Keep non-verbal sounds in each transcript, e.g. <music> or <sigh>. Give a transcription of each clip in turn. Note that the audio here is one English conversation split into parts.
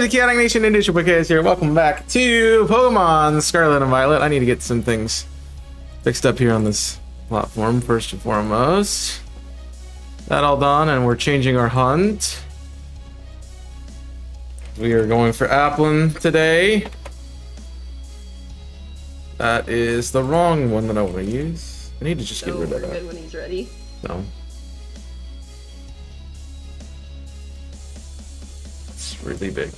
Good, Chaotic Nation Triple K here. Welcome back to Pokemon Scarlet and Violet. I need to get some things fixed up here on this platform, first and foremost. That all done, and we're changing our hunt. We are going for Applin today. That is the wrong one that I want to use. I need to just get rid of that. good when he's ready. No. It's really big.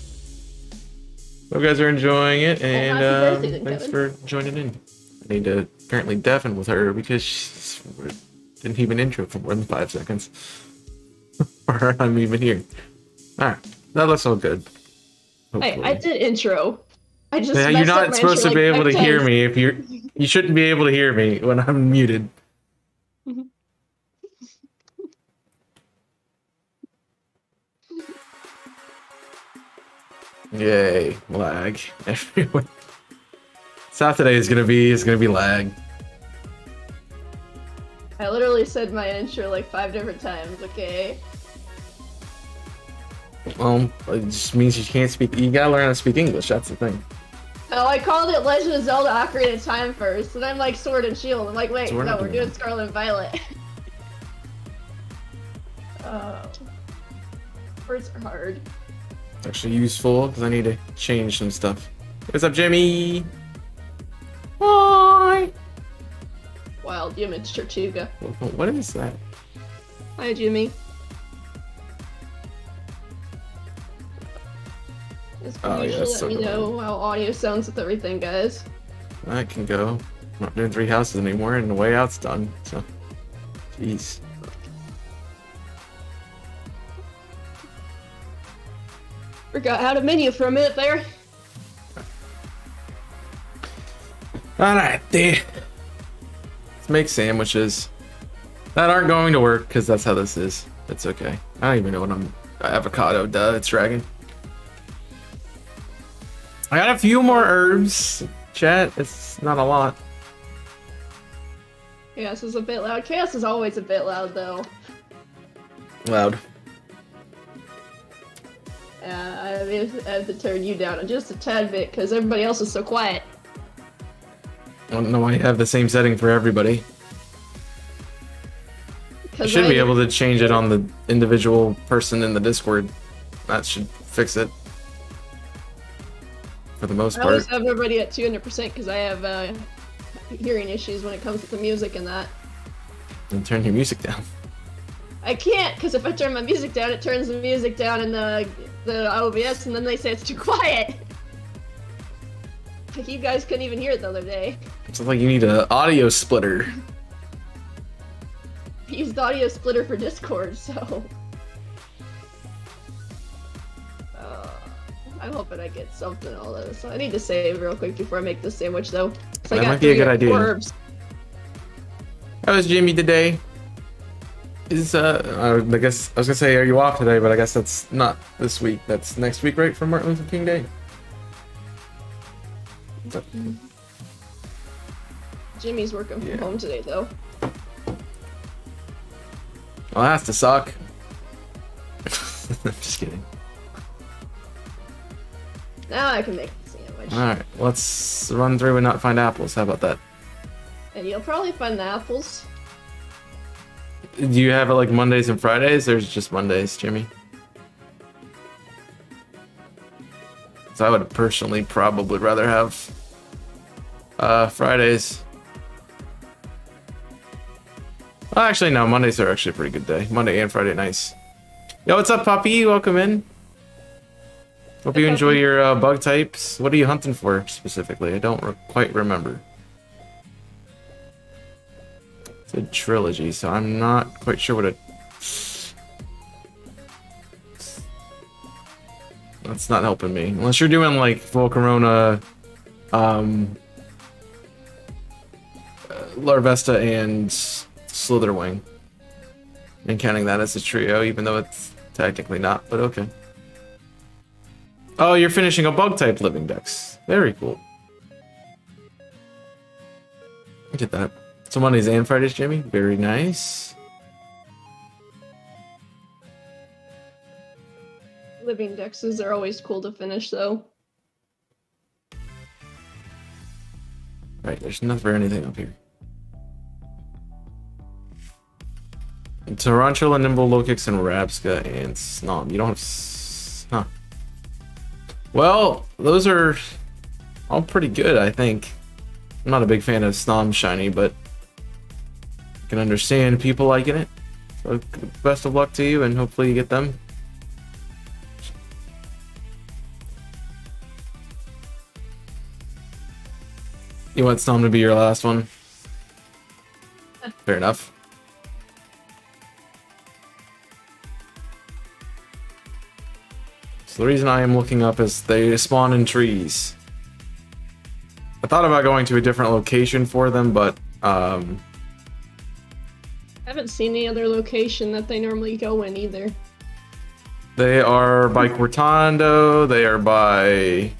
You guys are enjoying it, and uh, thanks Kevin. for joining in. I need to apparently deafen with her because she didn't even intro for more than five seconds. <laughs> or I'm even here. Alright, that looks all good. Hey, I did intro. I just Yeah, you're not supposed to intro, be like, able to five hear me if you're. You shouldn't be able to hear me when I'm muted. Yay, lag <laughs> everywhere. Saturday is gonna be is gonna be lag. I literally said my intro like five different times. Okay. Well, it just means you can't speak. You gotta learn how to speak English. That's the thing. Oh, I called it Legend of Zelda: Ocarina of Time first, and I'm like Sword and Shield. I'm like, wait, So we're no, we're doing. Scarlet and Violet. <laughs> <laughs> oh, words are hard. Actually useful because I need to change some stuff. What's up, Jimmy? Hi. Wild image Tortuga. What is that? Hi, Jimmy. Oh, yeah, let me know how audio sounds with everything, guys. I can go. I'm not doing three houses anymore, and the way out's done. So, jeez. Forgot how to menu for a minute there. All right, there. Let's make sandwiches that aren't going to work because that's how this is. It's okay. I don't even know what I'm. Avocado, duh. It's dragon. I got a few more herbs. Chat. It's not a lot. Chaos is a bit loud. Chaos is always a bit loud, though. Loud. Uh, I have to turn you down just a tad bit because everybody else is so quiet. I don't know why you have the same setting for everybody. You should I- be able to change it on the individual person in the Discord. That should fix it. For the most I always have everybody at 200% because I have uh, hearing issues when it comes to the music and that. Then turn your music down. I can't because if I turn my music down, it turns the music down in the the OBS, and then they say it's too quiet. Like you guys couldn't even hear it the other day. It's like you need an audio splitter. I used audio splitter for Discord, so. Uh, I'm hoping I get something all of this. I need to save real quick before I make this sandwich, though. So That got might be a good idea. Herbs. How was Jimmy today? Is uh, I guess I was gonna say, are you off today? But I guess that's not this week. That's next week, right? For Martin Luther King Day. But- Jimmy's working from Yeah. home today, though. Well, that has to suck. <laughs> I'm just kidding. Now I can make the sandwich. All right, let's run through and not find apples. How about that? And you'll probably find the apples. Do you have it like Mondays and Fridays, or is it just Mondays, Jimmy? So I would personally probably rather have uh, Fridays. Well, actually, no. Mondays are actually a pretty good day. Monday and Friday, nice. Yo, what's up, Poppy? Welcome in. Hope you enjoy your uh, bug types. What are you hunting for specifically? I don't re- quite remember. It's a trilogy, so I'm not quite sure what it. That's not helping me. Unless you're doing like Volcarona, um, uh, Larvesta, and Slitherwing. And counting that as a trio, even though it's technically not, but okay. Oh, you're finishing a bug type living dex. Very cool. Look at that. Mondays and Fridays, Jimmy. Very nice. living dexes are always cool to finish, though. Right, there's nothing for anything up here. Tarantula, Nymble, Lokix, and Rabsca, and Snom. You don't have... s- Huh. Well, those are all pretty good, I think. I'm not a big fan of Snom Shiny, but can understand people liking it. So best of luck to you, and hopefully you get them. You want Snom to be your last one? Fair enough. So the reason I am looking up is they spawn in trees. I thought about going to a different location for them, but um, haven't seen any other location that they normally go in either. they are by Cortondo. They are by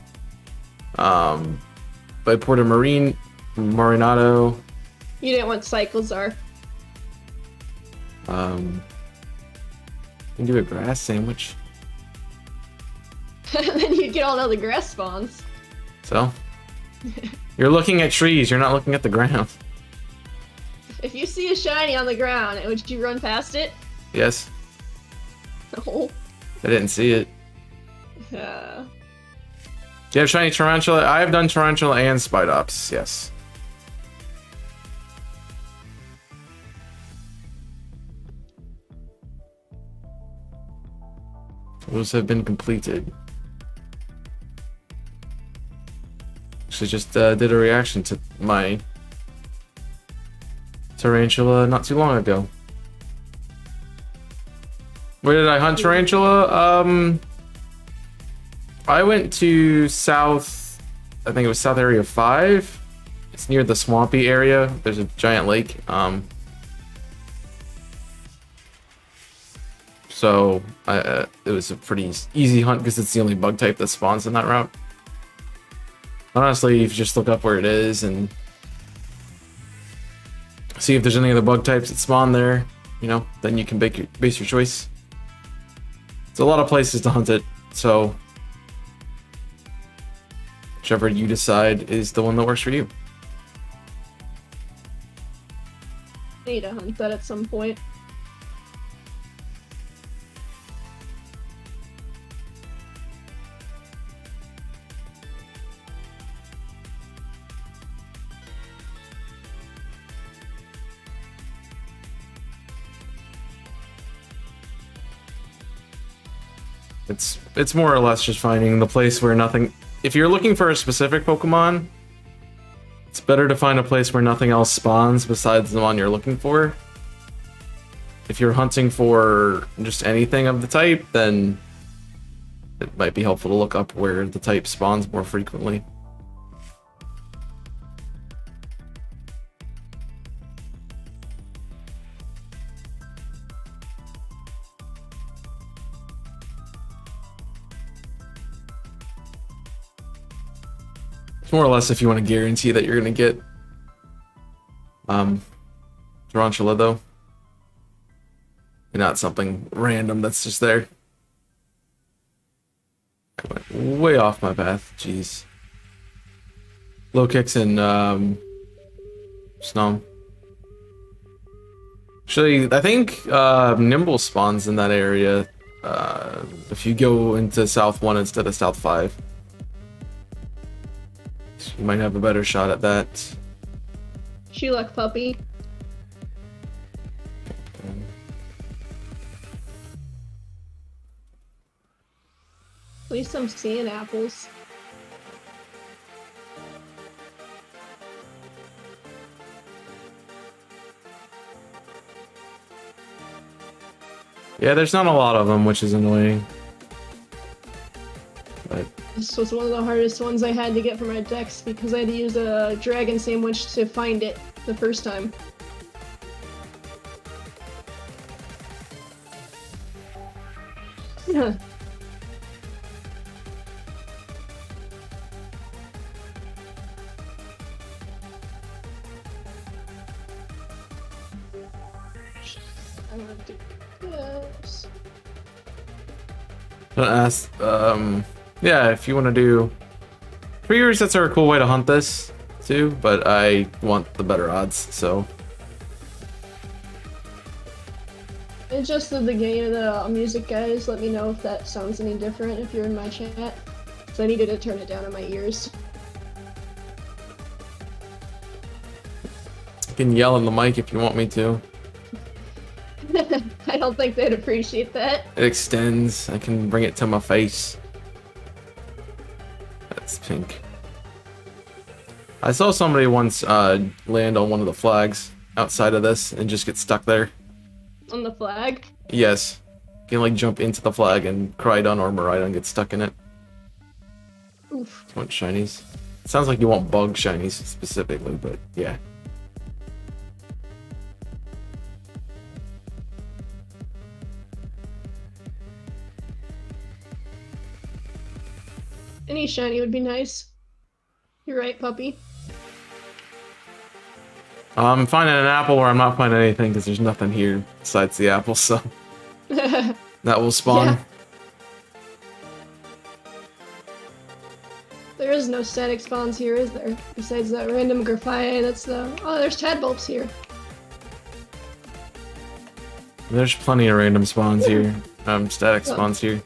um, by Puerto Marine, Marinada. You didn't want cycles are. Um, you can do a grass sandwich. <laughs> then you'd get all the other grass spawns. So <laughs> you're looking at trees. You're not looking at the ground. If you see a shiny on the ground, would you run past it? Yes, No. I didn't see it. Uh, <laughs> Do you have shiny tarantula? I have done tarantula and spidops. Yes. Those have been completed. Actually, just uh, did a reaction to my tarantula not too long ago. Where did I hunt tarantula? Um, I went to South. I think it was South Area Five. It's near the swampy area. There's a giant lake. Um, so I, uh, it was a pretty easy hunt because it's the only bug type that spawns in that route. Honestly, if you just look up where it is and see if there's any other bug types that spawn there, you know, then you can your, base your choice. It's a lot of places to hunt it, so whichever you decide is the one that works for you. I need to hunt that at some point. It's it's more or less just finding the place where nothing. If you're looking for a specific Pokemon, it's better to find a place where nothing else spawns besides the one you're looking for. If you're hunting for just anything of the type, then it might be helpful to look up where the type spawns more frequently. More or less if you want to guarantee that you're going to get um, Tarantula, though. And not something random that's just there. I went way off my path. Jeez. Lokix and um, Snom. Actually, I think uh, Nymble spawns in that area uh, if you go into South 1 instead of South 5. You might have a better shot at that. Sheluck puppy. At least I'm seeing apples. Yeah, there's not a lot of them, which is annoying. But This was one of the hardest ones I had to get for my dex because I had to use a dragon sandwich to find it the first time. <laughs> Yeah. I want to do this. gonna ask, um, yeah, if you want to do three resets are a cool way to hunt this too, but I want the better odds, so It's just the game, of the uh, music guys, let me know if that sounds any different if you're in my chat. So I needed to turn it down in my ears. you can yell in the mic if you want me to. <laughs> I don't think they'd appreciate that. It extends. I can bring it to my face. That's pink. I saw somebody once uh, land on one of the flags outside of this and just get stuck there. On the flag? Yes. You can like jump into the flag and Koraidon or Miraidon get stuck in it. Oof. You want shinies? It sounds like you want bug shinies specifically, but yeah. Any shiny would be nice. You're right, puppy. I'm finding an apple or I'm not finding anything because there's nothing here besides the apple, so <laughs> that will spawn. There is no static spawns here, is there? Besides that random Grafie, that's the... Oh, there's Tadbulbs here. There's plenty of random spawns here. <laughs> Um, static spawns here.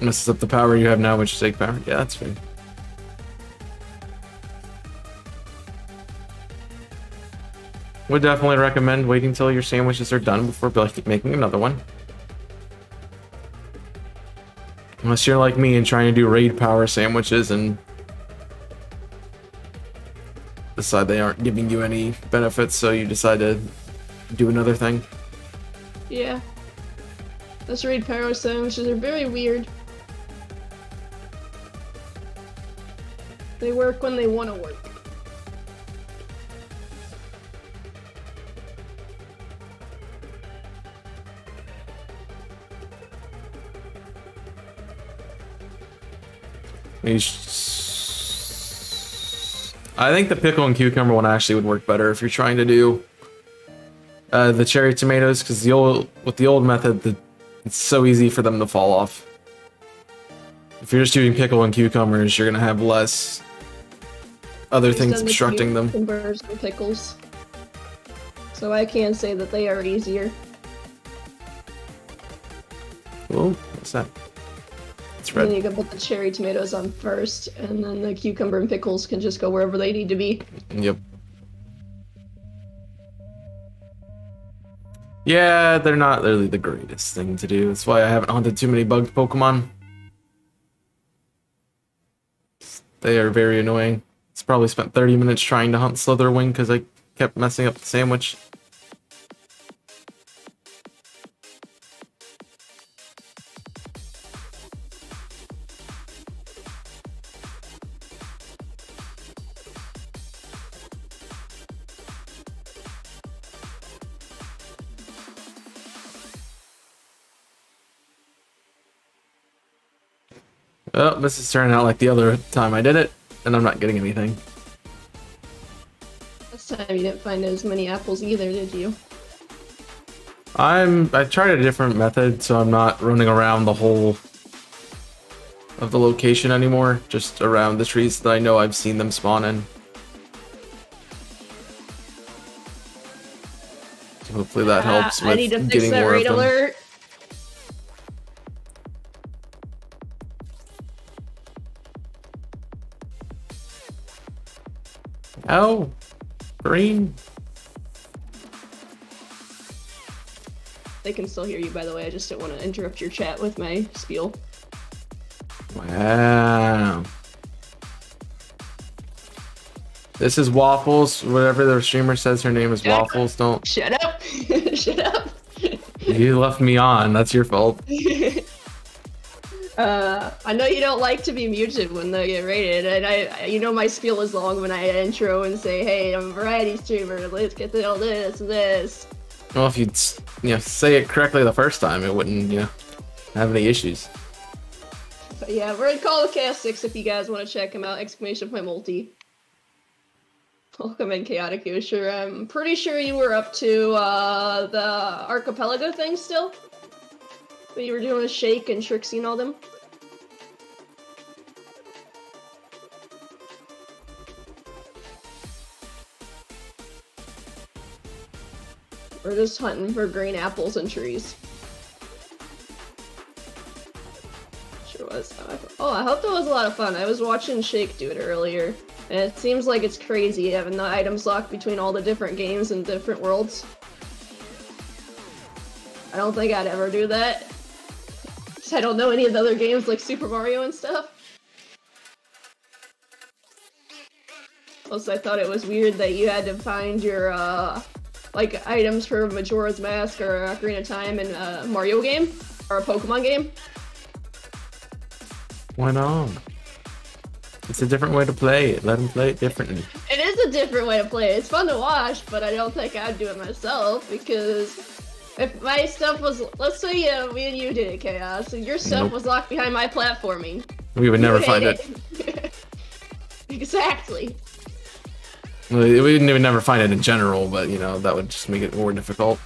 Messes up the power you have now, which is egg power. Yeah, that's fair. Would definitely recommend waiting till your sandwiches are done before making another one. Unless you're like me and trying to do raid power sandwiches and decide they aren't giving you any benefits, so you decide to do another thing. Yeah. Those raid power sandwiches are very weird. They work when they want to work. I think the pickle and cucumber one actually would work better if you're trying to do uh, the cherry tomatoes, because the old with the old method, the, it's so easy for them to fall off. If you're just doing pickle and cucumbers, you're gonna have less other I've things obstructing them. Cucumbers and pickles. So I can say that they are easier. Oh, what's that? It's And then red. you can put the cherry tomatoes on first, and then the cucumber and pickles can just go wherever they need to be. Yep. Yeah, they're not really the greatest thing to do. That's why I haven't hunted too many bugged Pokemon. They are very annoying. It's probably spent 30 minutes trying to hunt Slitherwing because I kept messing up the sandwich. Oh, this is turning out like the other time I did it, and I'm not getting anything. Last time you didn't find as many apples either, did you? I'm I tried a different method, so I'm not running around the whole of the location anymore, just around the trees that I know I've seen them spawn in. So hopefully that helps Ah, with I need to fix getting that more of them. alert. Oh, green. They can still hear you, by the way. I just didn't want to interrupt your chat with my spiel. Wow. This is Waffles. Whatever the streamer says her name is Yeah. Waffles. Don't Shut up! <laughs> Shut up! you left me on. That's your fault. <laughs> uh, I know you don't like to be muted when they get rated, and I, you know my spiel is long when I intro and say, "Hey, I'm a variety streamer. Let's get to all this and this." Well, if you'd you know say it correctly the first time, it wouldn't you know have any issues. But yeah, we're in Call of Chaos 6 if you guys want to check him out! Exclamation point multi. Welcome in, Chaotic Usher. I'm pretty sure you were up to uh, the archipelago thing still. You were doing a shake and Trixie and all them. We're just hunting for green apples and trees. Sure was. Oh, I hope that was a lot of fun. I was watching Shake do it earlier, and it seems like it's crazy having the items locked between all the different games and different worlds. I don't think I'd ever do that. I don't know any of the other games like Super Mario and stuff. Also, I thought it was weird that you had to find your, uh, like, items for Majora's Mask or Ocarina of Time in a Mario game, or a Pokemon game. Why not? It's a different way to play it. Let them play it differently. It is a different way to play it. It's fun to watch, but I don't think I'd do it myself because if my stuff was, let's say uh, me and you did it, Chaos, and your stuff Nope. was locked behind my platforming. We would never find it. <laughs> exactly. Well, We would never never find it in general, but you know that would just make it more difficult.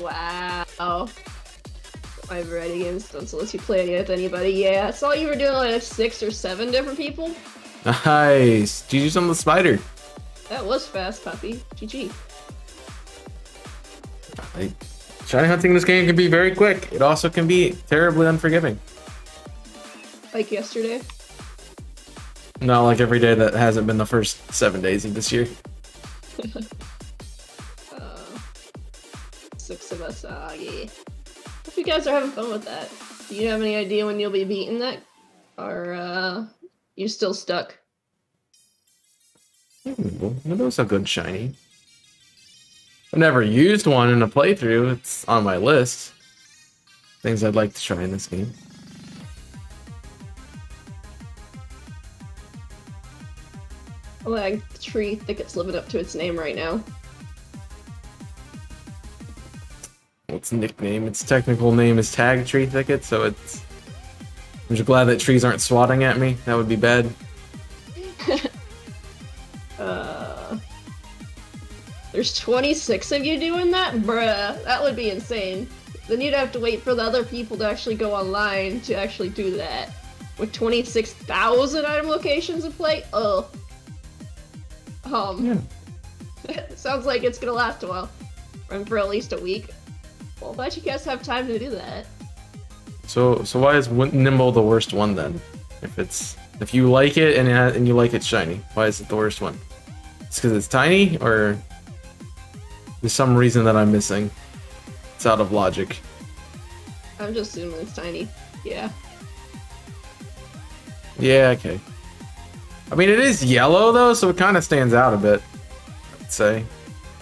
Wow. My variety games don't let you play with anybody. Yeah, I saw you were doing like six or seven different people. <laughs> Nice. GG's on the spider. That was fast, puppy. GG. Like, shiny hunting in this game can be very quick. It also can be terribly unforgiving. Like yesterday. Not like every day that hasn't been the first seven days of this year. <laughs> Uh, six of us. Ah, yeah. Hope you guys are having fun with that. Do you have any idea when you'll be beating that? Or, uh, you still stuck? Ooh, that was a good shiny. I've never used one in a playthrough. It's on my list. Things I'd like to try in this game. Oh, like tree thicket's living up to its name right now. Its nickname, its technical name is Tag Tree Thicket, so it's. I'm just glad that trees aren't swatting at me. That would be bad. <laughs> Uh, there's 26 of you doing that? Bruh, that would be insane. Then you'd have to wait for the other people to actually go online to actually do that. With 26,000 item locations to play? Oh. Um, Yeah. <laughs> sounds like it's gonna last a while. Run for at least a week. Well, glad you guys have time to do that. So, so why is Nymble the worst one then? If it's if you like it and it ha- and you like it shiny, why is it the worst one? It's because it's tiny, or there's some reason that I'm missing. It's out of logic. I'm just assuming it's tiny. Yeah. Yeah, okay. I mean, it is yellow though, so it kind of stands out a bit. I'd say.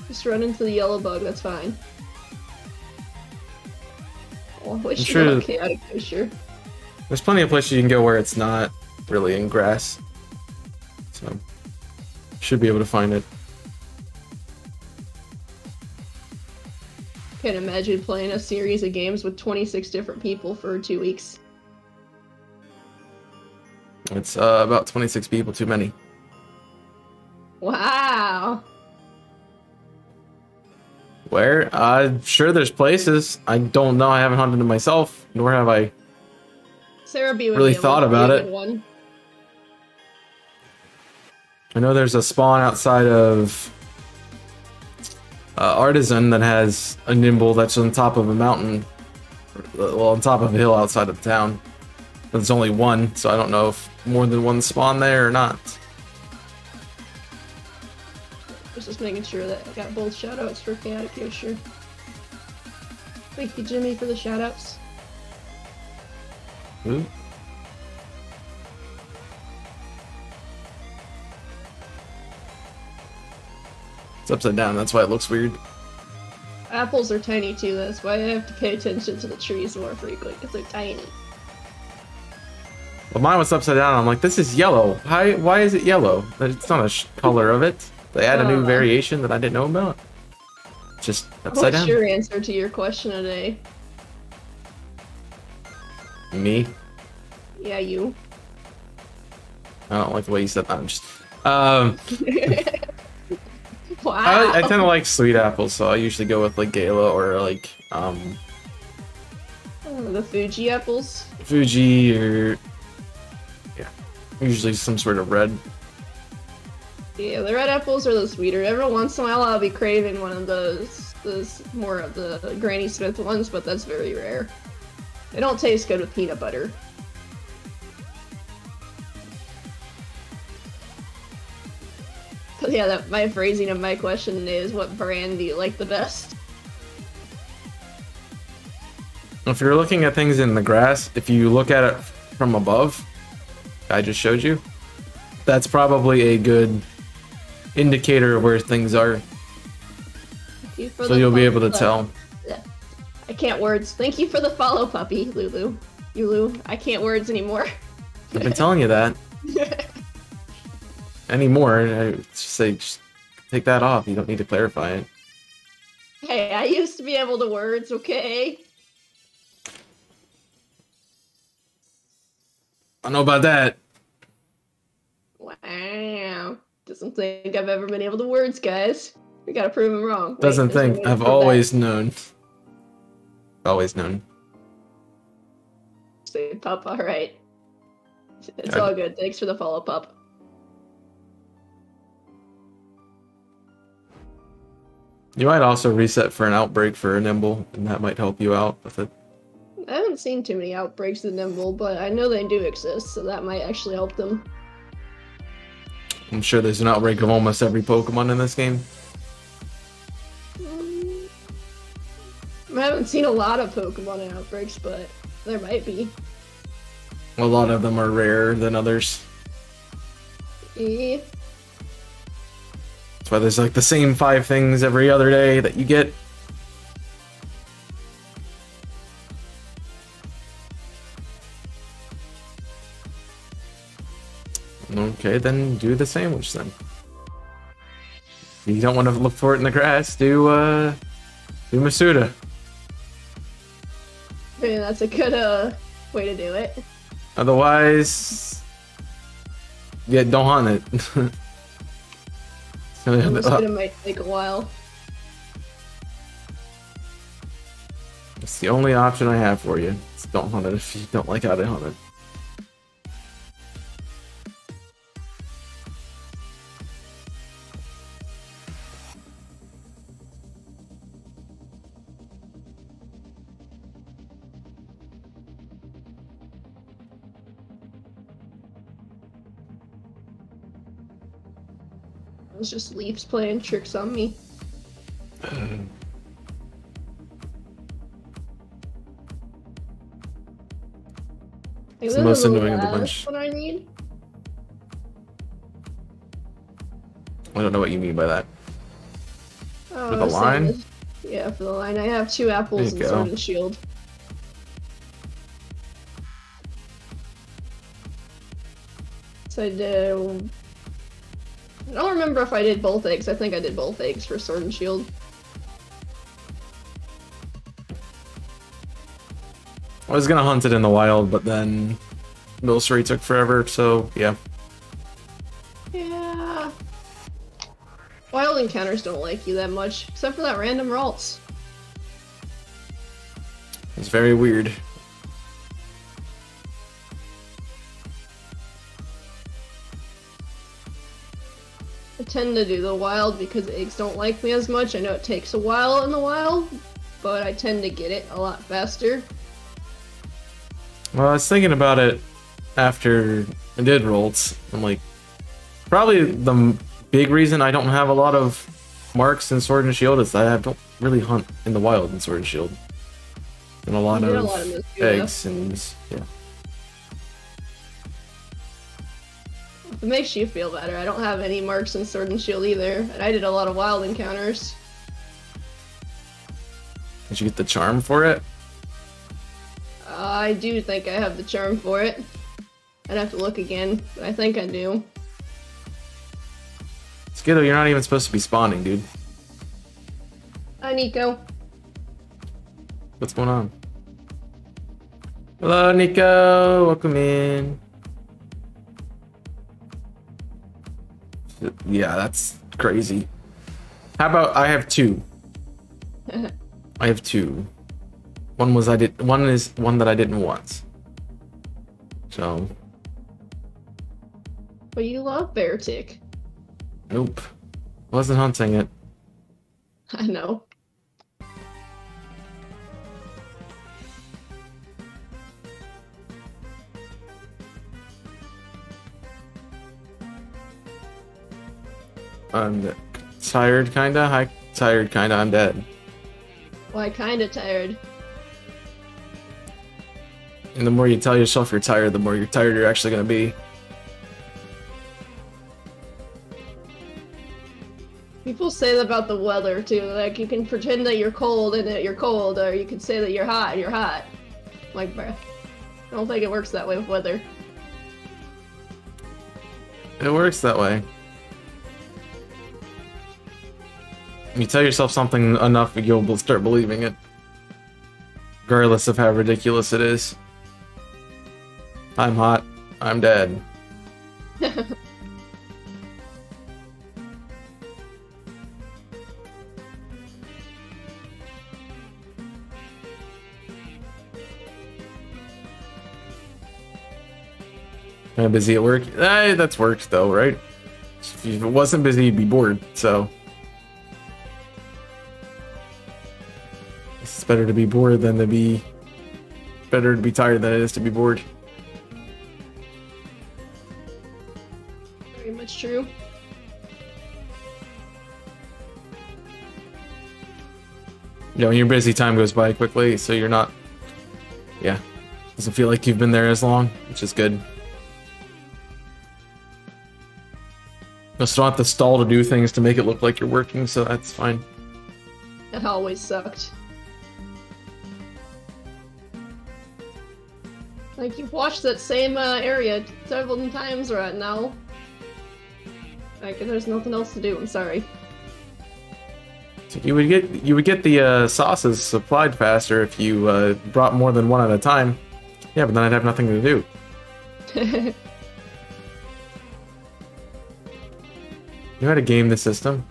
Just run into the yellow bug, that's fine. Oh, I wish I'm you sure- chaotic sure. There's plenty of places you can go where it's not really in grass. So, should be able to find it. Can't imagine playing a series of games with 26 different people for two weeks. It's uh, about 26 people too many. Wow. Where? I'm sure there's places. I don't know. I haven't hunted it myself, nor have I. Sarah B Really thought to be a about it. One. I know there's a spawn outside of uh, Artazon that has a Nymble that's on top of a mountain, well, on top of a hill outside of town. But there's only one, so I don't know if more than one spawn there or not. was just making sure that I got both shoutouts for Chaotic Yosher. Thank you, Jimmy, for the shoutouts. Ooh. It's upside down, that's why it looks weird. Apples are tiny too, that's why I have to pay attention to the trees more frequently, because they're tiny. But mine was upside down. I'm like, this is yellow. Why? Why is it yellow? It's not a sh- color of it. They add a new Uh. variation that I didn't know about. Just upside What's down. your answer to your question today? Me. Yeah, you. I don't like the way you said that. I'm just. Um, <laughs> <laughs> wow. I, I tend to like sweet apples, so I usually go with like Gala or like um Oh, the Fuji apples. Fuji or yeah, usually some sort of red. Yeah, the red apples are the sweeter. Every once in a while, I'll be craving one of those, those more of the Granny Smith ones, but that's very rare. They don't taste good with peanut butter. But <laughs> yeah, that, my phrasing of my question is, what brand do you like the best? If you're looking at things in the grass, if you look at it from above, I just showed you, that's probably a good indicator of where things are. Thank you for So you'll be able to tell. I can't words. Thank you for the follow, puppy, Lulu. Yulu. I can't words anymore. I've been telling you that. <laughs> Anymore, I just say just take that off. You don't need to clarify it. Hey, I used to be able to words, okay? I don't know about that. Wow. Doesn't think I've ever been able to words, guys. We gotta prove him wrong. Wait, Doesn't think. I've prove that. always known. Always known. Say pup, alright. It's all good. Thanks for the follow, pup. You might also reset for an outbreak for a Nymble, and that might help you out with it. I haven't seen too many outbreaks of Nymble, but I know they do exist, so that might actually help them. I'm sure there's an outbreak of almost every Pokemon in this game. Mm. I haven't seen a lot of Pokemon in outbreaks, but there might be. A lot of them are rarer than others. Eh. That's why there's like the same five things every other day that you get. Okay, then do the sandwich then. You don't want to look for it in the grass, do uh do Masuda. I mean, that's a good uh, way to do it. Otherwise Yeah, don't hunt it. <laughs> It might take a while. It's the only option I have for you. It's don't hunt it if you don't like how to hunt it. Was just Leafs playing tricks on me. <clears throat> It's the most annoying of the bunch. What I need. I don't know what you mean by that. Oh, For the line? Yeah, for the line. I have two apples and Sword and Shield. So I did. I don't remember if I did both eggs. I think I did both eggs for Sword and Shield. I was gonna hunt it in the wild, but then Milcery took forever, so yeah. Yeah. Wild encounters don't like you that much, except for that random Ralts. It's very weird. Tend to do the wild because eggs don't like me as much. I know it takes a while in the wild, but I tend to get it a lot faster. Well, I was thinking about it after I did Ralts. I'm like, probably the big reason I don't have a lot of marks in Sword and Shield is that I don't really hunt in the wild in Sword and Shield. And a lot of a lot of eggs and yeah. It makes you feel better, I don't have any marks in Sword and Shield either, and I did a lot of wild encounters. Did you get the charm for it? Uh, I do think I have the charm for it. I'd have to look again, but I think I do. Skiddo, you're not even supposed to be spawning, dude. Hi, Nico. What's going on? Hello, Nico. Welcome in. Yeah, that's crazy. How about I have two? <laughs> I have two. One was I did. One is one that I didn't want. So But you love bear tick. nope. Wasn't hunting it. <laughs> I know. I'm tired, kinda. Hi, tired, kinda. I'm dead. Why, kinda tired. And the more you tell yourself you're tired, the more you're tired you're actually gonna be. People say that about the weather too. Like you can pretend that you're cold and that you're cold, or you can say that you're hot and you're hot. Like, bruh. I don't think it works that way with weather. It works that way. You tell yourself something enough, you'll start believing it. Regardless of how ridiculous it is. I'm hot. I'm dead. <laughs> Of busy at work. Eh, that's work, though, right? If it wasn't busy, you'd be bored. So it's better to be bored than to be better to be tired than it is to be bored. Very much true. You know, when you're busy, time goes by quickly, so you're not. Yeah, doesn't feel like you've been there as long, which is good. Don't have to stall to do things to make it look like you're working, so that's fine. It always sucked. Like you've watched that same uh, area several times right now. Like there's nothing else to do. I'm sorry. You would get you would get the uh, sauces supplied faster if you uh, brought more than one at a time. Yeah, but then I'd have nothing to do. <laughs> You know how to game the system.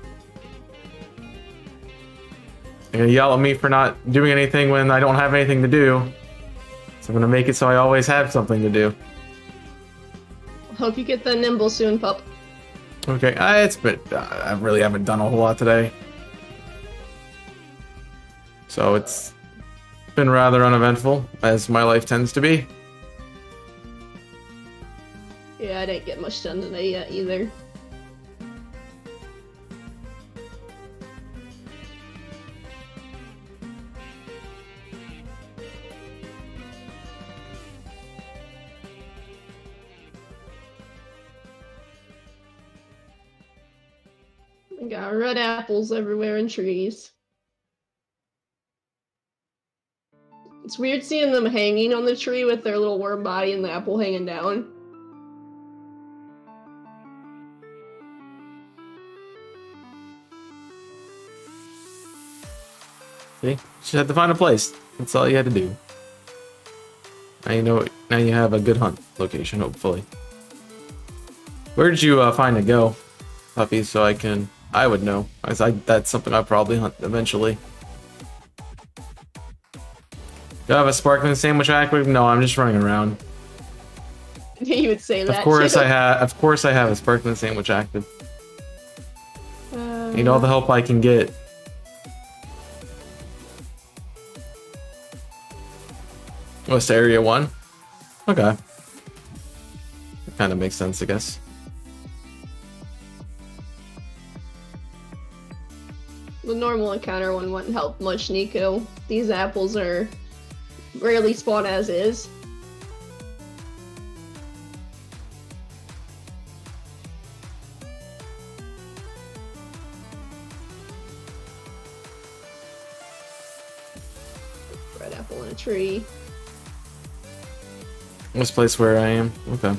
You're gonna yell at me for not doing anything when I don't have anything to do. So I'm gonna make it so I always have something to do. Hope you get the Nymble soon, pup. Okay, I, it's been uh, I really haven't done a whole lot today, so it's been rather uneventful, as my life tends to be. Yeah, I didn't get much done today yet either. I got red apples everywhere in trees. It's weird seeing them hanging on the tree with their little worm body and the apple hanging down. See, just had to find a place. That's all you had to do. Now you know. Now you have a good hunt location, hopefully. Where did you uh, find it go, puppy? So I can. I would know. As I, that's something I'll probably hunt eventually. Do I have a sparkling sandwich active? No, I'm just running around. <laughs> you would say that. Of course too. I have. Of course I have a sparkling sandwich active. Uh, Need all the help I can get. West Area 1? Okay. That kind of makes sense, I guess. The normal encounter one wouldn't help much, Nico. These apples are rarely spawn as is. Red apple in a tree. This place where I am? Okay.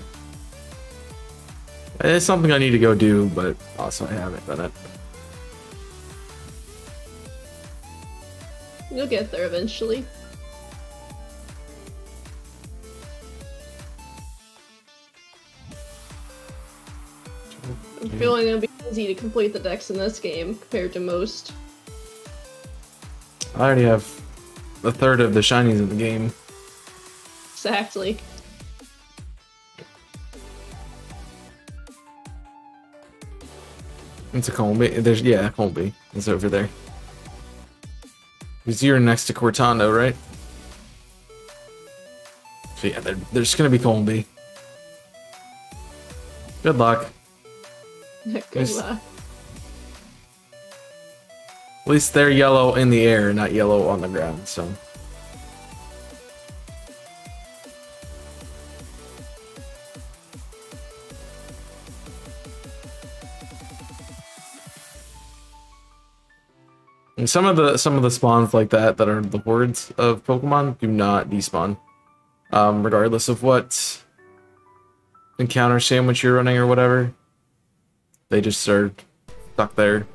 It's something I need to go do, but also I haven't done it. You'll get there eventually. I'm feeling it'll be easy to complete the dex in this game compared to most. I already have a third of the shinies in the game. Exactly. It's a Colby. There's yeah, Colby. It's over there. Because you're next to Cortondo, right? So yeah, there's gonna be Colby. Good luck. <laughs> Good luck. At least they're yellow in the air, not yellow on the ground, so. And some of the some of the spawns like that that are the hordes of Pokemon do not despawn. Um, regardless of what encounter sandwich you're running or whatever. They just are stuck there.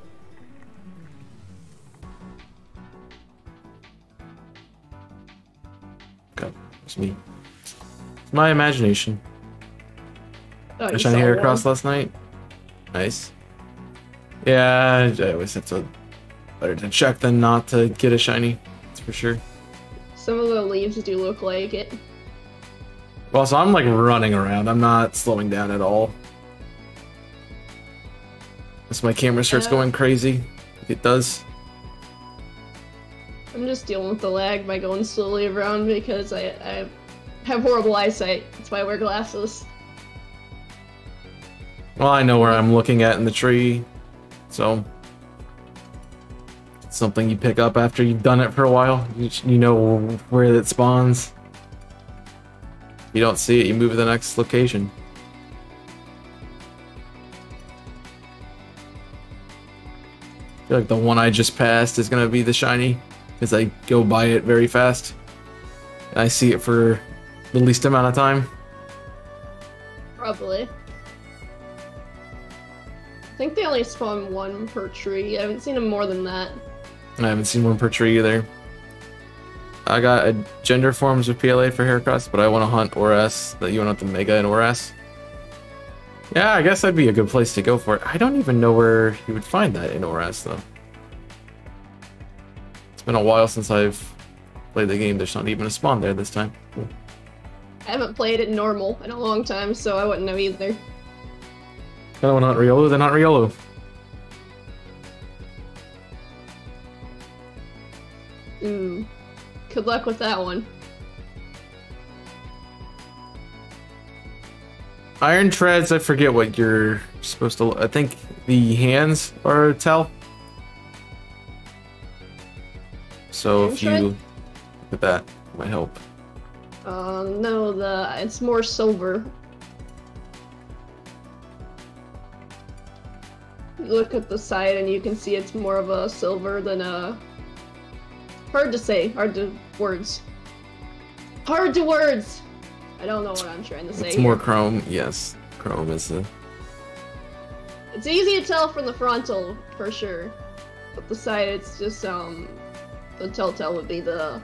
Okay, it's me. It's my imagination. Oh, A shiny Heracross last night. Nice. Yeah, I always have to better to check than not to get a shiny. That's for sure. Some of the leaves do look like it. Well, so I'm like running around. I'm not slowing down at all. As my camera starts Yeah. going crazy, it does. I'm just dealing with the lag by going slowly around because I, I have horrible eyesight. That's why I wear glasses. Well, I know where I'm looking at in the tree, so something you pick up after you've done it for a while. You, you know where it spawns. You don't see it, you move to the next location. I feel like the one I just passed is gonna be the shiny, because I go by it very fast. And I see it for the least amount of time. Probably. I think they only spawn one per tree. I haven't seen them more than that. I haven't seen one per tree either. I got a gender forms of PLA for Heracross, but I want to hunt Oras, that you want to Mega and Oras. Yeah, I guess that'd be a good place to go for it. I don't even know where you would find that in Oras, though. It's been a while since I've played the game. There's not even a spawn there this time. Cool. I haven't played it normal in a long time, so I wouldn't know either. I don't want to hunt Riolu, then hunt Riolu. Ooh. Good luck with that one. Iron Treads, I forget what you're supposed to... I think the hands are a tell. So Iron if you Tread? look at that, might help. Uh, no, the it's more silver. You look at the side and you can see it's more of a silver than a. Hard to say. Hard to words. Hard to words. I don't know what I'm trying to say. It's more chrome. Yes, chrome is the. It's easy to tell from the frontal for sure, but the side it's just um. The telltale would be the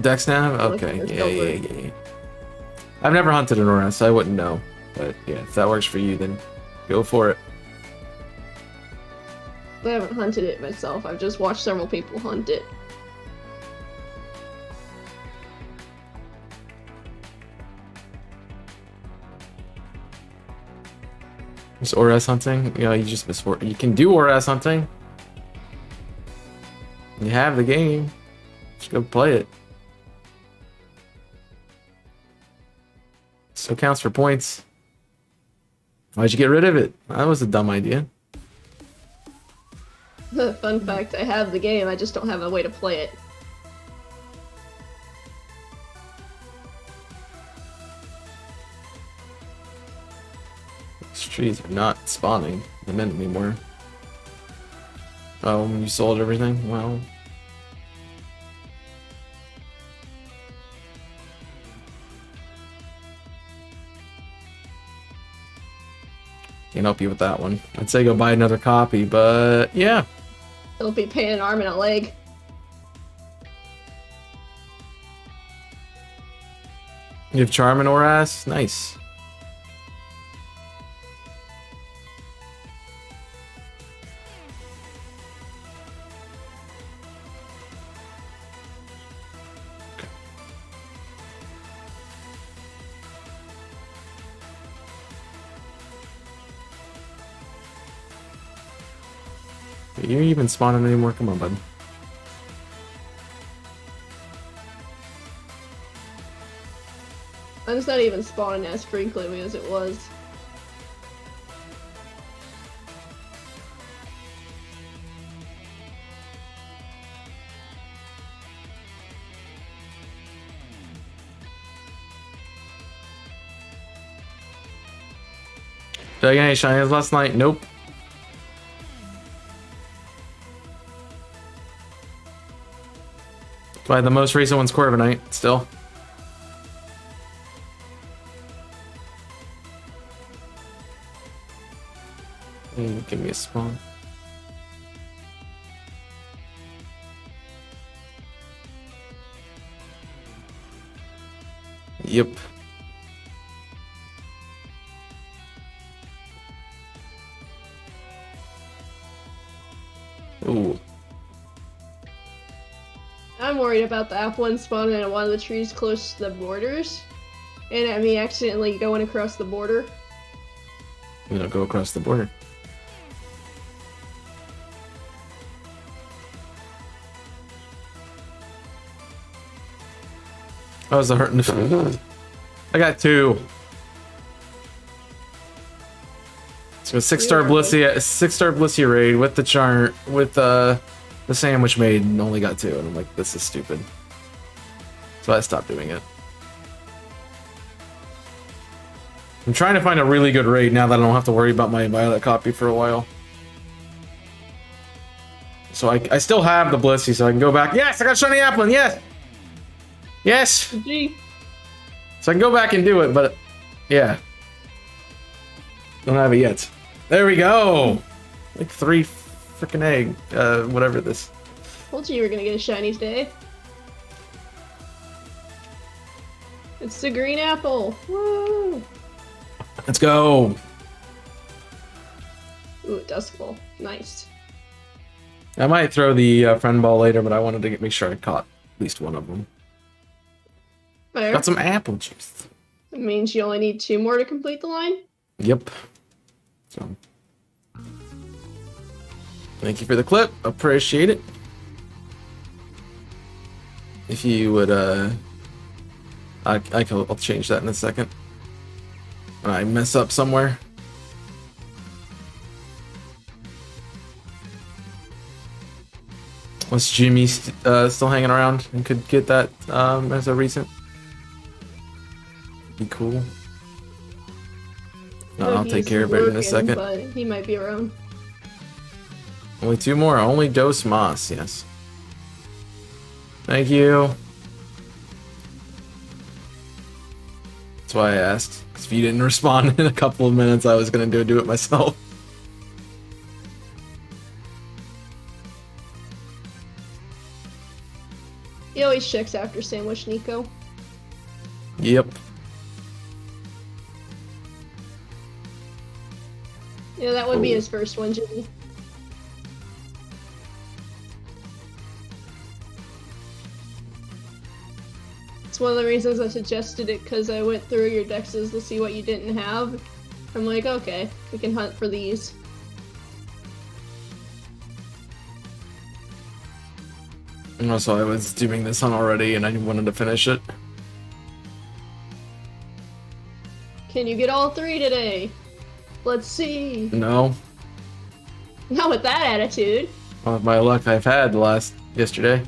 Dex nav? Okay, yeah, yeah, yeah, yeah. I've never hunted an Oras, so I wouldn't know. But yeah, if that works for you, then go for it. I haven't hunted it myself. I've just watched several people hunt it. Just Oras hunting? Yeah, you just miss You can do Oras hunting. You have the game. Just go play it. Still counts for points. Why'd you get rid of it? That was a dumb idea. <laughs> Fun fact, I have the game, I just don't have a way to play it. These trees are not spawning the mint anymore. Oh, you sold everything? Well. Can't help you with that one. I'd say go buy another copy, but yeah. It'll be paying an arm and a leg. You have Charm and Oras? Nice. You're even spawning anymore. Come on, bud. I'm just not even spawning as frequently as it was. Did I get any shinies last night? Nope. By the most recent one's Corviknight, still. Give me a spawn. Yep. About the apple one spawning in one of the trees close to the borders. And I mean accidentally going across the border. You know, go across the border. That was a hurting. I got two. So a six star. Blissey, six star Blissey raid with the chart with uh, the sandwich made and only got two, and I'm like, this is stupid. So I stopped doing it. I'm trying to find a really good raid now that I don't have to worry about my violet copy for a while. So I, I still have the Blissey, so I can go back. Yes, I got shiny Applin. Yes, yes. Gee. So I can go back and do it, but yeah. Don't have it yet. There we go. Like three freaking egg, uh, whatever this. Told you you were gonna get a shiny today. It's the green apple. Woo! Let's go. Ooh, Dusk Ball. Nice. I might throw the uh, friend ball later, but I wanted to get, make sure I caught at least one of them. Fair. Got some apple juice. That means you only need two more to complete the line. Yep. So. Thank you for the clip. Appreciate it. If you would, uh, I, I can, I'll change that in a second. I mess up somewhere. Was Jimmy st- uh, still hanging around and could get that um, as a recent? Be cool. No, I'll take care of it in a second. But he might be around. Only two more. Only Dos Moss, yes. Thank you. That's why I asked. 'cause if you didn't <laughs> respond in a couple of minutes, I was gonna go do it myself. He always checks after sandwich Nico. Yep. Yeah, that would be his first one, Jimmy. One of the reasons I suggested it because I went through your dexes to see what you didn't have. I'm like, okay, we can hunt for these. And also, I was doing this on already, and I wanted to finish it. Can you get all three today? Let's see. No, Not with that attitude. Not with my luck I've had the last yesterday.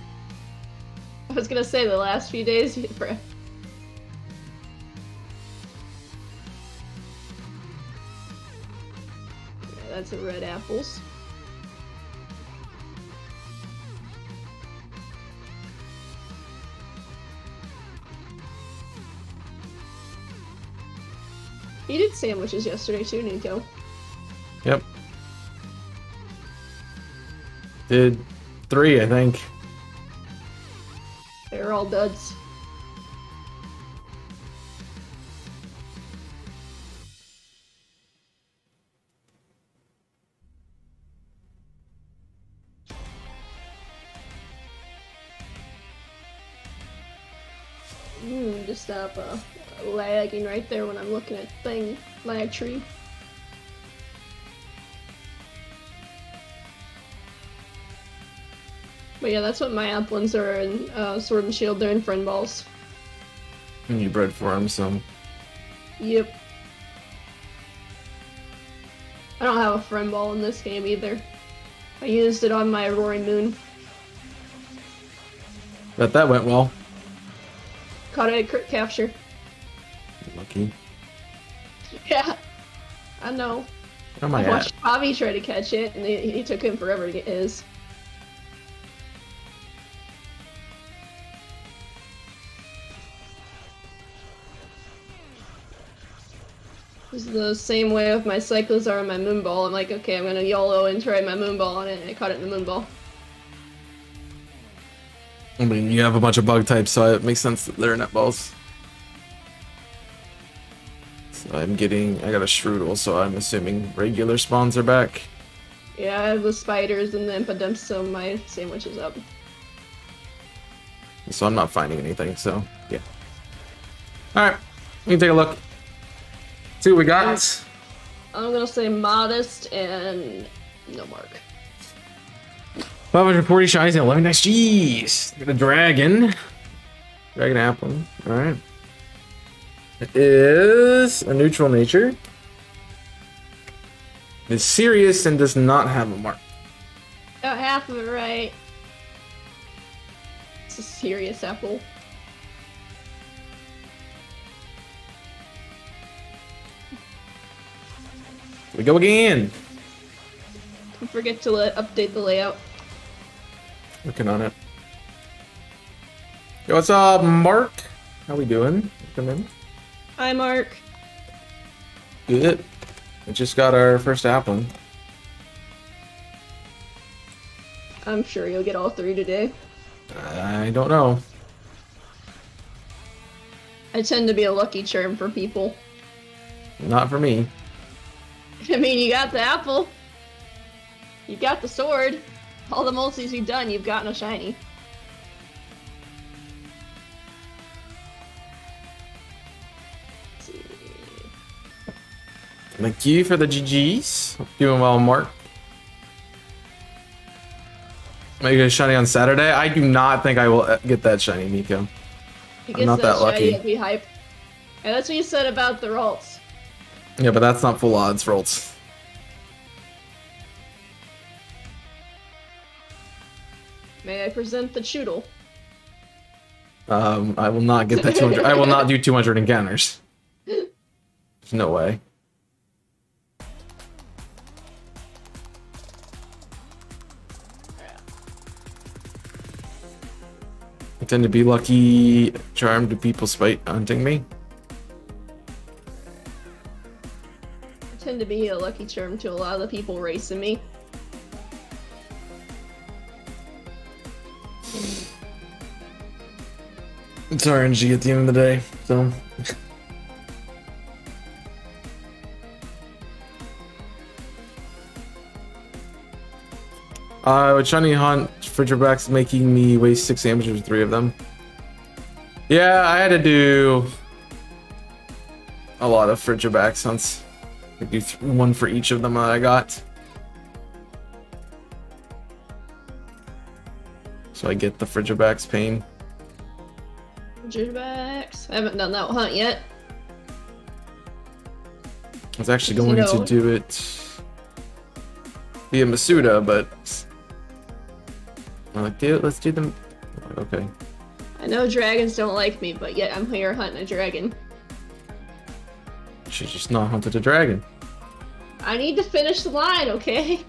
I was gonna say the last few days. Yeah, that's a red apples. He did sandwiches yesterday too, Nico. Yep. Did three, I think. They were all duds. Hmm, just stop uh, lagging right there when I'm looking at thing lag tree. But yeah, that's what my applins are in uh, Sword and Shield. They're in friend balls. And you bred for them, so. Yep. I don't have a friend ball in this game either. I used it on my Roaring Moon. Bet that went well. Caught it at crit capture. Lucky. <laughs> Yeah. I know. I I at? watched Bobby try to catch it, and he, he took him forever to get his. Is the same way with my Cyclizar and my Moonball. I'm like, okay, I'm gonna YOLO and try my Moonball on it, and I caught it in the Moonball. I mean, you have a bunch of bug types, so it makes sense that they're netballs. So I'm getting, I got a Shroodle, so I'm assuming regular spawns are back. Yeah, I have the spiders and the Impidimps, so my sandwich is up. So I'm not finding anything, so yeah. Alright, we can take a look. See what we got. I'm gonna say modest and no mark. 540 shinies and 11 XGs. Got a dragon. Dragon apple. Alright. It is a neutral nature. It's serious and does not have a mark. Got half of it right. It's a serious apple. We go again. Don't forget to let, update the layout. Working on it. Yo, what's up, Mark? How we doing? Come in. Hi, Mark. Good. We just got our first apple. I'm sure you'll get all three today. I don't know. I tend to be a lucky charm for people. Not for me. <laughs> I mean, you got the apple. You got the sword. All the multis you've done, you've gotten a shiny. Thank you for the GGs. Doing well, Mark. You gonna shiny on Saturday? I do not think I will uh, get that shiny, Nico. He I'm not that lucky. Be hype. And that's what you said about the Ralts. Yeah, but that's not full odds rolls. May I present the Choodle? Um, I will not get that 200. I will not do 200 encounters. There's no way. I tend to be lucky charmed to people spite hunting me. Tend to be a lucky charm to a lot of the people racing me. It's RNG at the end of the day, so. Uh, with Shiny Hunt, Frigibax making me waste six damage with three of them. Yeah, I had to do a lot of Frigibax hunts. Do one for each of them that I got. So I get the Frigibax pain. Jirbacks. I haven't done that hunt yet. I was actually going to do it via Masuda, but I'm like, dude, let's do them. Okay. I know dragons don't like me, but yet I'm here hunting a dragon. She's just not hunted a dragon. I need to finish the line, okay?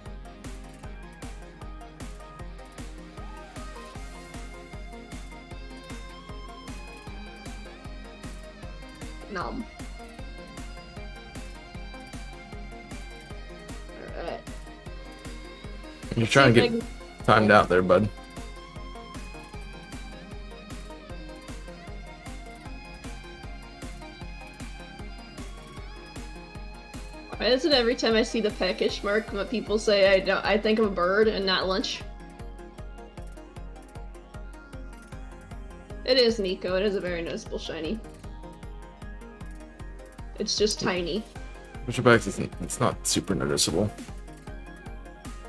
Nom. Alright. You're trying to get timed out there, bud. Why is it every time I see the peckish mark, but people say I don't I think of a bird and not lunch? It is Nico, it is a very noticeable shiny. It's just tiny. Frigibax isn't. It's not super noticeable.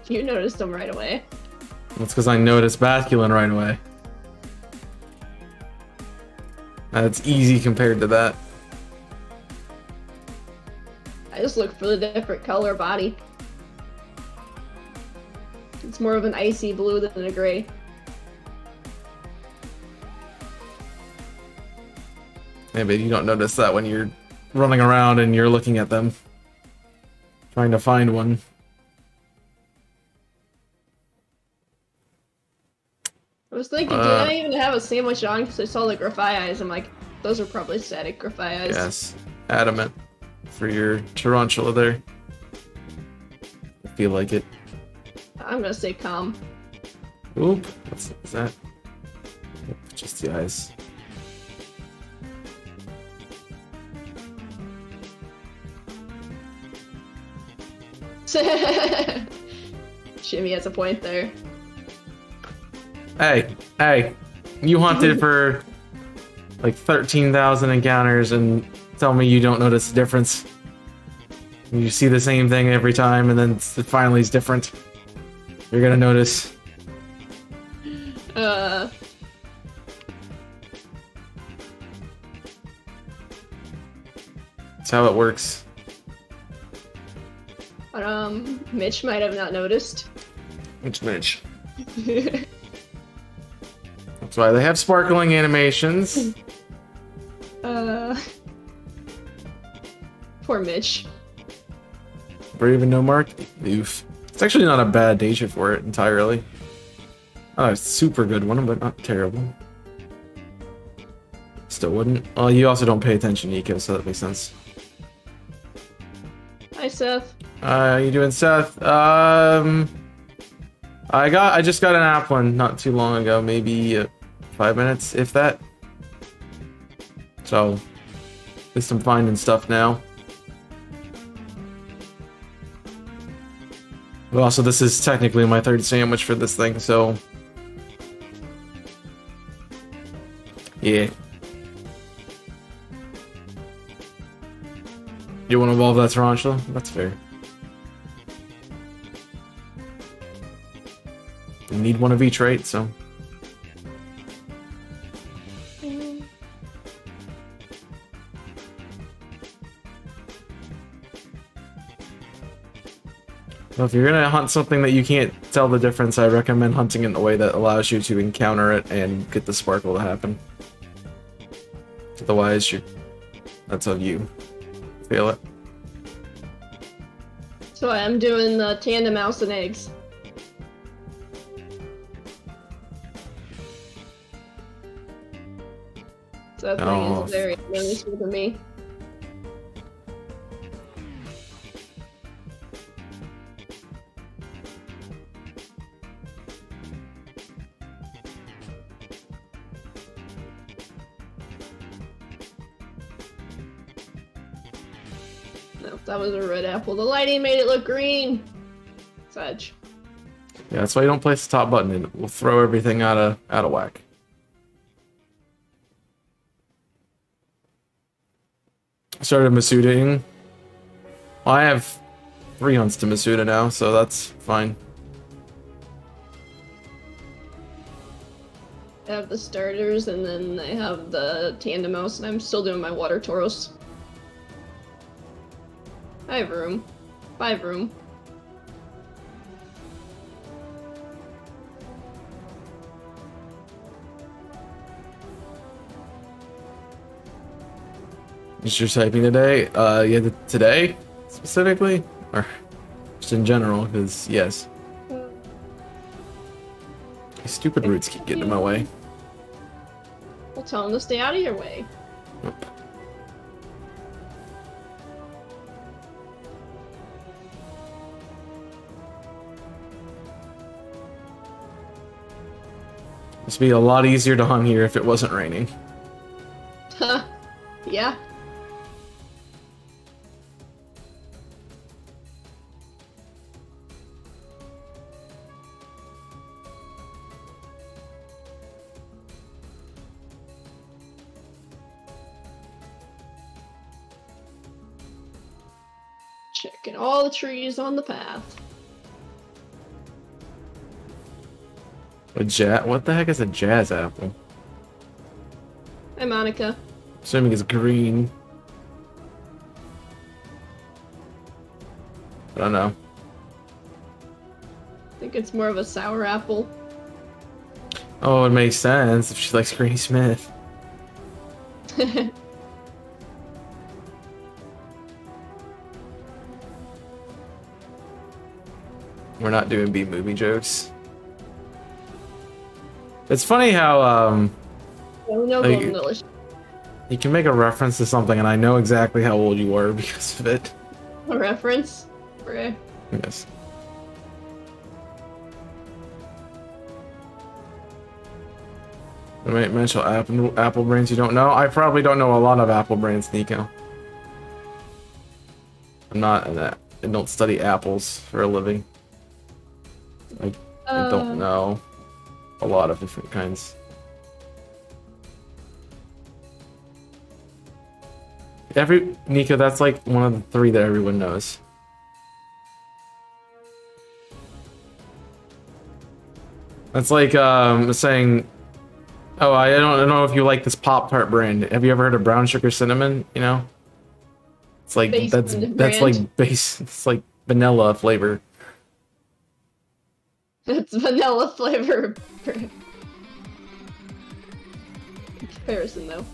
You noticed them right away. That's because I noticed Basculin right away. That's easy compared to that. I just look for the different color body. It's more of an icy blue than a gray. Maybe you don't notice that when you're running around and you're looking at them. Trying to find one. I was thinking, Uh. did I even have a sandwich on? Because I saw the Grafaiai. I'm like, those are probably static Grafaiai. Yes. Adamant. For your tarantula there. I feel like it. I'm gonna say calm. Oop. What's is that? Yep, just the eyes. <laughs> Jimmy has a point there. Hey, hey. You hunted for like 13,000 encounters and tell me you don't notice the difference. You see the same thing every time and then it finally is different. You're gonna notice. Uh, That's how it works. but, um, Mitch might have not noticed. Which Mitch? <laughs> That's why they have sparkling animations. uh, poor Mitch. Brave and no mark. Oof. It's actually not a bad danger for it entirely. Not a super good one, but not terrible. Still wouldn't. Well, you also don't pay attention, Nico, so that makes sense. Hi, Seth. Uh, you doing, Seth? Um, I got, I just got an app one not too long ago, maybe uh, five minutes, if that. So, at least I'm finding stuff now. But also, this is technically my third sandwich for this thing, so. Yeah. You want to evolve that tarantula? That's fair. You need one of each, right? So. Well, if you're gonna hunt something that you can't tell the difference, I recommend hunting in a way that allows you to encounter it and get the sparkle to happen. Otherwise, you're... that's on you. Feel it. So I'm doing the Tandemaus and eggs. So that thing Oh. is very noticeable to me. That was a red apple. The lighting made it look green. Fudge. Yeah, that's why you don't place the top button. And it will throw everything out of out of whack. I started Masudaing. Well, I have three hunts to Masuda now, so that's fine. I have the starters and then I have the Tandemaus and I'm still doing my water Tauros. I have room. Five room. Is your typing today? Uh, yeah, today specifically, or just in general? Because yes, these stupid roots keep getting in my way. We'll tell them to stay out of your way. Nope. This would be a lot easier to hunt here if it wasn't raining. Huh. <laughs> yeah. Checking all the trees on the path. A jazz? What the heck is a jazz apple? Hi, Monica. Assuming it's green. I don't know. I think it's more of a sour apple. Oh, it makes sense if she likes Granny Smith. <laughs> We're not doing B movie jokes. It's funny how um no, Like- Golden Delicious. you can make a reference to something and I know exactly how old you were <laughs> because of it. A reference? right? Yes. Right, mental apple, apple brains you don't know? I probably don't know a lot of apple brains, Nico. I'm not an I don't study apples for a living. I Uh, don't know a lot of different kinds. Every Nico, that's like one of the three that everyone knows. That's like um, saying, "Oh, I don't, I don't know if you like this Pop Tart brand. Have you ever heard of brown sugar cinnamon? You know, it's like that's brand. that's like base. It's like vanilla flavor. It's vanilla flavor. Comparison though.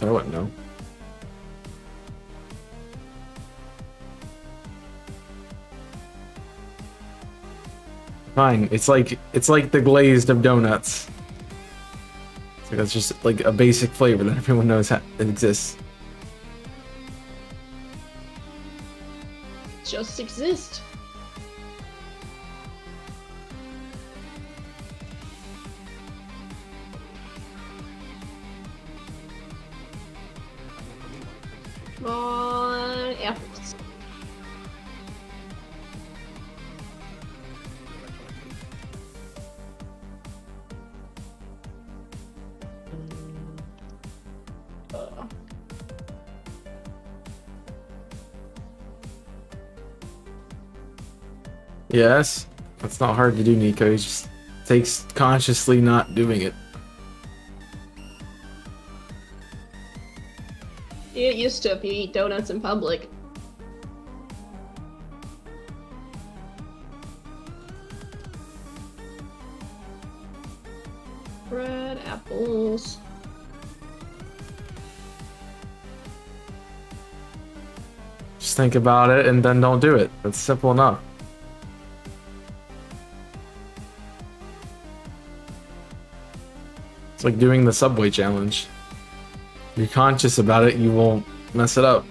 I wouldn't know. Fine. It's like it's like the glazed of donuts. So that's just like a basic flavor that <laughs> everyone knows exists. Just exist. Come on, apples. Yes, that's not hard to do, Nico. He just takes consciously not doing it. you get used to if you eat donuts in public. Red apples. Just think about it and then don't do it. It's simple enough. It's like doing the subway challenge. If you're conscious about it, you won't mess it up.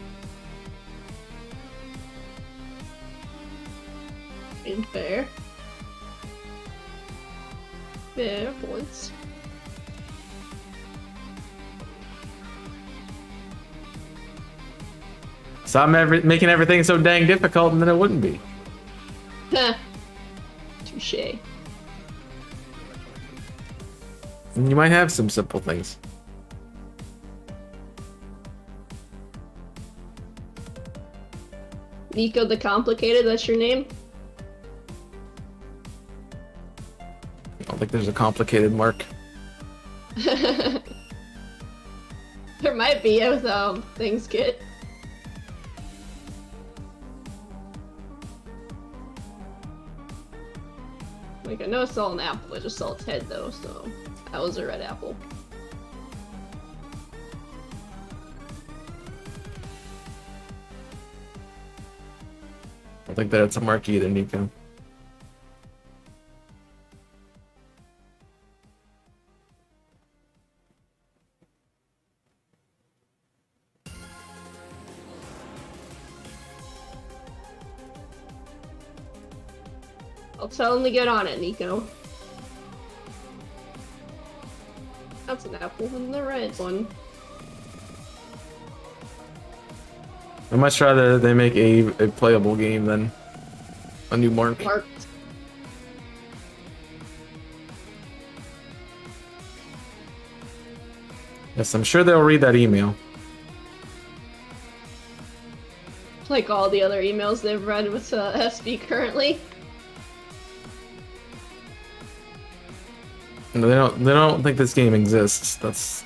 Fair. Fair points. Stop every- making everything so dang difficult, and then it wouldn't be. Huh. And you might have some simple things. Nico the Complicated, that's your name? I don't think there's a complicated mark. <laughs> there might be as um, things get. Like, I know it's all an apple, I just saw its head though, so that was a red apple. I think that's a mark either, Nico. I'll tell him to get on it, Nico. an apple than the red one. I much rather they make a, a playable game than a new mark. Yes, I'm sure they'll read that email. Like all the other emails they've read with uh, SB currently. They don't. They don't think this game exists. That's.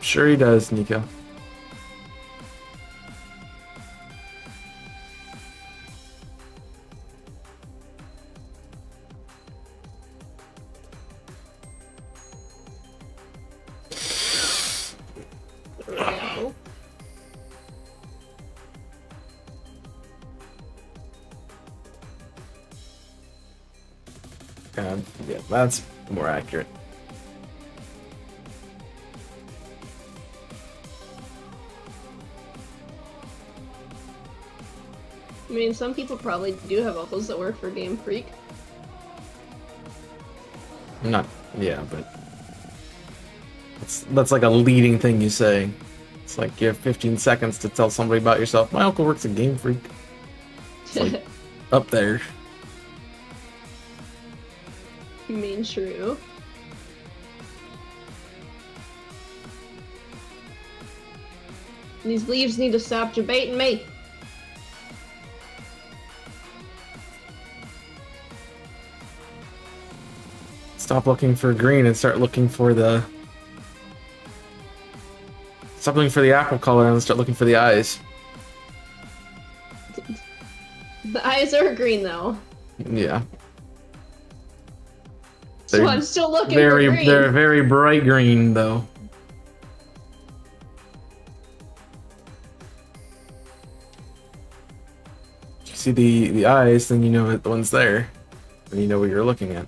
Sure he does, Nico. That's more accurate. I mean, some people probably do have uncles that work for Game Freak. Not, yeah, but that's that's like a leading thing you say. It's like you have 15 seconds to tell somebody about yourself. My uncle works at Game Freak. It's like <laughs> up there. Mean, true. These leaves need to stop debating me. Stop looking for green and start looking for the. Stop looking for the apple color and start looking for the eyes. The eyes are green though. Yeah, So I'm still looking very for green. they're very bright green though. You see the the eyes, then you know that the one's there, and you know what you're looking at.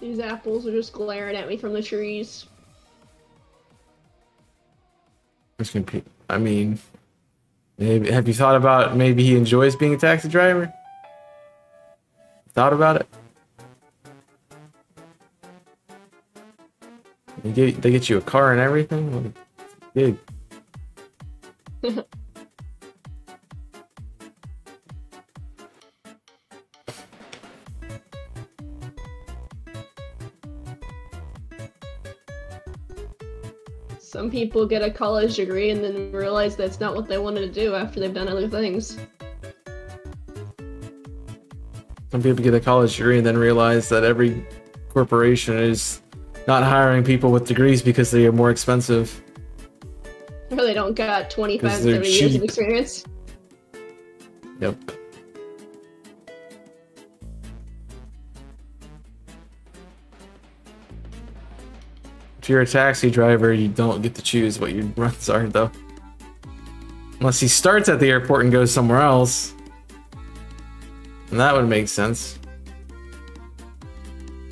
These apples are just glaring at me from the trees. It's gonna I mean, maybe have you thought about maybe he enjoys being a taxi driver? Thought about it? They get they get you a car and everything. What. <laughs> Some people get a college degree and then realize that's not what they wanted to do after they've done other things. Some people get a college degree and then realize that every corporation is not hiring people with degrees because they are more expensive. Or they don't got 25, 'Cause they're 30 years of experience. Yep. If you're a taxi driver, you don't get to choose what your <laughs> runs are, though. Unless he starts at the airport and goes somewhere else. And that would make sense.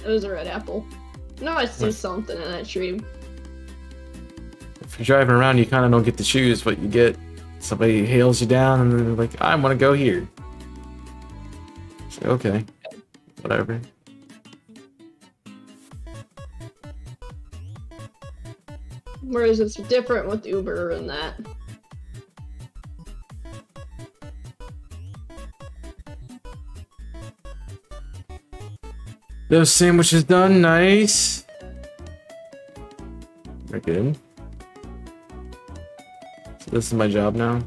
It was a red apple. No, I see something in that tree. If you're driving around, you kind of don't get to choose what you get. Somebody hails you down and they're like, I want to go here. Say, okay, whatever. Whereas it's different with Uber and that. Those sandwiches done, nice. Good. So this is my job now.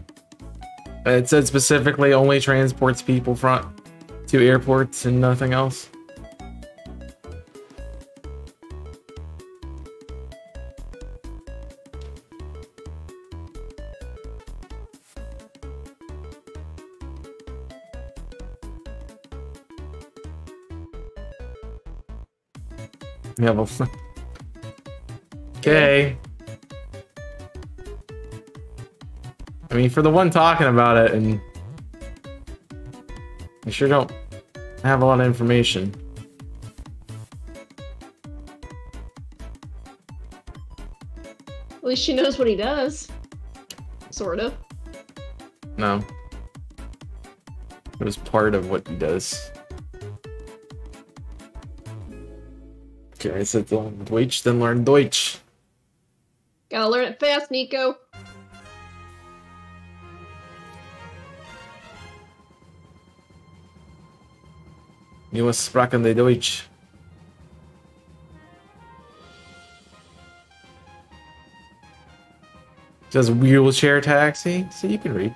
Uh, It said specifically only transports people front to airports and nothing else. Yeah, well. okay. I mean, for the one talking about it, and I sure don't have a lot of information. At least she knows what he does. Sort of. No. It was part of what he does. Okay, I said learn Deutsch, then learn Deutsch. Gotta learn it fast, Nico. You sprachen de Deutsch. Does wheelchair taxi? So you can read.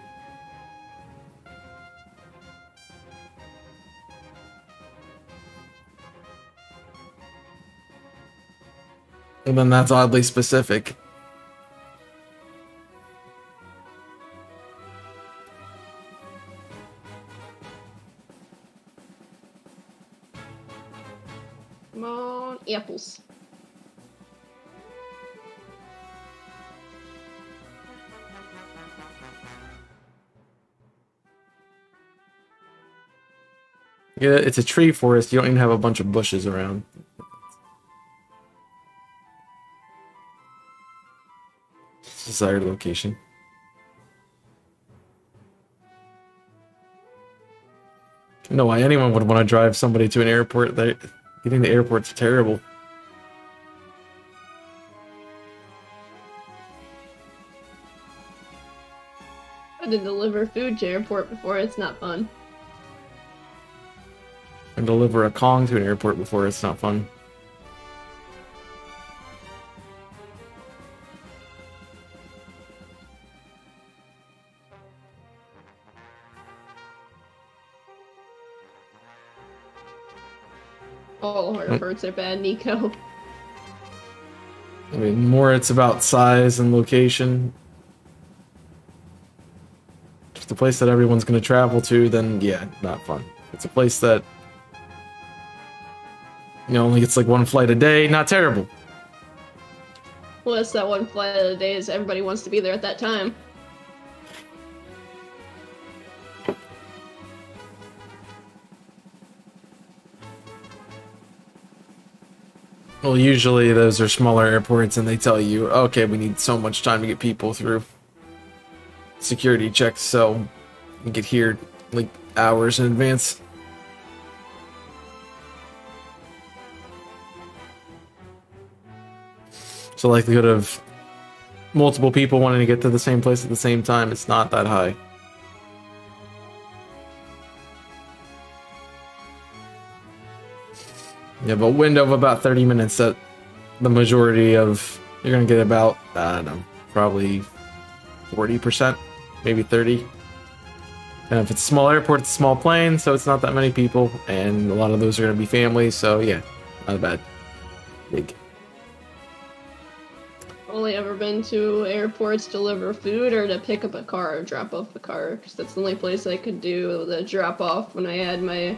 And then that's oddly specific. Come on, apples. Yeah, it's a tree forest. You don't even have a bunch of bushes around. Desired location. I don't know why anyone would want to drive somebody to an airport. They, getting to the airport's terrible. I had to deliver food to airport before. It's not fun. And deliver a Kong to an airport before it's not fun. Airports are bad, Nico. I mean, more it's about size and location. If it's a place that everyone's going to travel to, then yeah, not fun. If it's a place that you know only gets like one flight a day, not terrible. Well, that's that one flight the day is everybody wants to be there at that time. Well, usually those are smaller airports, and they tell you, okay, we need so much time to get people through security checks, so get here like hours in advance. So likelihood of multiple people wanting to get to the same place at the same time, it's not that high. Have a window of about 30 minutes that the majority of you're gonna get about I don't know, probably 40%, maybe 30. And if it's a small airport, it's a small plane, so it's not that many people, and a lot of those are gonna be families, so yeah, not bad. Big. Only ever been to airports to deliver food or to pick up a car or drop off a car, because that's the only place I could do the drop off when I had my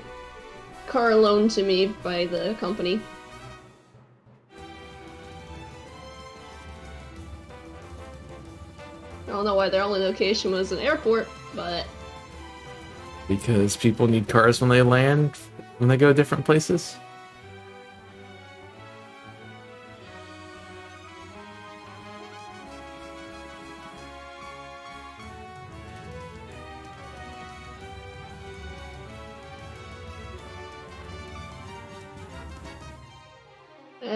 car loaned to me by the company. I don't know why their only location was an airport, but Because people need cars when they land, when they go different places.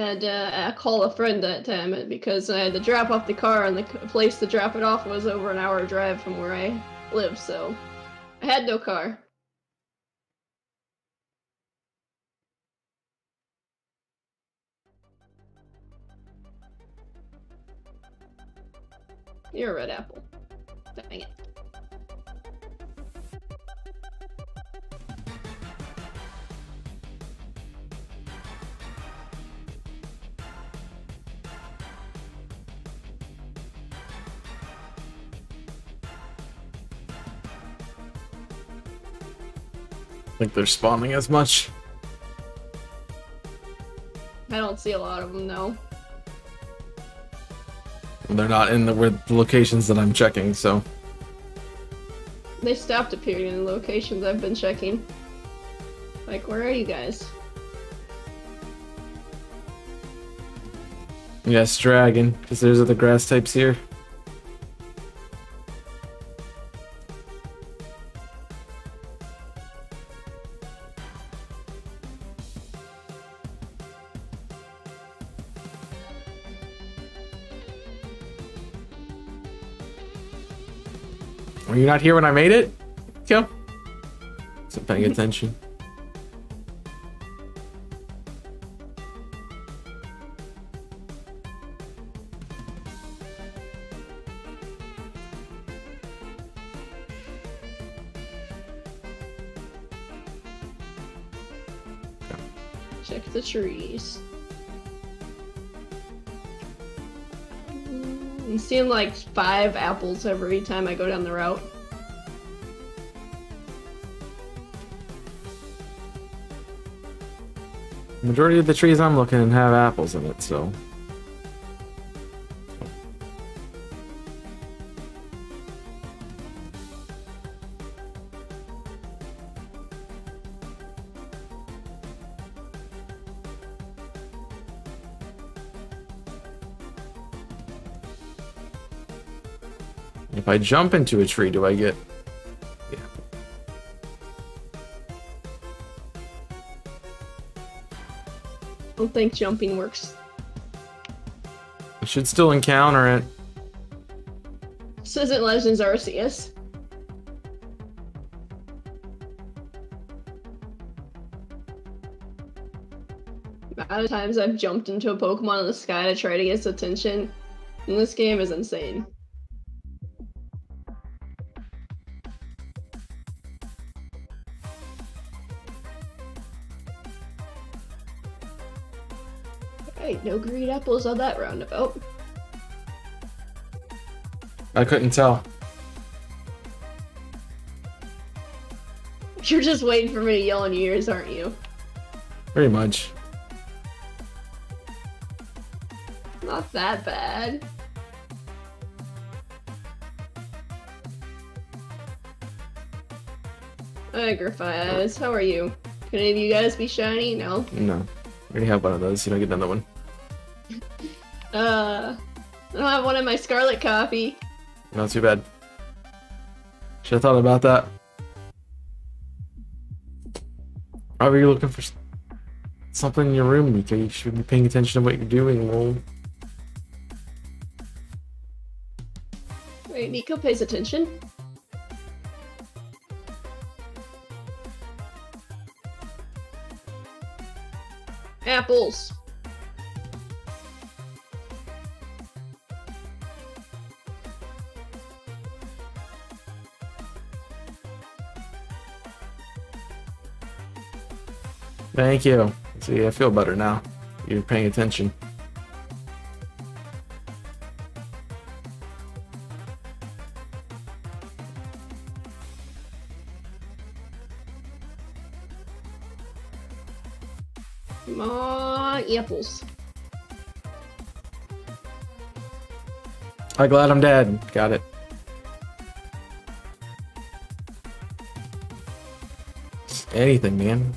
I to uh, call a friend that time because I had to drop off the car, and the place to drop it off was over an hour drive from where I live, so I had no car. You're a red apple. Dang it. Think they're spawning as much. I don't see a lot of them, though. They're not in the, locations that I'm checking, so. They stopped appearing in the locations I've been checking. Like, where are you guys? Yes, dragon, because there's other grass types here. Were you not here when I made it? Go. Wasn't paying attention. Five apples every time I go down the route. Majority of the trees I'm looking at have apples in it, so. I jump into a tree, do I get... Yeah. I don't think jumping works. I should still encounter it. This isn't Legends Arceus. Amount of times I've jumped into a Pokemon in the sky to try to get its attention in this game is insane. No green apples on that roundabout. I couldn't tell. <laughs> You're just waiting for me to yell in your ears, aren't you? Very much. Not that bad. Hi, Graphias. How are you? Can any of you guys be shiny? No. No. I already have one of those. You don't get another one. Uh, I don't have one in my Scarlet copy. Not too bad. Should have thought about that. Probably you're looking for something in your room, Nika. You should be paying attention to what you're doing. Well, Wait, Nico pays attention. Apples. Thank you. See, I feel better now. You're paying attention. On, apples. I'm glad I'm dead. Got it. Anything, man.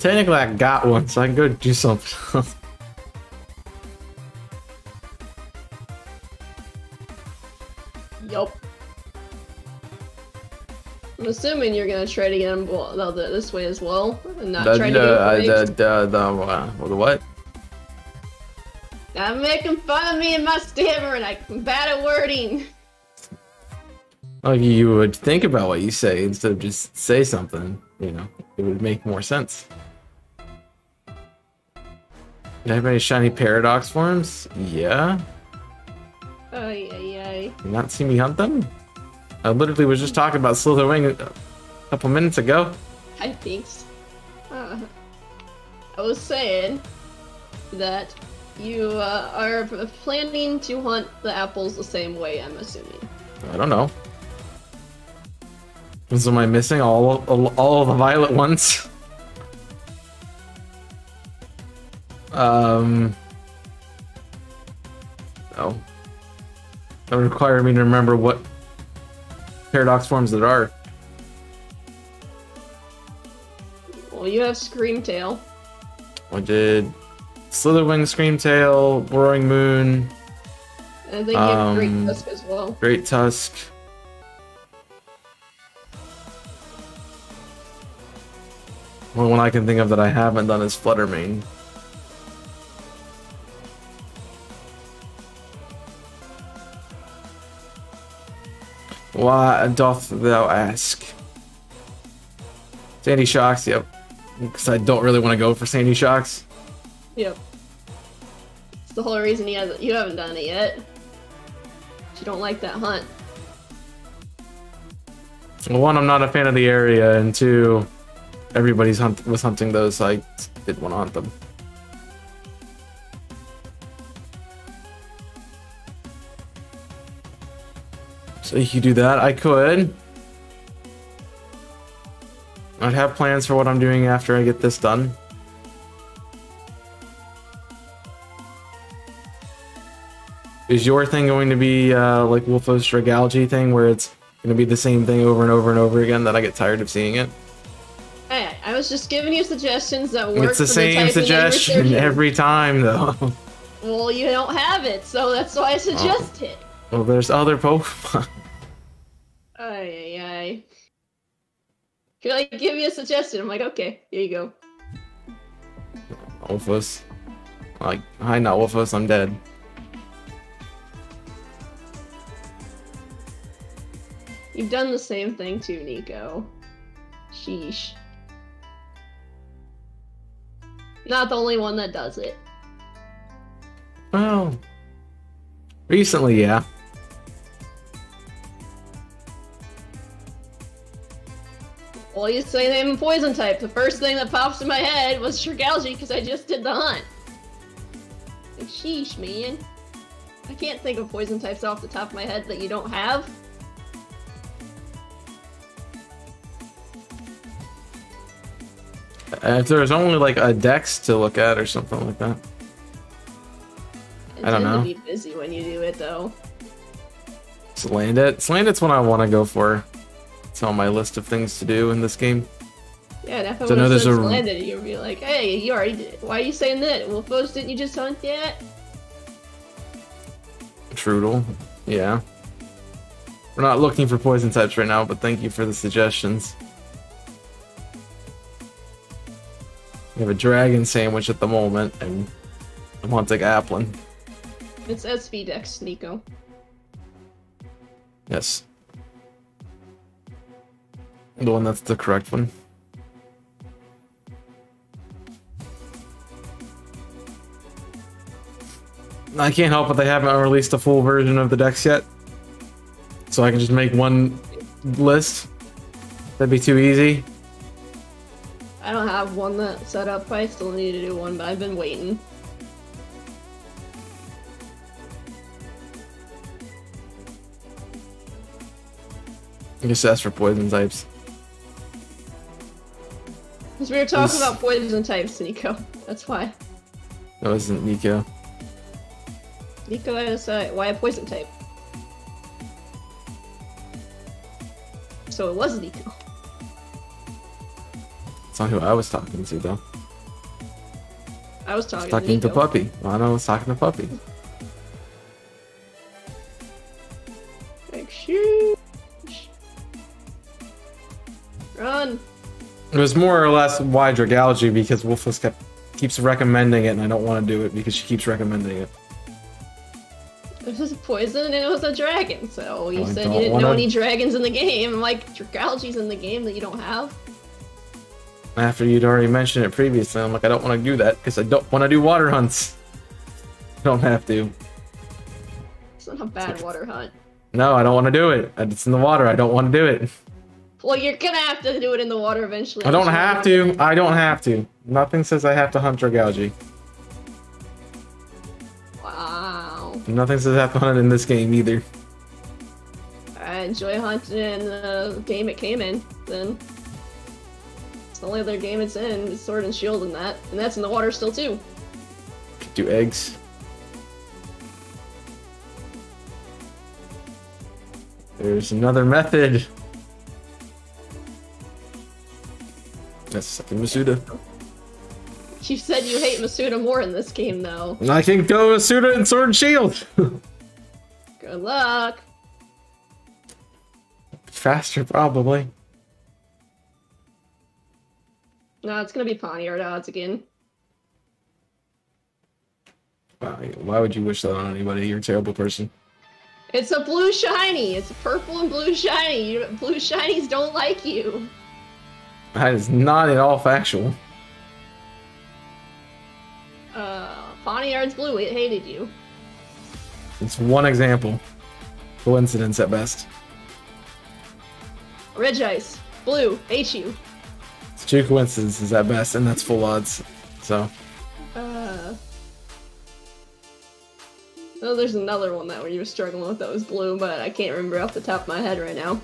Technically, I got one, so I can go do something. <laughs> Yup. I'm assuming you're gonna try to get him well, this way as well, and not try to go uh, the, the, the, uh, the what? I'm making fun of me and my stammer, and I'm bad at wording. Like you would think about what you say instead of just say something, you know, it would make more sense. Did I have any shiny paradox forms? Yeah. Ay, ay, ay. You not see me hunt them? I literally was just talking about Slither Wing a couple minutes ago. I think so. Uh, I was saying that you uh, are planning to hunt the apples the same way, I'm assuming. I don't know. So am I missing all all, all of the violet ones? <laughs> Um. No. That would require me to remember what paradox forms there are. Well, you have Scream Tail. I did Slither Wing, Screamtail, Roaring Moon, And I think you have Great Um, Tusk as well. Great Tusk. Only one I can think of that I haven't done is Flutter Mane. Why doth thou ask? Sandy Shocks, yep. Because I don't really want to go for Sandy Shocks. Yep. It's the whole reason you haven't, you haven't done it yet. You don't like that hunt. Well, one, I'm not a fan of the area, and two, everybody's hunt was hunting those, so I didn't want to hunt them. So you could do that. I could. I'd have plans for what I'm doing after I get this done. Is your thing going to be uh, like Wolfos Dragalge thing, where it's going to be the same thing over and over and over again that I get tired of seeing it? Hey, I was just giving you suggestions that work. It's the same and suggestion <laughs> every time, though. Well, you don't have it, so that's why I suggest it. well, there's other Pokemon. <laughs> Ay, ay, ay. Feel like give you a suggestion. I'm like, okay, here you go. Wolfos. Like, hi, not Wolfos, I'm dead. You've done the same thing too, Nico. Sheesh. Not the only one that does it. Well, recently, yeah. Well, you say name a poison type. The first thing that pops in my head was Dragalge because I just did the hunt. Like, sheesh, man. I can't think of poison types off the top of my head that you don't have. Uh, If there's only like a dex to look at or something like that. I, I don't know. to be busy when you do it, though. Salandit. Salandit's what I want to go for. It's on my list of things to do in this game. Yeah, and if I So would have a- landed, you'd be like, hey, you already did. Why are you saying that? Well, folks, didn't you just hunt yet? Trudel. Yeah. We're not looking for poison types right now, but thank you for the suggestions. We have a dragon sandwich at the moment, and I'm hunting Applin. It's SV Dex, Nico. Yes. The one that's the correct one. I can't help but they haven't released a full version of the dex yet. So I can just make one list. That'd be too easy. I don't have one that set up. I still need to do one, but I've been waiting. I just ask for poison types. Because we were talking about poison types, Nico. That's why. That wasn't Nico. Nico is uh, why a poison type. So it was Nico. It's not who I was talking to though. I was I talking, was talking to, to Puppy. I know I was talking to Puppy. Like, shoosh. Run. It was more or less why Dragalge because Wolfos kept keeps recommending it and I don't want to do it because she keeps recommending it. It was poison and it was a dragon. So you oh, I said you didn't wanna- know any dragons in the game. I'm like, Dragalge's in the game that you don't have. After you'd already mentioned it previously, I'm like, I don't want to do that because I don't want to do water hunts. <laughs> don't have to. It's not a bad water hunt. No, I don't want to do it. It's in the water. I don't want to do it. Well, you're gonna have to do it in the water eventually. I don't have to. I don't have to. Nothing says I have to hunt Dragalge. Wow. Nothing says I have to hunt in this game either. I enjoy hunting in the game it came in, then. It's the only other game it's in, is Sword and Shield and that. And that's in the water still too. Could do eggs. There's another method. That's second Masuda. You said you hate Masuda more in this game though. I can go Masuda and Sword and Shield. <laughs> Good luck. Faster, probably. No, it's gonna be Pawniard odds again. Why why would you wish that on anybody? You're a terrible person. It's a blue shiny. It's a purple and blue shiny. Blue shinies don't like you. That is not at all factual. Uh, Pawniard's blue. It hated you. It's one example. Coincidence at best. Regice, blue, hate you. It's two coincidences at best, and that's full odds. So, Uh. Oh, there's another one that where you were struggling with that was blue, but I can't remember off the top of my head right now.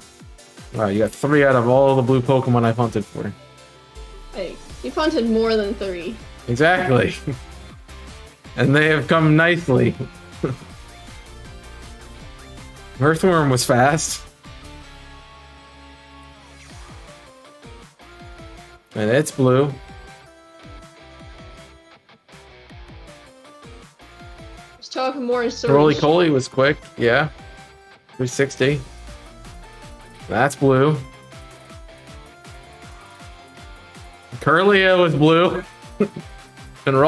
Wow, you got three out of all the blue Pokemon I've hunted for. Hey, you hunted more than three. Exactly. <laughs> and they have come nicely. <laughs> Orthworm was fast. And it's blue. Just talking more in Roly stories. Coly was quick, yeah. 360. That's blue. Kirlia was blue. <laughs> and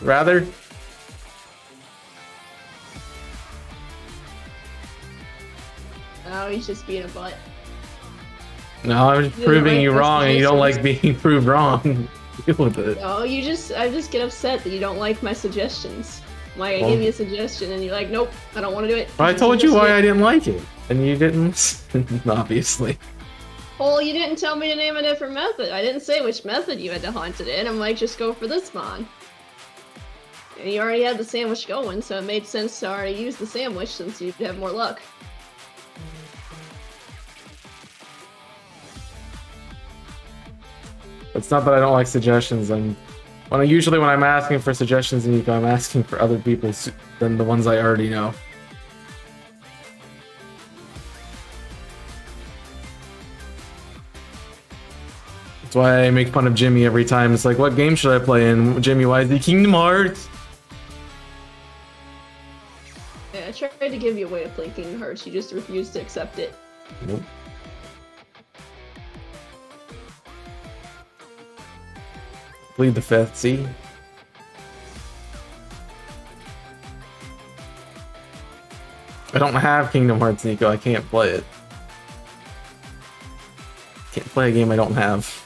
rather. Oh, he's just being a butt. No, I'm just proving you wrong, and you don't like being <laughs> proved wrong. <laughs> Deal with it. No, you just I just get upset that you don't like my suggestions. Like I Well- give you a suggestion and you're like, nope, I don't want to do it. I told you why I didn't like it, and you didn't <laughs> obviously. Well, you didn't tell me to name a different method. I didn't say which method you had to haunt it in. I'm like, just go for this mon. And you already had the sandwich going, so it made sense to already use the sandwich since you'd have more luck. It's not that I don't like suggestions. I'm when I usually when I'm asking for suggestions, and I'm asking for other people's than the ones I already know. That's why I make fun of Jimmy every time. It's like, what game should I play in? Jimmy, why is he Kingdom Hearts? Yeah, I tried to give you a way to play Kingdom Hearts, you just refused to accept it. Nope. Plead the fifth. See, I don't have Kingdom Hearts, Nico. I can't play it. Can't play a game I don't have.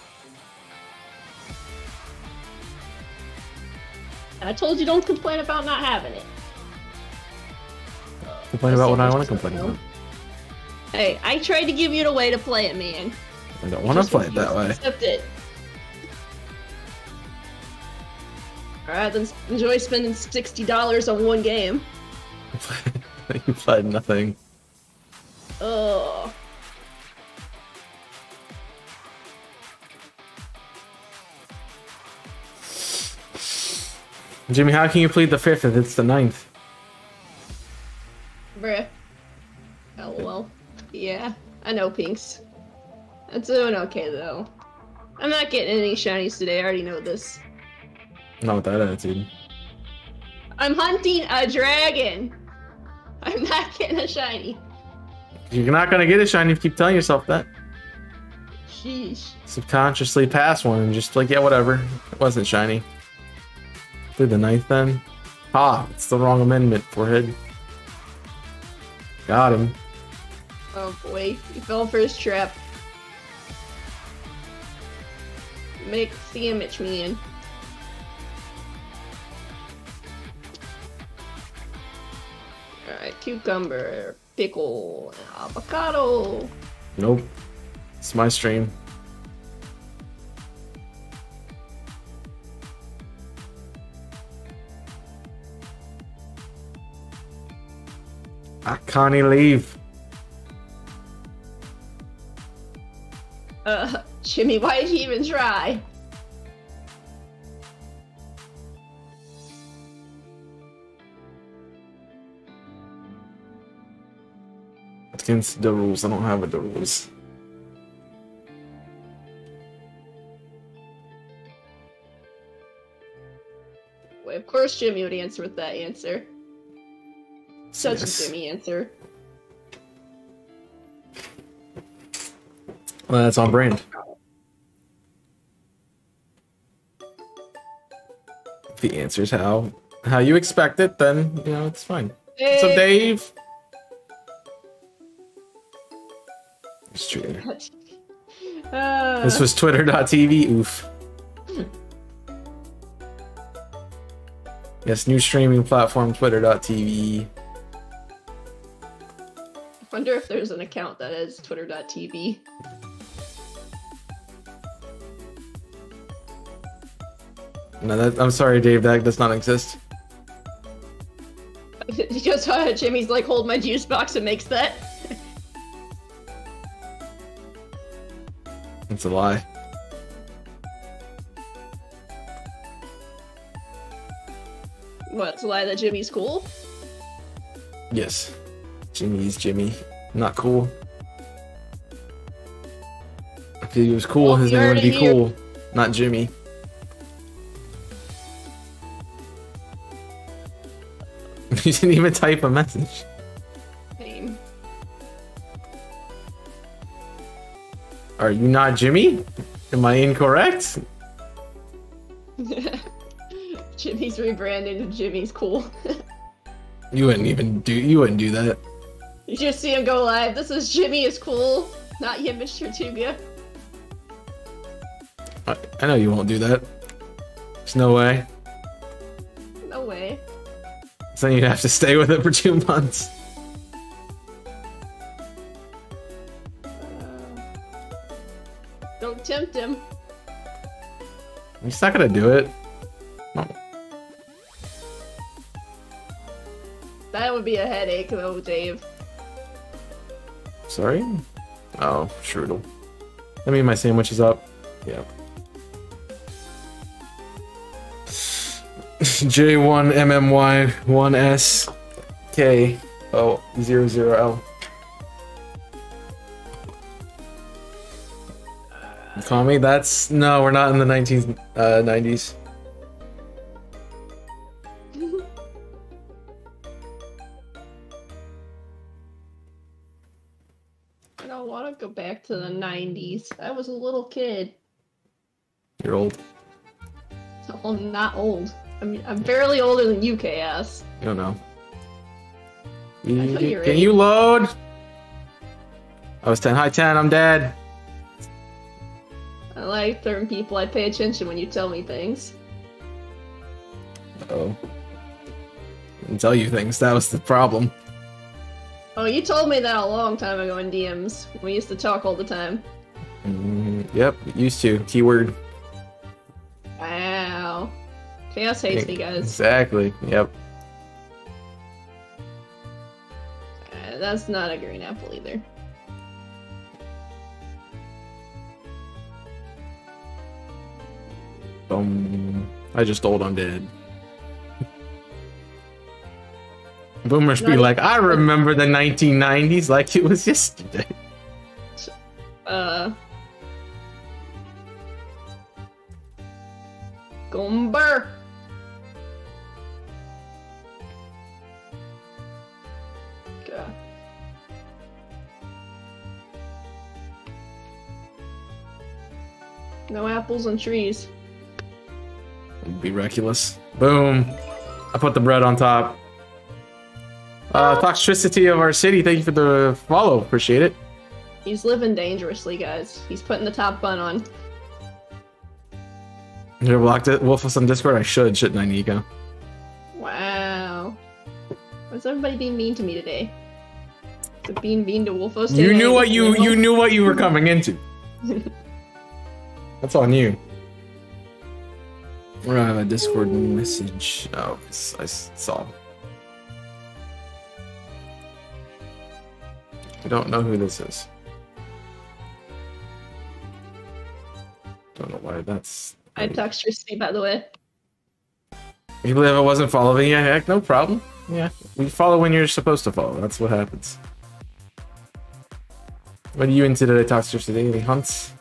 I told you don't complain about not having it. Complain about what I want to complain about. Hey, I tried to give you the way to play it, man. I don't want to play it that way. Accept it. Alright, then enjoy spending $60 on one game. <laughs> you played nothing. Ugh. Jimmy, how can you plead the fifth if it's the ninth? Bruh. Oh, LOL. Yeah, I know, Pinks. I'm doing okay, though. I'm not getting any shinies today, I already know this. Not with that attitude. I'm hunting a dragon! I'm not getting a shiny. You're not gonna get a shiny if you keep telling yourself that. Sheesh. Subconsciously pass one and just like, yeah, whatever. It wasn't shiny. Did the knife then? Ah, it's the wrong amendment, forehead. Got him. Oh boy, he fell for his trap. Make sandwich man. Alright, cucumber, pickle, avocado. Nope. It's my stream. I can't leave. Uh, Jimmy, why did you even try? Against the rules. I don't have the rules. Wait, of course Jimmy would answer with that answer. Such Yes. a Jimmy answer. Well, that's on brand. If the answer's how how you expect it, then you know it's fine. Hey, So Dave, It's. Uh, This was twitter.tv. Oof. Yes, new streaming platform, twitter.tv. wonder if there's an account that is twitter.tv. No, that, I'm sorry, Dave, that does not exist. <laughs> Just uh, Jimmy's like, hold my juice box and makes that. It's a lie. What, it's a lie that Jimmy's cool? Yes. Jimmy's Jimmy. Not cool. If he was cool, Well, his name would be knew. cool, not Jimmy. <laughs> you didn't even type a message. Are you not Jimmy? Am I incorrect? <laughs> Jimmy's rebranded to Jimmy's cool. You wouldn't even do. You wouldn't do that. you just see him go live. This is Jimmy is cool, not you, Mr. Tuga. I, I know you won't do that. There's no way. No way. So you'd have to stay with it for two months. Tempt him. He's not gonna do it. No. That would be a headache, though, Dave. Sorry? Oh, strudel. Let me my sandwich is up. Yeah. <laughs> J1MMY 1S K O 00L. Call me? That's no, we're not in the 1990s. Uh, <laughs> I don't want to go back to the 90s. I was a little kid. You're old. <laughs> Oh, I'm not old. I'm, I'm barely older than you, KS. I don't know. You Can eight. you load? I was 10. Hi, 10. I'm dead. I like certain people. I pay attention when you tell me things. Oh. Didn't tell you things. That was the problem. Oh, you told me that a long time ago in DMs. We used to talk all the time. Mm, yep, used to. Keyword. Wow. Chaos hates me, guys. Exactly. Yep. Uh, that's not a green apple either. Boom. I just told I'm dead. Boomers be like, I remember the 1990s like it was yesterday. <laughs> Uh. Gumber. God. No apples on trees. Be reckless. Boom. I put the bread on top. Uh, toxicity of our city. Thank you for the follow. Appreciate it. He's living dangerously, guys. He's putting the top bun on. You ever blocked it? Wolfos on Discord? I should, shouldn't I, Nico? Wow. Why's everybody being mean to me today? Is it being mean to Wolfos You knew what you you <laughs> knew what you were coming into. <laughs> That's on you. Gonna have a Discord message. Oh, I saw. I don't know who this is. Don't know why that's. I text Tristy, by the way. You believe I wasn't following you? Heck, no problem. Yeah, we follow when you're supposed to follow. That's what happens. What are you into today, Toxter? Today, any hunts?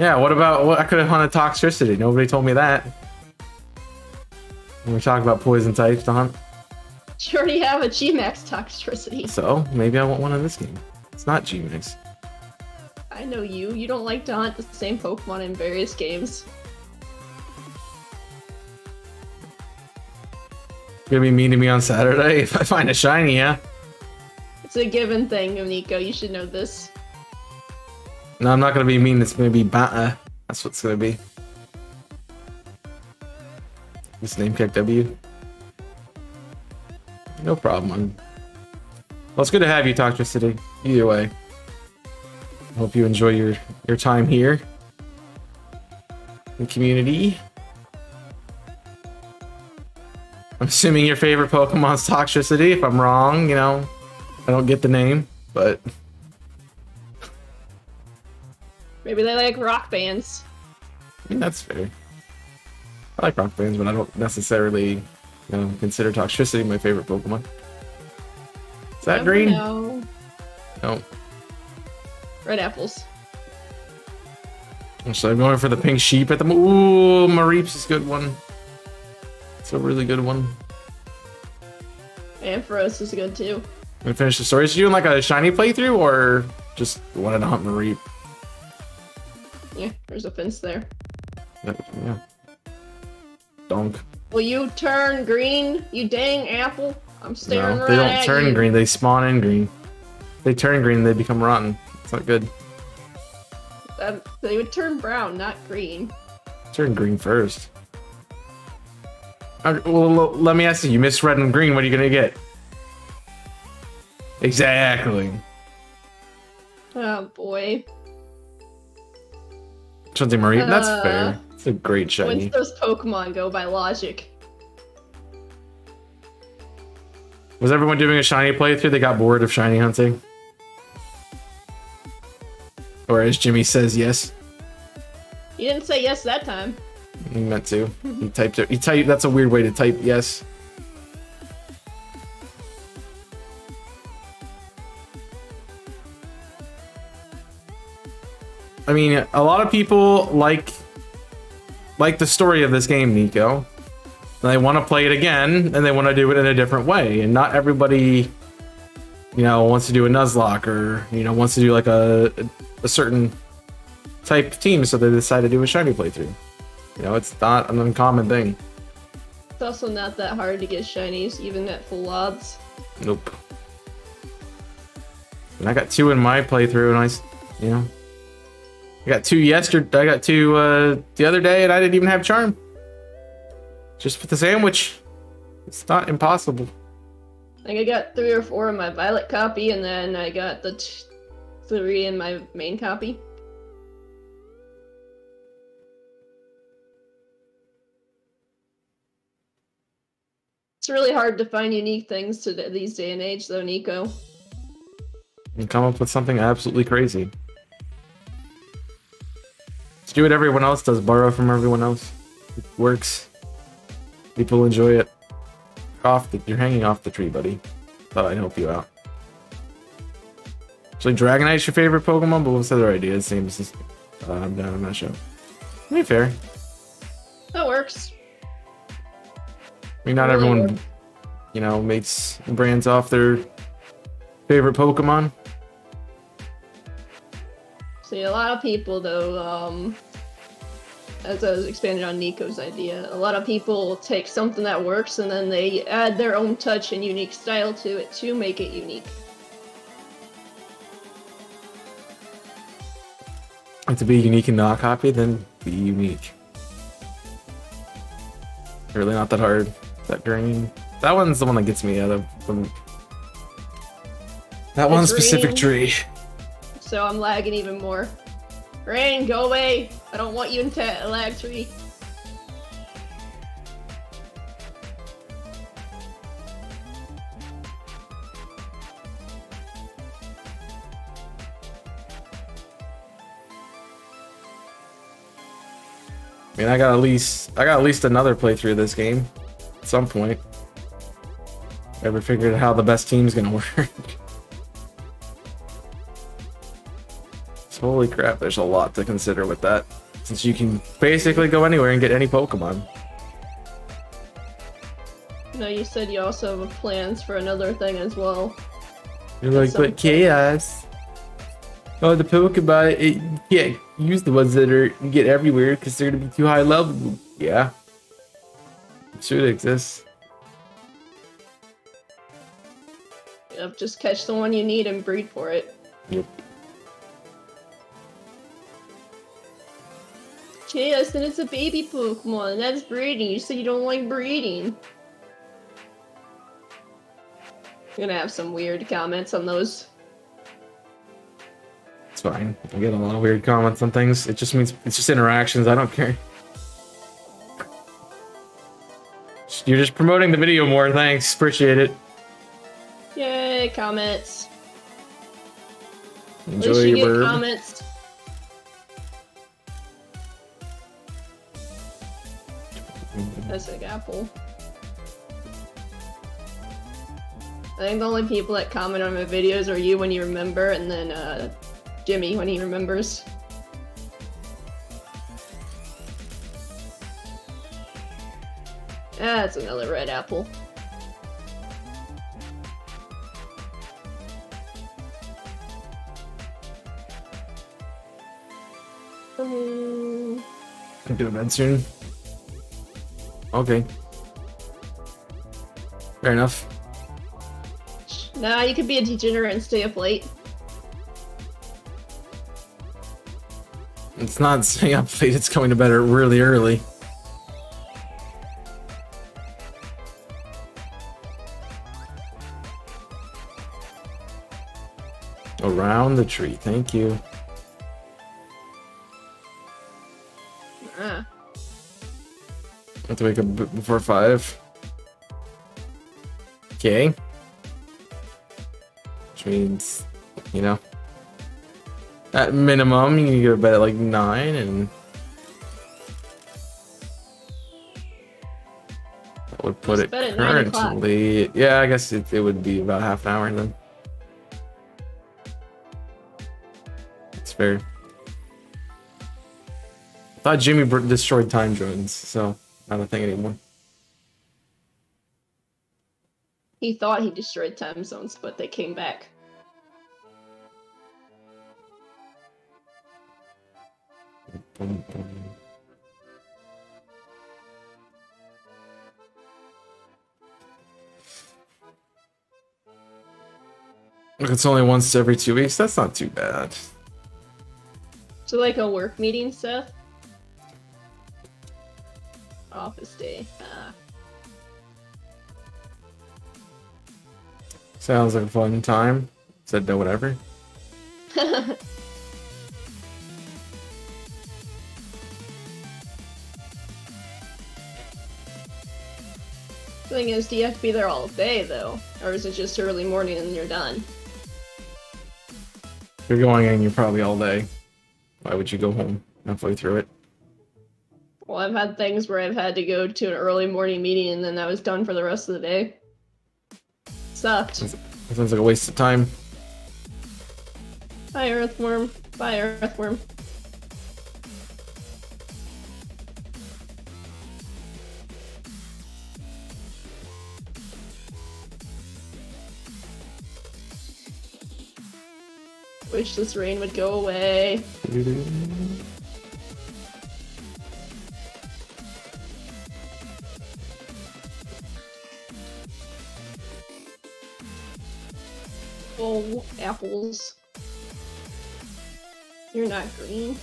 Yeah, what about what I could have hunted Toxtricity? Nobody told me that. When we talk about poison types to hunt, You already have a Gmax Toxtricity. so maybe I want one in this game. It's not G-Mix. I know you. You don't like to hunt the same Pokemon in various games. You're gonna be mean to me on Saturday <laughs> if I find a shiny, yeah? It's a given thing, Nico. You should know this. No, I'm not gonna be mean. It's gonna be Bata. That's what's gonna be. This name check W. No problem. Well, it's good to have you, Toxtricity. Either way. Hope you enjoy your your time here. In community. I'm assuming your favorite Pokemon's Toxtricity. If I'm wrong, you know, I don't get the name, but Maybe they like rock bands. I mean, that's fair. I like rock bands, but I don't necessarily, you know, consider Toxtricity my favorite Pokemon. Is that green? know. No. Red apples. So I'm going for the pink sheep at the. mo- Ooh, Mareep's is a good one. It's a really good one. Ampharos is good too. Gonna finish the story. Is you doing like a shiny playthrough or just wanted to hunt Mareep? Yeah, there's a fence there. Yeah. Donk. Will you turn green, you dang apple? I'm staring No, right they don't turn you. green. They spawn in green. They turn green. They become rotten. It's not good. That- they would turn brown, not green. Turn green first. Uh, well, let me ask you. You miss red and green. What are you gonna get? Exactly. Oh boy. Chunty Marie. That's Uh, fair. It's a great shiny. Once those Pokemon go by logic. Was everyone doing a shiny playthrough? They got bored of shiny hunting. Or as Jimmy says, yes. You didn't say yes that time. He meant to. He typed it. He typed. That's a weird way to type yes. I mean, a lot of people like like the story of this game, Nico. And they want to play it again, and they want to do it in a different way. And not everybody, you know, wants to do a Nuzlocke or you know wants to do like a a certain type of team, so they decide to do a shiny playthrough. You know, it's not an uncommon thing. It's also not that hard to get shinies, even at full odds. Nope. And I got two in my playthrough, and I, you know, I got two yesterday. I got two uh, the other day, and I didn't even have charm. Just with the sandwich, it's not impossible. I think I got three or four in my violet copy, and then I got the three in my main copy. It's really hard to find unique things to th- these day and age, though, Nico. And come up with something absolutely crazy. Do what everyone else does. Borrow from everyone else. It works. People enjoy it. Off the, you're hanging off the tree, buddy. Thought I'd help you out. Actually, Dragonite's your favorite Pokemon, but what's the other idea? It seems uh, I'm down on that show. I mean, fair. That works. I mean, not Really everyone, works. you know, makes brands off their favorite Pokemon. See, a lot of people, though, um, as I was expanding on Nico's idea, a lot of people take something that works and then they add their own touch and unique style to it to make it unique. And to be unique and not copy, then be unique. Really not that hard. That green. That one's the one that gets me out of the. That one specific tree. So I'm lagging even more. Rain, go away! I don't want you in ta- lag tree. I mean, I got at least I got at least another playthrough of this game at some point. Ever figured out how the best team's gonna <laughs> work? Holy crap! There's a lot to consider with that, since you can basically go anywhere and get any Pokemon. No, you said you also have plans for another thing as well. You're like, but chaos. Oh, the Pokemon, it, can't use the ones that are get everywhere because they're gonna be too high level. Yeah, it should exist. Yep, just catch the one you need and breed for it. Yep. Yes, and it's a baby Pokemon. That's breeding. You said you don't like breeding. You're gonna have some weird comments on those. It's fine. I get a lot of weird comments on things. It just means it's just interactions. I don't care. You're just promoting the video more. Thanks. Appreciate it. Yay, comments. At Enjoy least you your get bird. comments. That's like apple. I think the only people that comment on my videos are you when you remember, and then uh, Jimmy when he remembers. That's another red apple. I'm gonna bed soon. Okay. Fair enough. nah, you could be a degenerate and stay up late. It's not <laughs> staying up late. It's going to bed really early. Around the tree. Thank you. Ah. I have to wake up before five. Okay. Which means, you know, at minimum, you can go to bed at like nine, and that would put it to bed at nine o'clock. currently. Yeah, I guess it, it would be about half an hour then. It's fair. I thought Jimmy destroyed time zones, so not a thing anymore. He thought he destroyed time zones, but they came back. Boom, boom. Look, it's only once every two weeks. That's not too bad. So like a work meeting stuff? Office day. Ah. Sounds like a fun time. Said no, whatever. <laughs> Thing is, do you have to be there all day though? Or is it just early morning and you're done? You're going in, you're probably all day. Why would you go home halfway through it? Well, I've had things where I've had to go to an early morning meeting and then I was done for the rest of the day. Sucked. It sounds like a waste of time. Bye, Orthworm. Bye, Orthworm. Wish this rain would go away. Oh, apples. You're not green.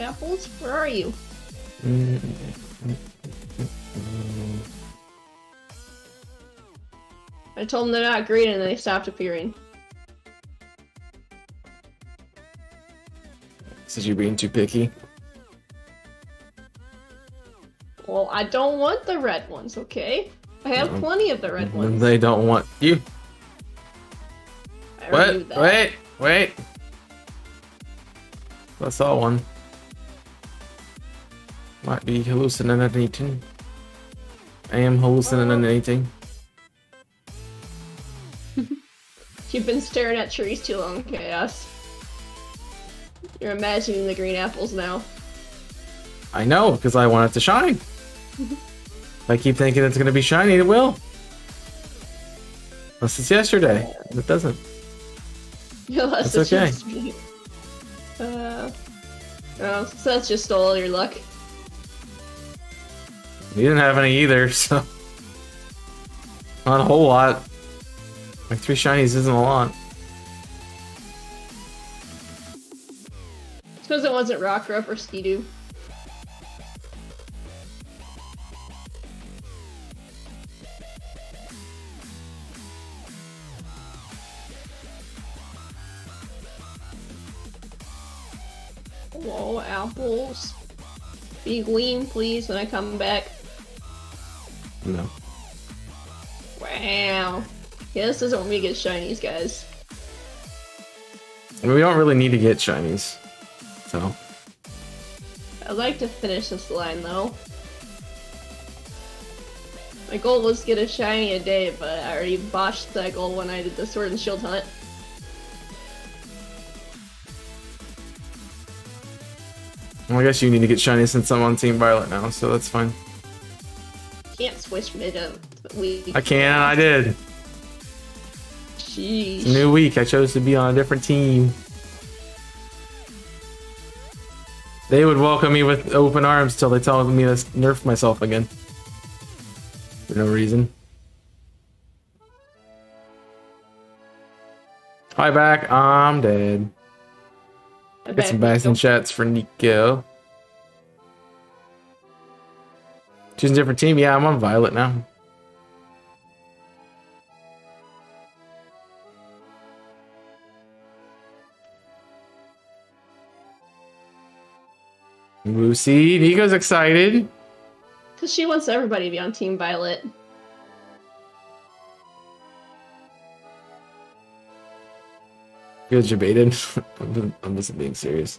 Apples, where are you? I told them they're not green and they stopped appearing. Said you being too picky. Well, I don't want the red ones, okay? I have No. plenty of the red ones. they don't want you. I What? Wait, wait. I saw one. Might be hallucinating. I am hallucinating. <laughs> You've been staring at trees too long, Chaos. You're imagining the green apples now. I know, because I want it to shine. If I keep thinking it's gonna be shiny, it will. Unless it's yesterday. It doesn't. <laughs> Unless That's it's okay. Uh, Oh, so that's just all your luck. You didn't have any either, <laughs> so not a whole lot. Like three shinies isn't a lot. Suppose it wasn't Rockruff or Skiddo. Be green, please, when I come back. No. Wow. Yeah, this isn't when we get shinies, guys. I mean, we don't really need to get shinies. So. I'd like to finish this line, though. My goal was to get a shiny a day, but I already botched that goal when I did the Sword and Shield hunt. Well, I guess you need to get shiny since I'm on Team Violet now, so that's fine. Can't switch mid uh, a week. I can, I did. Sheesh. New week, I chose to be on a different team. They would welcome me with open arms till they tell me to nerf myself again. For no reason. Hi back, I'm dead. I Get some bet- shots for Nico. Choosing a different team? Yeah, I'm on Violet now. Lucy, Nico's excited. Because she wants everybody to be on Team Violet. Feels debated. I'm <laughs> I'm just being serious.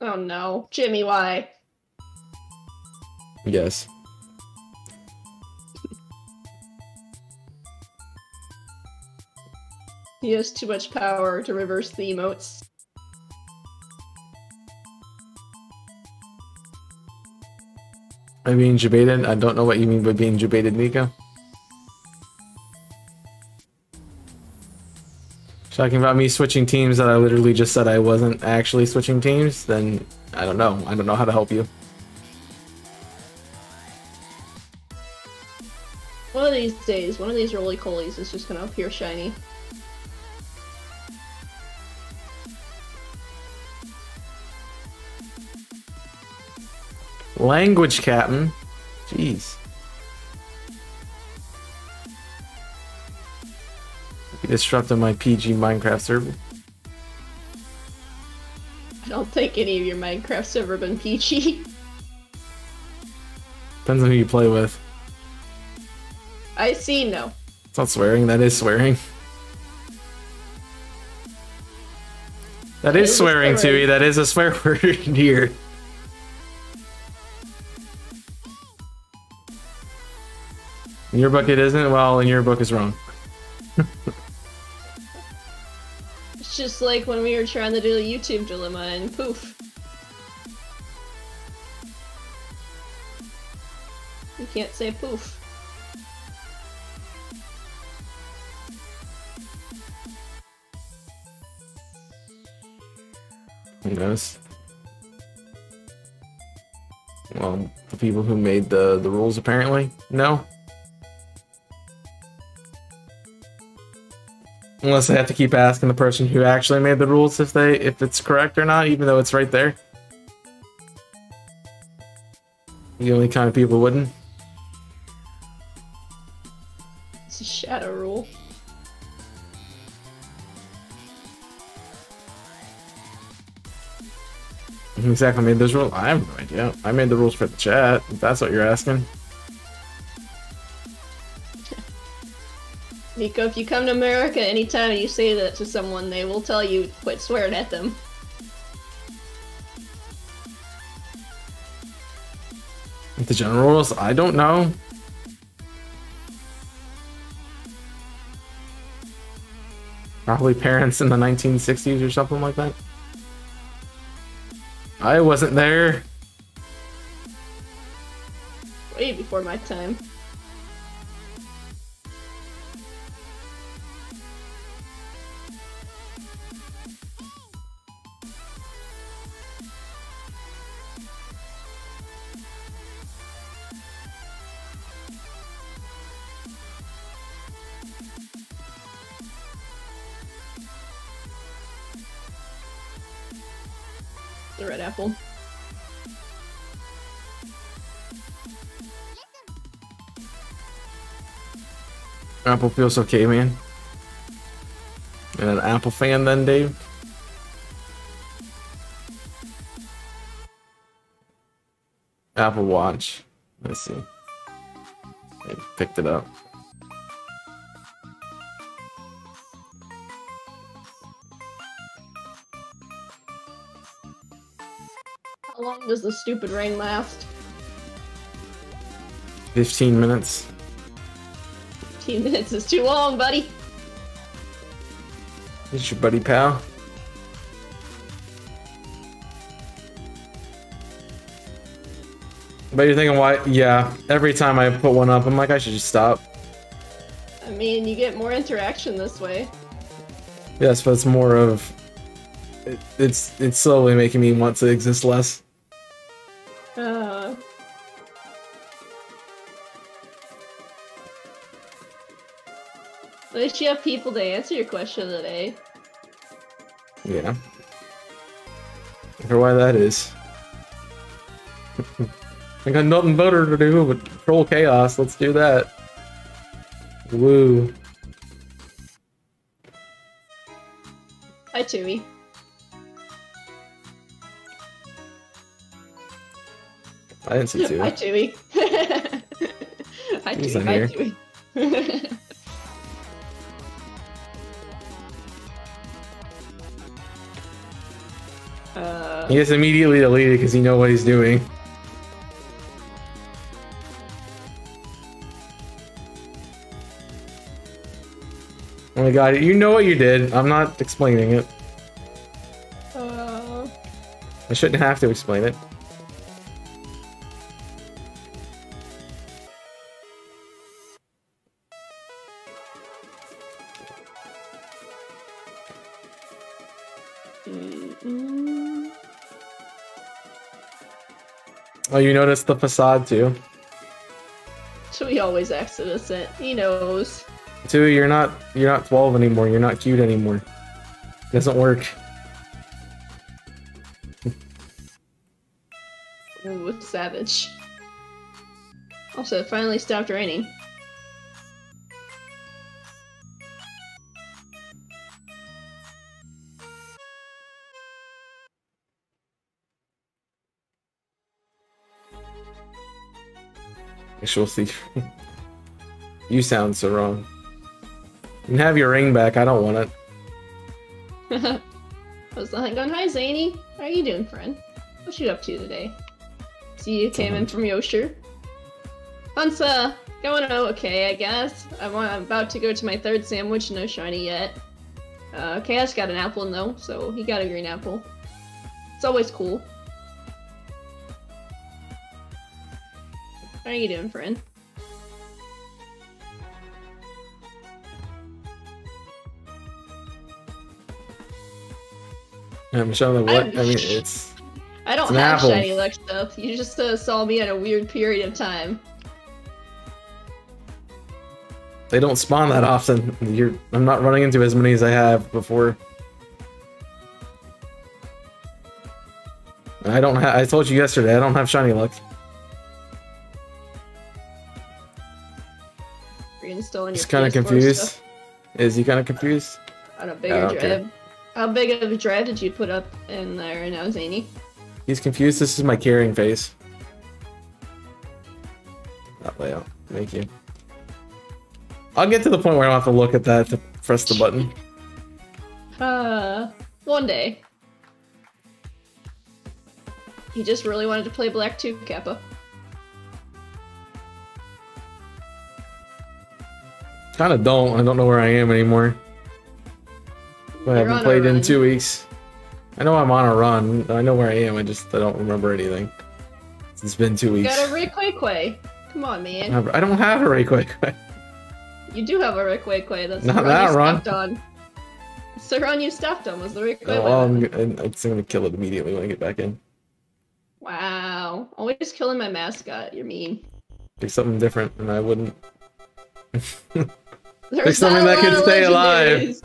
Oh no. Jimmy, why? Yes. He has too much power to reverse the emotes. I mean, debated. I don't know what you mean by being debated, Nico. Talking about me switching teams that I literally just said I wasn't actually switching teams, then I don't know. I don't know how to help you. One of these days, one of these Rolycolies is just gonna appear shiny. Language captain. Jeez. Disrupted my PG Minecraft server. I don't think any of your Minecraft server been peachy. Depends on who you play with. I see no. It's not swearing, that is swearing. That is is swearing, swear Tui. That is a swear <laughs> word here. In your book it isn't? Well, in your book is wrong. <laughs> Just like when we were trying to do the YouTube dilemma and poof. You can't say poof. Knows? Well, the people who made the, the rules apparently? No? Unless I have to keep asking the person who actually made the rules if they if it's correct or not, even though it's right there. The only kind of people wouldn't. It's a shadow rule. Exactly made those rules? I have no idea. I made the rules for the chat, if that's what you're asking. Nico, if you come to America anytime you say that to someone, they will tell you quit swearing at them. The general rules? I don't know. Probably parents in the 1960s or something like that. I wasn't there. Way before my time. Apple. Apple feels okay, man. And an Apple fan then, Dave? Apple Watch. Let's see. I picked it up. How long does the stupid rain last? 15 minutes. 15 minutes is too long, buddy. It's your buddy pal. But you're thinking why? Yeah, every time I put one up, I'm like, I should just stop. I mean, you get more interaction this way. Yes, but it's more of. It, it's it's slowly making me want to exist less. Uh, at least you have people to answer your question of the day. Yeah. For why that is. <laughs> I got nothing better to do but control chaos. Let's do that. Woo. Hi, Tui. I didn't see two. Hi, Tui. <laughs> Hi, He's. Hi. <laughs> Uh, He gets immediately deleted because he knows what he's doing. Oh my god, you know what you did. I'm not explaining it. uh, I shouldn't have to explain it. Oh, you noticed the facade too. So he always acts innocent. He knows. Two, you're not you're not 12 anymore. You're not cute anymore. doesn't work. Ooh, savage. Also, it finally stopped raining. Actual thief. <laughs> you sound so wrong. You can have your ring back. I don't want it. <laughs> How's the hunt going? Hi, Zany. How are you doing, friend? What you up to today? See, you came in from Yosher. Hunt's uh, going okay, I guess. I'm, I'm about to go to my third sandwich, no shiny yet. Uh, Chaos got an apple, though, so he got a green apple. It's always cool. How are you doing, friend? I'm showing the what? I'm- I mean, it's I don't It's have apple. shiny luck stuff. You just uh, saw me at a weird period of time. they don't spawn that often. You're I'm not running into as many as I have before. I don't have. I told you yesterday. I don't have shiny luck. Reinstalling Just your kind of confused. stuff Is he kind of confused? on a bigger Oh, okay. drive. How big of a drive did you put up in there now, Zany? He's confused. This is my carrying face. That layout. Thank you. I'll get to the point where I don't have to look at that to press the button. <laughs> Uh, one day. He just really wanted to play Black 2, Kappa. Kind of don't. I don't know where I am anymore. I haven't played in two weeks. I know I'm on a run. I know where I am. I just I don't remember anything. It's been two You weeks. got a Quay Come on, man. I don't have a Ray Quick. You do have a Quay That's Not that run. on. It's the run you stopped on was the Quay oh, well, I'm, it's gonna kill it immediately when I get back in. Wow. Always killing my mascot. You're mean. Pick something different, and I wouldn't. <laughs> There's something that can stay alive.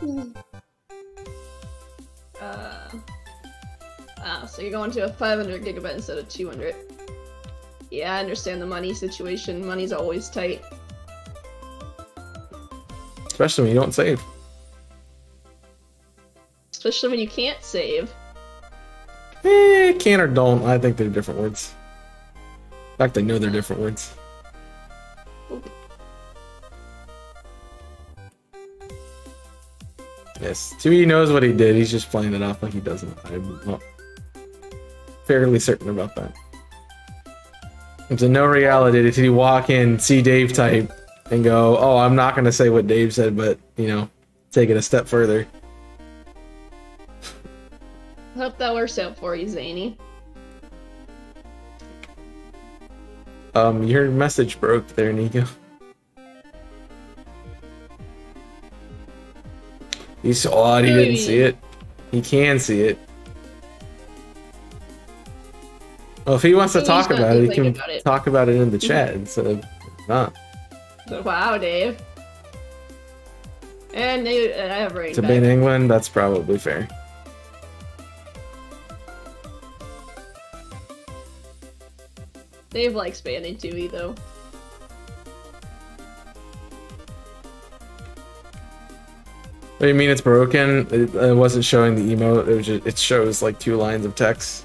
Uh, Ah, so you're going to a 500 gigabyte instead of 200. Yeah, I understand the money situation. Money's always tight. Especially when you don't save. Especially when you can't save. Eh, can or don't. I think they're different words. In fact, I know they're different words. Yes, 2E knows what he did. He's just playing it off like he doesn't. I'm fairly certain about that. It's a no reality did he walk in, see Dave type, and go, "Oh, I'm not gonna say what Dave said, but you know, take it a step further." Hope that works out for you, Zany. Um, your message broke there, Nico. He saw it. He didn't see it. He can see it. Well, if he wants to talk about it, he can about it. talk about it in the chat instead of not. Wow, Dave. And they, I have rain To back. be in England, that's probably fair. Dave likes banning Dewey though. What do you mean it's broken? It, it wasn't showing the emote. It was just, it shows like two lines of text.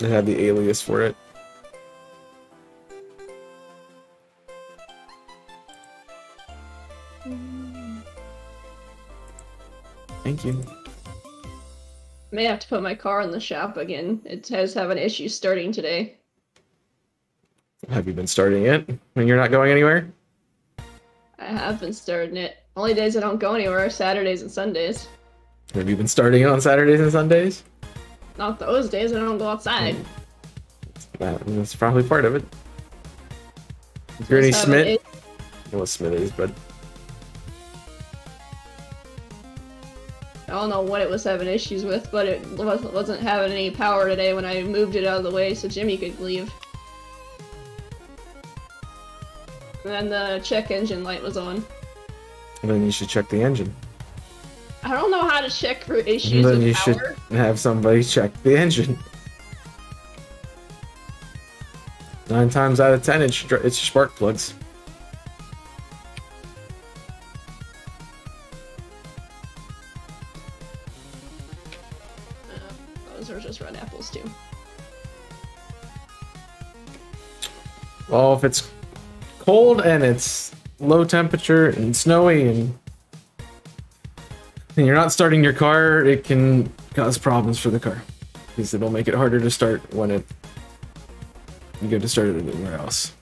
It had the alias for it. Thank you. May have to put my car in the shop again. It has having issues starting today. Have you been starting it when you're not going anywhere? I have been starting it. Only days I don't go anywhere are Saturdays and Sundays. Have you been starting it on Saturdays and Sundays? Not those days I don't go outside. Hmm. That, that's probably part of it. Granny Just having Smith? it- It was Smithers, but I don't know what it was having issues with, but it wasn't wasn't having any power today when I moved it out of the way so Jimmy could leave. And then the check engine light was on. then you should check the engine. I don't know how to check for issues then you power. should have somebody check the engine. Nine times out of ten, it's, it's spark plugs. Uh, those are just red apples too. Well, if it's cold and it's low temperature and snowy and, and you're not starting your car, it can cause problems for the car because it'll make it harder to start when it you go to start it anywhere else.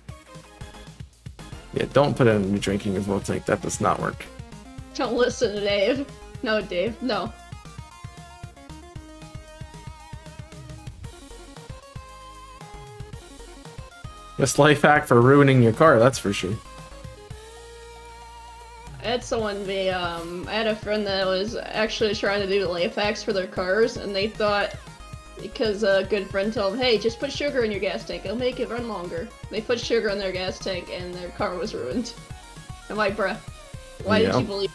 Yeah, don't put it in your drinking as well tank. That does not work. Don't listen to Dave. No, Dave, no. Best life hack for ruining your car, that's for sure. I had someone be, um, I had a friend that was actually trying to do life hacks for their cars, and they thought, because a good friend told them, hey, just put sugar in your gas tank, it'll make it run longer. They put sugar in their gas tank, and their car was ruined. I'm like, bruh, why Yeah. did you believe?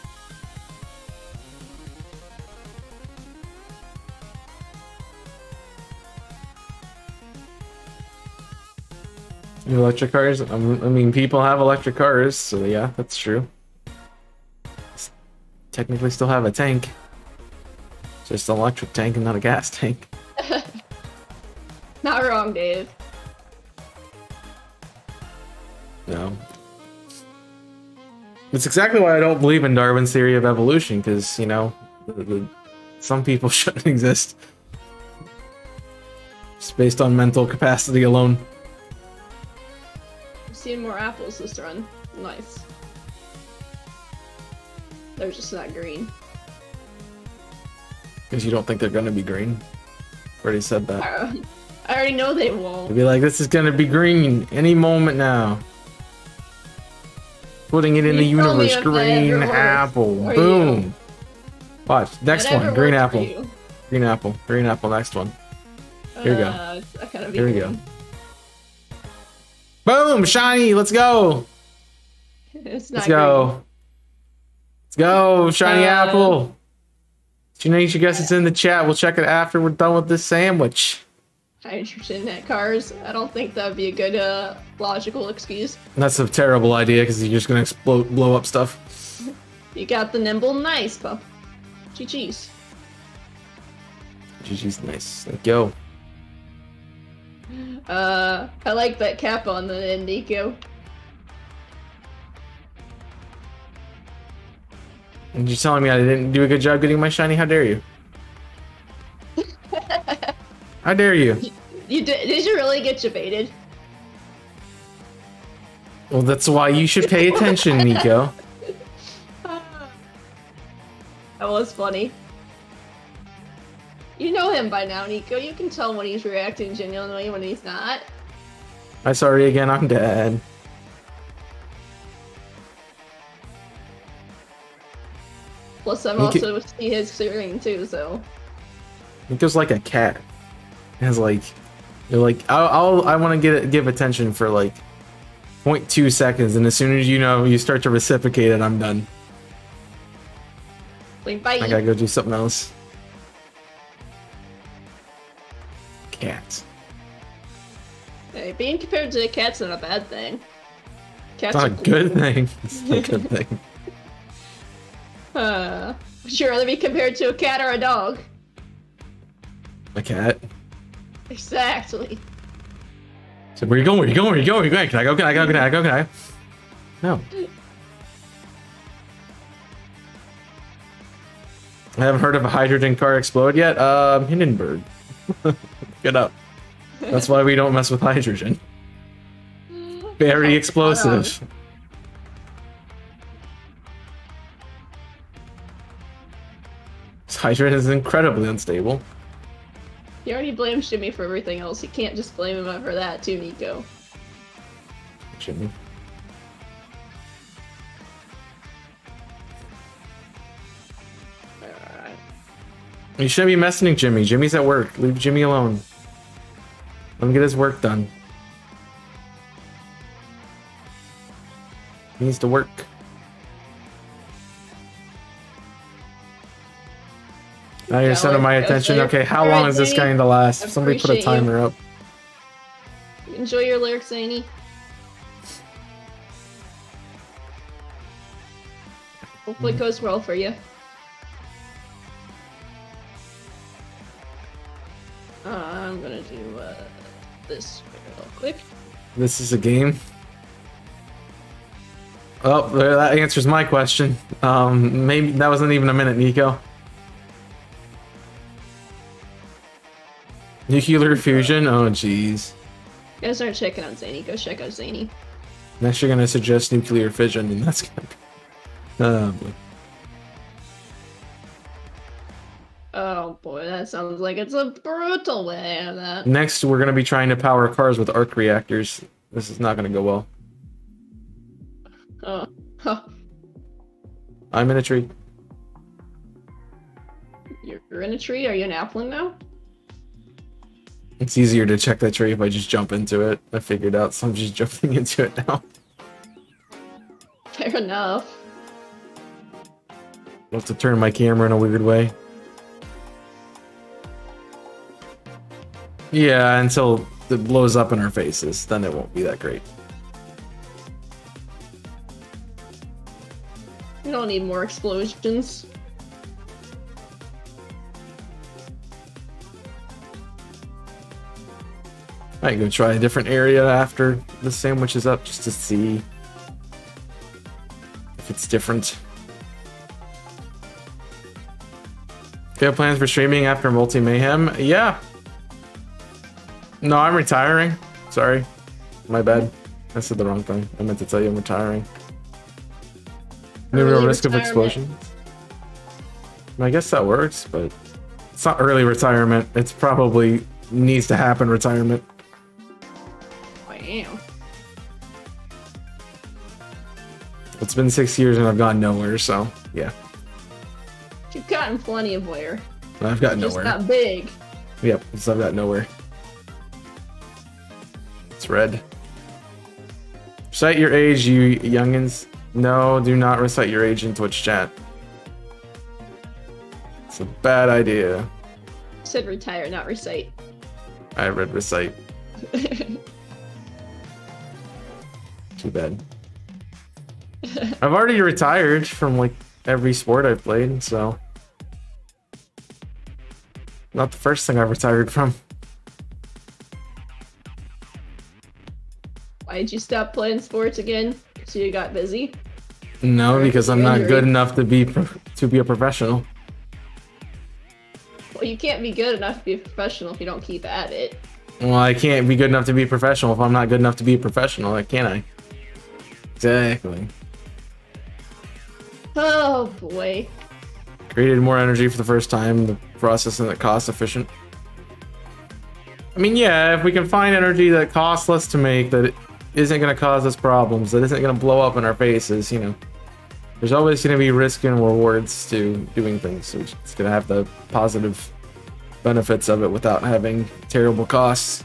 Electric cars. I mean, people have electric cars, so yeah, that's true. S- Technically, still have a tank. It's Just an electric tank and not a gas <laughs> tank. Not wrong, Dave. No. It's exactly why I don't believe in Darwin's theory of evolution, because you know, the, the, some people <laughs> shouldn't exist. Just based on mental capacity alone. I've seen more apples this run. Nice. They're just not green. Because you don't think they're gonna be green. Already said that. I I already know they won't. You'll be like, this is gonna be green any moment now. Putting it in the You me universe, green apple, boom. you. Watch, next That one, green apple, green apple, green apple, next one. Here we go. Uh, that kind of Here we go. Boom, shiny, let's go. Let's go. Let's go, shiny Uh, apple. Janaisha, guess it's in the chat. We'll check it after we're done with this sandwich. Hydrogen at cars. I don't think that would be a good uh, logical excuse. That's a terrible idea because you're just gonna explode, blow up stuff. You got the Nymble nice, pup. GG's. GG's nice. Thank you. Uh, I like that cap on the end, Nico. And you're telling me I didn't do a good job getting my shiny? How dare you? <laughs> How dare you? You did? Did you really get debated? Well, that's why you should pay attention, Nico. <laughs> That was funny. You know him by now, Nico. You can tell when he's reacting genuinely when he's not. I'm sorry again, I'm dead. Plus, I'm You also see his screen too, so. Nico's like a cat. Has like, you're like, I'll, I'll I want to get give attention for like 0.2 seconds, and as soon as you know you start to reciprocate it, I'm done. Like, bye. I gotta go do something else. Cats. Hey, being compared to a cat's not a bad thing. It's Cats not a cool. good thing. <laughs> It's not a good thing. <laughs> <laughs> Uh, would you rather be compared to a cat or a dog? A cat. Exactly. So where you going? Where you going? Where you going? Where you going? Can I go? Can I go? Can I go? Can I? No. I haven't heard of a hydrogen car explode yet. Um, Hindenburg. Get up. That's why we don't mess with hydrogen. Very oh, explosive. Hydrogen is incredibly unstable. He already blames Jimmy for everything else. You can't just blame him for that too, Nico. Jimmy. Alright. You shouldn't be messaging Jimmy. Jimmy's at work. Leave Jimmy alone. Let him get his work done. He needs to work. Now you're Yeah, center my attention. okay. How Alright, long is this going to last? Somebody put a Appreciate you. timer up. Enjoy your lyrics, Zany. Hopefully it goes well for you. Uh, I'm gonna do uh, this real quick. This is a game. Oh, that answers my question. Um, maybe that wasn't even a minute, Nico. Nuclear fusion? Oh, jeez. You guys aren't checking out Zany. Go check out Zany. Next, you're gonna suggest nuclear fission, and that's gonna be. Oh, Oh boy, that sounds like it's a brutal way of that. Next, we're gonna be trying to power cars with arc reactors. This is not gonna go well. Oh, huh. I'm in a tree. You're, in a tree? Are you in Appling now? It's easier to check that tree if I just jump into it. I figured out, so I'm just <laughs> jumping into it now. Fair enough. I'll have to turn my camera in a weird way. Yeah, until it blows up in our faces, then it won't be that great. We don't need more explosions. I can go try a different area after the sandwich is up just to see if it's different. Do you have plans for streaming after Multi Mayhem? Yeah. No, I'm retiring. Sorry. My bad. I said the wrong thing. I meant to tell you I'm retiring. No real Early risk of retirement. explosions. I guess that works, but it's not early retirement. It's probably needs to happen retirement. Wow. It's been six years and I've gone nowhere, so yeah. You've gotten plenty of wear. I've got Just nowhere. not big. Yep, so I've got nowhere. It's red. Recite your age, you youngins. No, do not recite your age in Twitch chat. It's a bad idea. Said retire, not recite. I read recite. <laughs> Too bad. I've already retired from like every sport I've played, so not the first thing I've retired from. Did you stop playing sports again? So you got busy? No, because I'm not good enough to be to be a professional. Well, you can't be good enough to be a professional if you don't keep at it. Well, I can't be good enough to be a professional if I'm not good enough to be a professional, like, can I? Exactly. Oh boy. Created more energy for the first time. The process and the cost efficient. I mean, yeah, if we can find energy that costs less to make, that isn't going to cause us problems, that isn't going to blow up in our faces, you know. There's always going to be risk and rewards to doing things. So it's going to have the positive benefits of it without having terrible costs.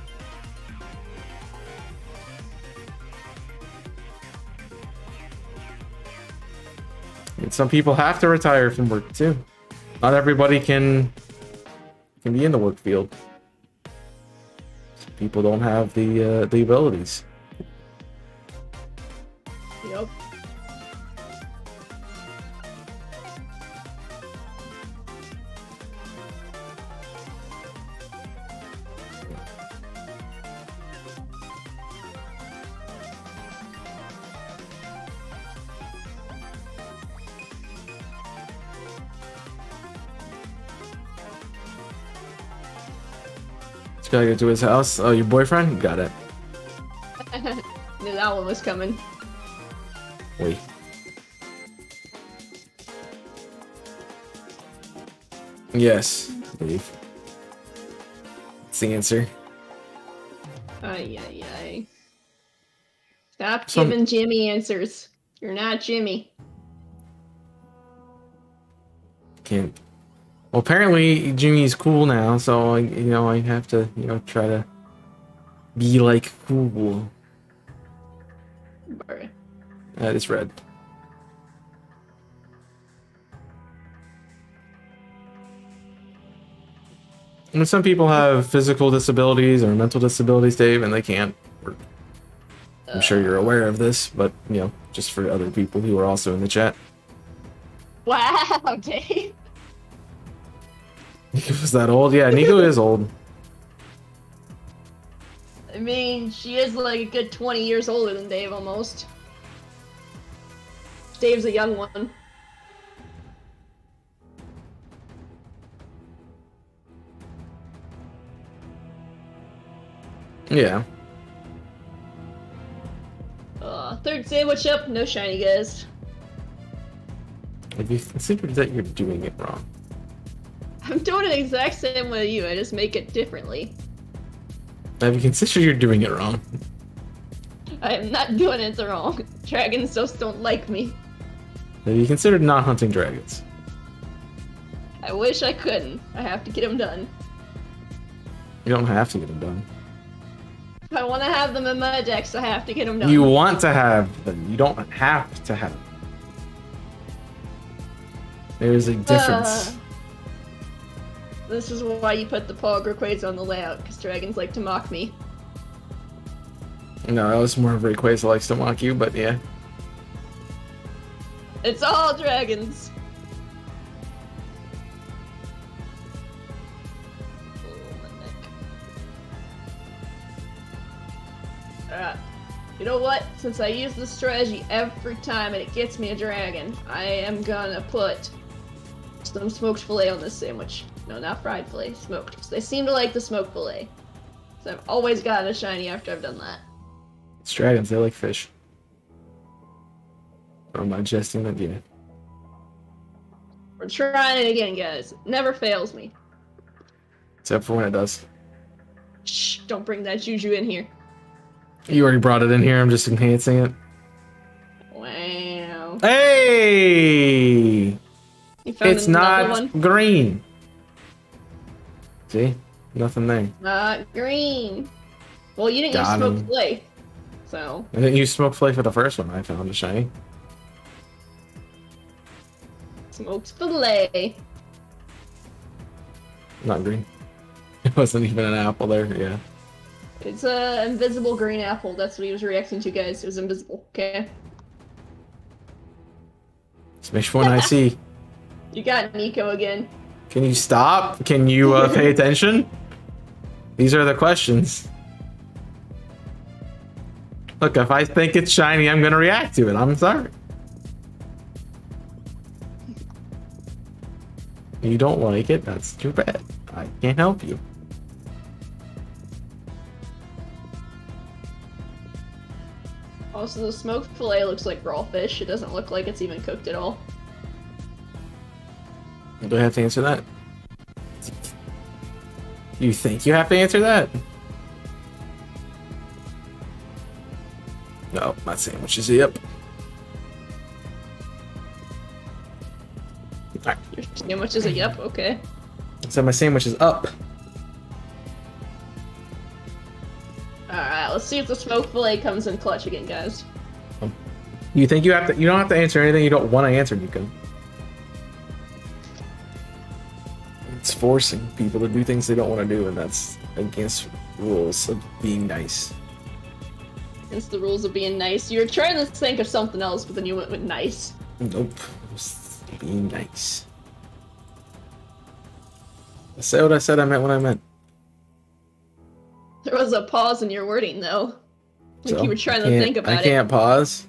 And some people have to retire from work too. Not everybody can can be in the work field. Some people don't have the uh, the abilities. Gotta get to his house. Oh, your boyfriend? Got it. <laughs> Knew that one was coming. Wait. Yes, Dave. That's the answer. Ay, ay, ay. Stop Some- giving Jimmy answers. You're not Jimmy. Can't. Well, apparently Jimmy's cool now, so I, you know I have to, you know, try to be like cool. Bruh. That is red. And some people have physical disabilities or mental disabilities, Dave, and they can't work. I'm sure you're aware of this, but you know, just for other people who are also in the chat. Wow, <laughs> Dave. Was that old? Yeah, Nico is old. I mean, she is like a good 20 years older than Dave almost. Dave's a young one. Yeah. Uh, third sandwich up, no shiny guys. Have you considered that you're doing it wrong? I'm doing it the exact same way you, I just make it differently. Have you considered you're doing it wrong? I am not doing it wrong. Dragons just don't like me. Have you considered not hunting dragons? I wish I couldn't. I have to get them done. You don't have to get them done. If I want to have them in my decks, I have to get them done. You want to have them. You don't have to have them. There's a difference. Uh, this is why you put the Pogrequades on the layout, because dragons like to mock me. No, that was more of Rayquaza likes to mock you, but yeah. It's all dragons. Alright. You know what? Since I use this strategy every time and it gets me a dragon, I am gonna put some smoked filet on this sandwich. No, not fried filet, smoked. 'cause they seem to like the smoked filet. So I've always gotten a shiny after I've done that. It's dragons, they like fish. Or am I jesting that yeah. We're trying it again, guys. It never fails me. Except for when it does. Shh, don't bring that juju in here. You already brought it in here, I'm just enhancing it. Wow. Hey! It's not one? green. See? Nothing there. Not green. Well, you didn't Got use smoke him. play. So, I didn't use smoke flay for the first one. I found a shiny. smoked fillet. Not green. <laughs> It wasn't even an apple there. Yeah. It's a invisible green apple. That's what he was reacting to, guys. It was invisible. Okay. Smash one I see. <laughs> You got Nico again. Can you stop? Can you uh, pay attention? These are the questions. Look, if I think it's shiny, I'm gonna react to it. I'm sorry. You don't like it? That's too bad. I can't help you. Also, the smoked fillet looks like raw fish. It doesn't look like it's even cooked at all. Do I have to answer that? You think you have to answer that? No, not sandwiches. Yep. Alright, Your sandwich is a yep, okay. so my sandwich is up. Alright, let's see if the smoked fillet comes in clutch again, guys. You think you have to? You don't have to answer anything you don't want to answer, Nico. It's forcing people to do things they don't want to do, and that's against rules of being nice. Against the rules of being nice. You were trying to think of something else, but then you went with nice. Nope. Just being nice. I said what I said. I meant what I meant. There was a pause in your wording, though. Like So, you were trying to think about it. I can't pause.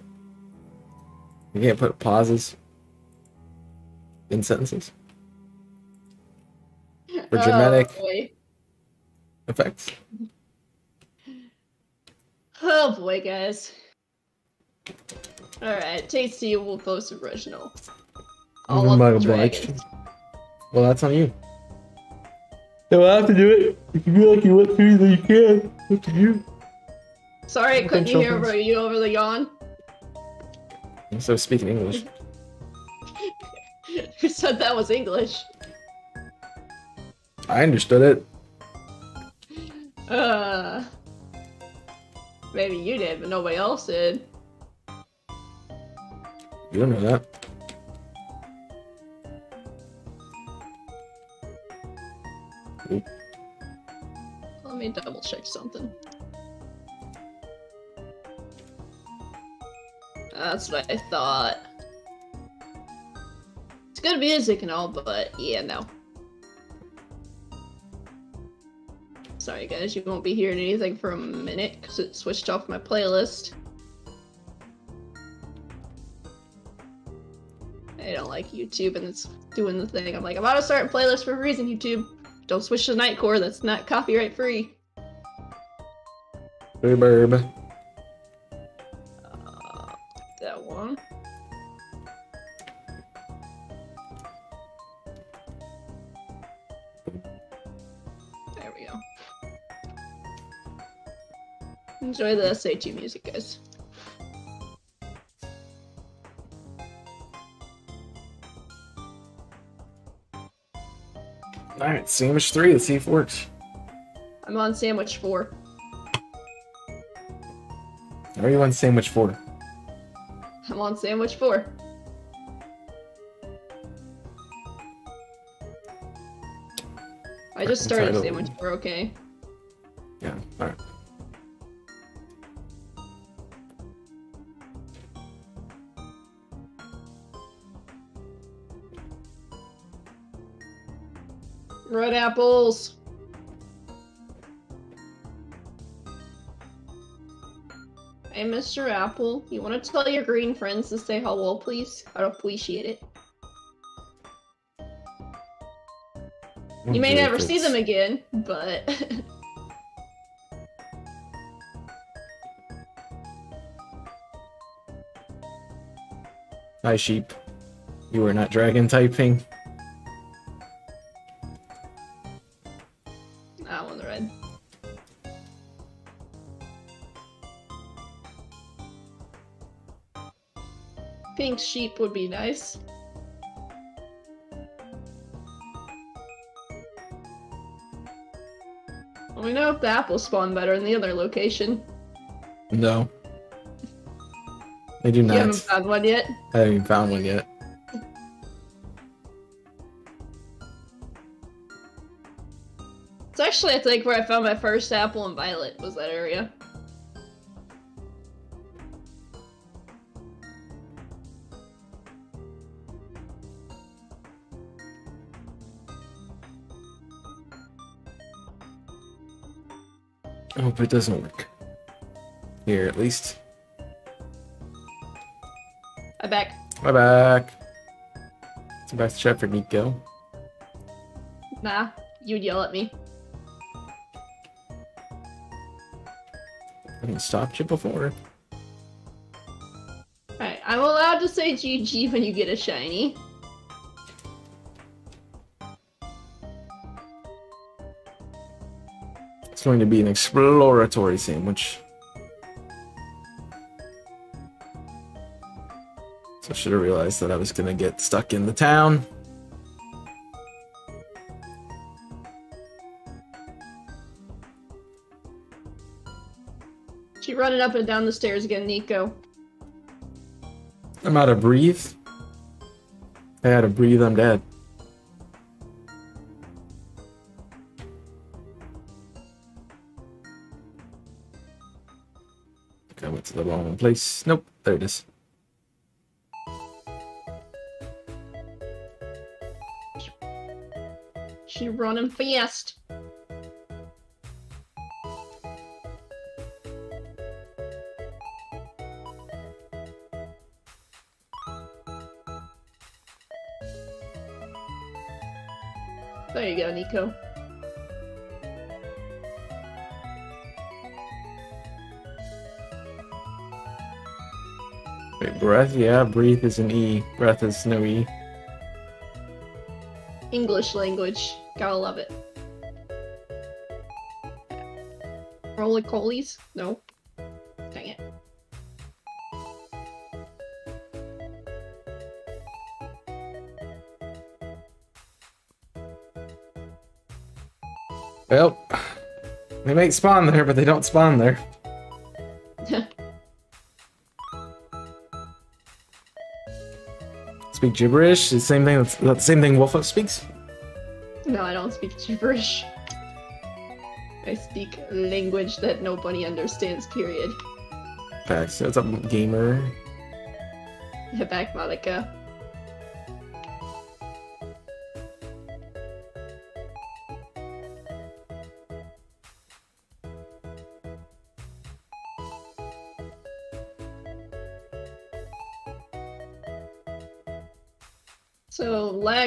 You can't put pauses in sentences it. For dramatic Oh effects. Oh boy, guys. Alright, Tasty will post original. All I'm of not the dragons. Well, that's on you. You'll have to do it. If you feel like you want to, then you can. Up to you. Sorry, I couldn't hear Children's. over you over the yawn. So speaking English. <laughs> Who said that was English? I understood it. Uh, maybe you did, but nobody else did. You don't know that. Let me double check something. That's what I thought. It's good music and all, but yeah, no. Sorry guys, you won't be hearing anything for a minute because it switched off my playlist. I don't like YouTube and it's doing the thing. I'm like, I'm start a playlist for a reason, YouTube. Don't switch to Nightcore, that's not copyright free. Hey, Enjoy the SAT music, guys. Alright, sandwich three. Let's see if it works. I'm on sandwich four. Or you want sandwich four? I'm on sandwich four. I just started sandwich four, okay? Apples. Hey, Mr. Apple, you want to tell your green friends to say hello, please? I'd appreciate it. You may never see them again, but <laughs> Hi, sheep. You are not dragon typing. Sheep would be nice. Well, we know if the apples spawn better in the other location. No. They do not. You haven't found one yet. I haven't even found one yet. It's actually, I think, where I found my first apple and violet was that area. Hope it doesn't work. Here, at least. I'm back. Bye back. It's back to chat for Nico. Nah, you'd yell at me. I haven't stopped you before. Alright, I'm allowed to say GG when you get a shiny. It's going to be an exploratory sandwich. So I should have realized that I was going to get stuck in the town. She running up and down the stairs again, Nico. I'm out of breathe. I had to breathe, I'm dead. Place. Nope, there it is. She running fast. There you go, Nico. Wait, breath? Yeah, breathe is an E. Breath is no E. English language. Gotta love it. Rolycolies? No. Dang it. Well, they might spawn there, but they don't spawn there. Speak gibberish? The same thing. That's the same thing Wolf speaks. no, I don't speak gibberish. I speak language that nobody understands, period. Facts. What's up, gamer? Hit back, Monica.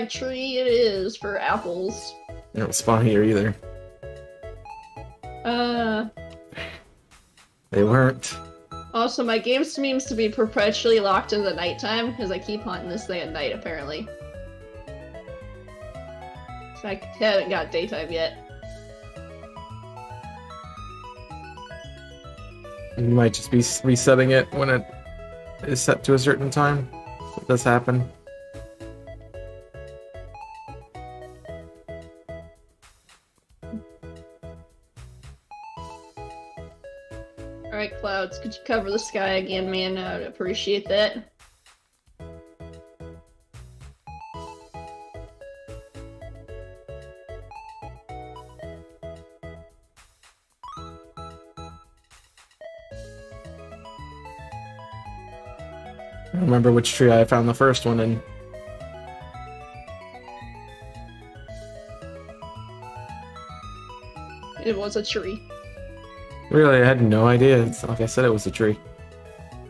Tree it is for apples. They don't spawn here either. Uh, They weren't. also, my game seems to be perpetually locked in the nighttime because I keep hunting this thing at night, apparently. So I haven't got daytime yet. You might just be resetting it when it is set to a certain time. It does happen. Cover the sky again, man? I would appreciate that. I remember which tree I found the first one in. It was a tree. Really, I had no idea. It's like I said, it was a tree. <laughs>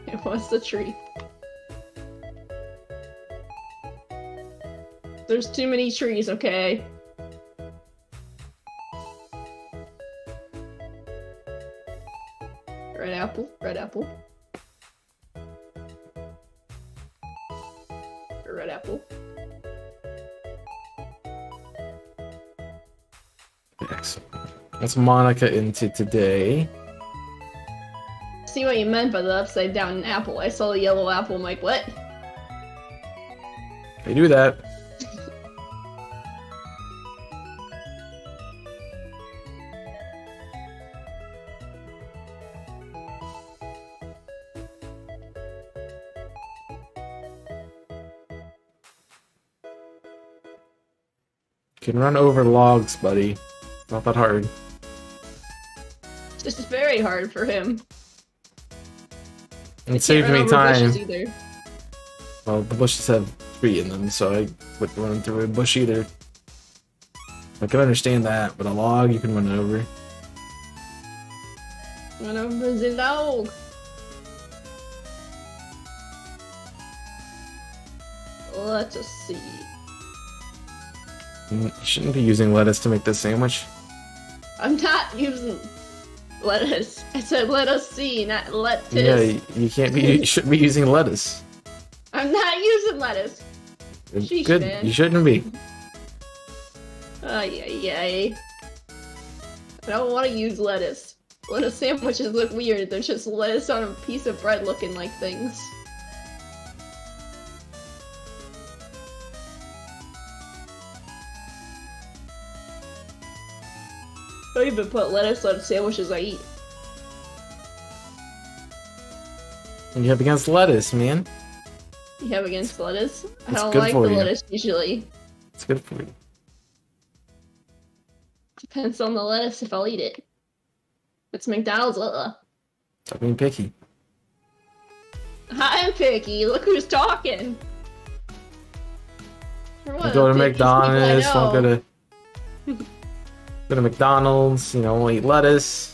It was the tree. There's too many trees, okay? Red apple, red apple. What's Monica into today? See what you meant by the upside down apple. I saw the yellow apple, I'm like, what? They do that. Can run over logs, buddy. It's not that hard. Very hard for him. And it saved me Can't run over time. Well, the bushes have tree in them, so I wouldn't run through a bush either. I can understand that, but a log you can run over. Run over the log. Let us see. Mm, You shouldn't be using lettuce to make this sandwich. I'm not using lettuce. I said let us see, not lettuce. Yeah, you, you can't be. You shouldn't be using lettuce. I'm not using lettuce. Sheesh, Good. man. You shouldn't be. Ay, ay, ay. I don't want to use lettuce. Lettuce sandwiches look weird. They're just lettuce on a piece of bread looking like things. Don't even put lettuce on sandwiches I eat. You have against lettuce, man. You have against lettuce? I don't good like the you. lettuce usually. It's good for you. Depends on the lettuce if I'll eat it. It's McDonald's, uh Stop being picky. I'm picky. Look who's talking. One go to pickiest people I McDonald's. Won't go to. <laughs> go to McDonald's. You know, won't eat lettuce.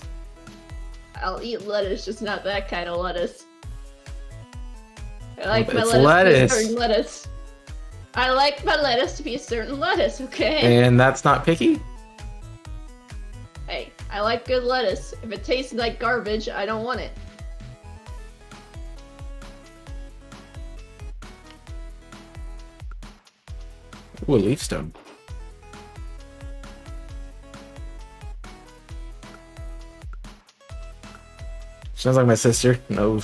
I'll eat lettuce, just not that kind of lettuce. I like my lettuce, to be lettuce. certain lettuce. I like my lettuce to be a certain lettuce, okay? And that's not picky. Hey, I like good lettuce. If it tastes like garbage, I don't want it. Ooh, a leaf stone. Sounds like my sister. No.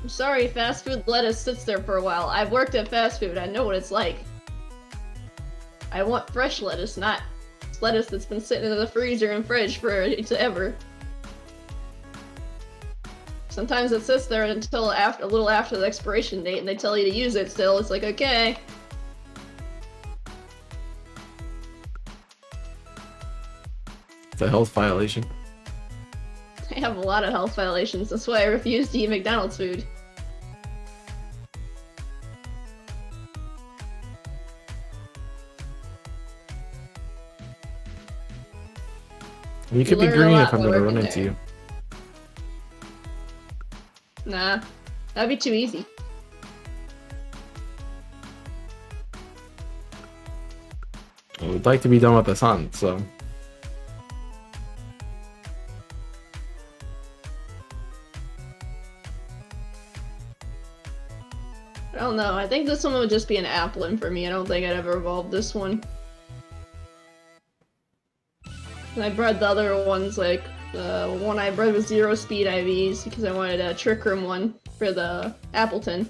I'm sorry, fast food lettuce sits there for a while. I've worked at fast food. I know what it's like. I want fresh lettuce, not lettuce that's been sitting in the freezer and fridge for <laughs> ever. Sometimes it sits there until after a little after the expiration date, and they tell you to use it. Still, it's like okay. It's a health violation. I have a lot of health violations. That's why I refuse to eat McDonald's food. You could be green if I'm gonna run into there. you. Nah, that'd be too easy. I would like to be done with the sun, so. Don't know. I think this one would just be an applin for me. I don't think I'd ever evolve this one. And I bred the other ones, like, the one I bred with zero speed IVs because I wanted a trick room one for the Appletun.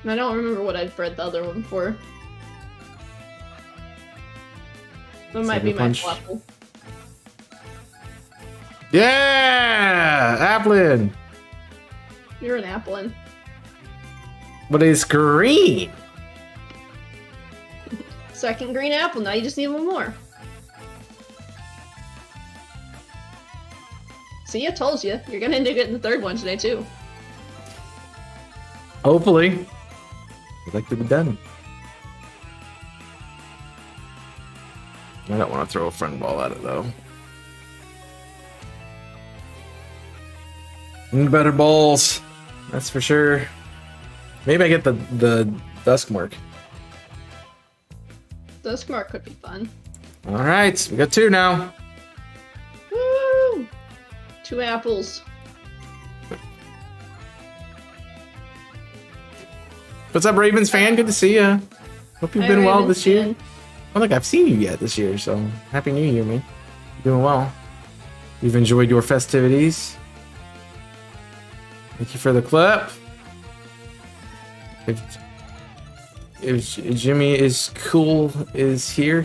And I don't remember what I'd bred the other one for. That might be my flapple. Yeah! Applin! You're an applin. But it's green! Second green apple, now you just need one more. See, I told you. You're gonna end up getting the third one today, too. Hopefully. I'd like to be done. I don't want to throw a friend ball at it though. Mm, better balls, that's for sure. Maybe I get the the dusk mark. Duskmark could be fun. All right, we got two now. Woo! Two apples. What's up, Ravens fan? Good to see you. Hope you've Hi, been well Ravens this year. fan. I don't think I've seen you yet this year, so happy New Year, man. You're doing well. You've enjoyed your festivities. Thank you for the clip. If if Jimmy is cool is here,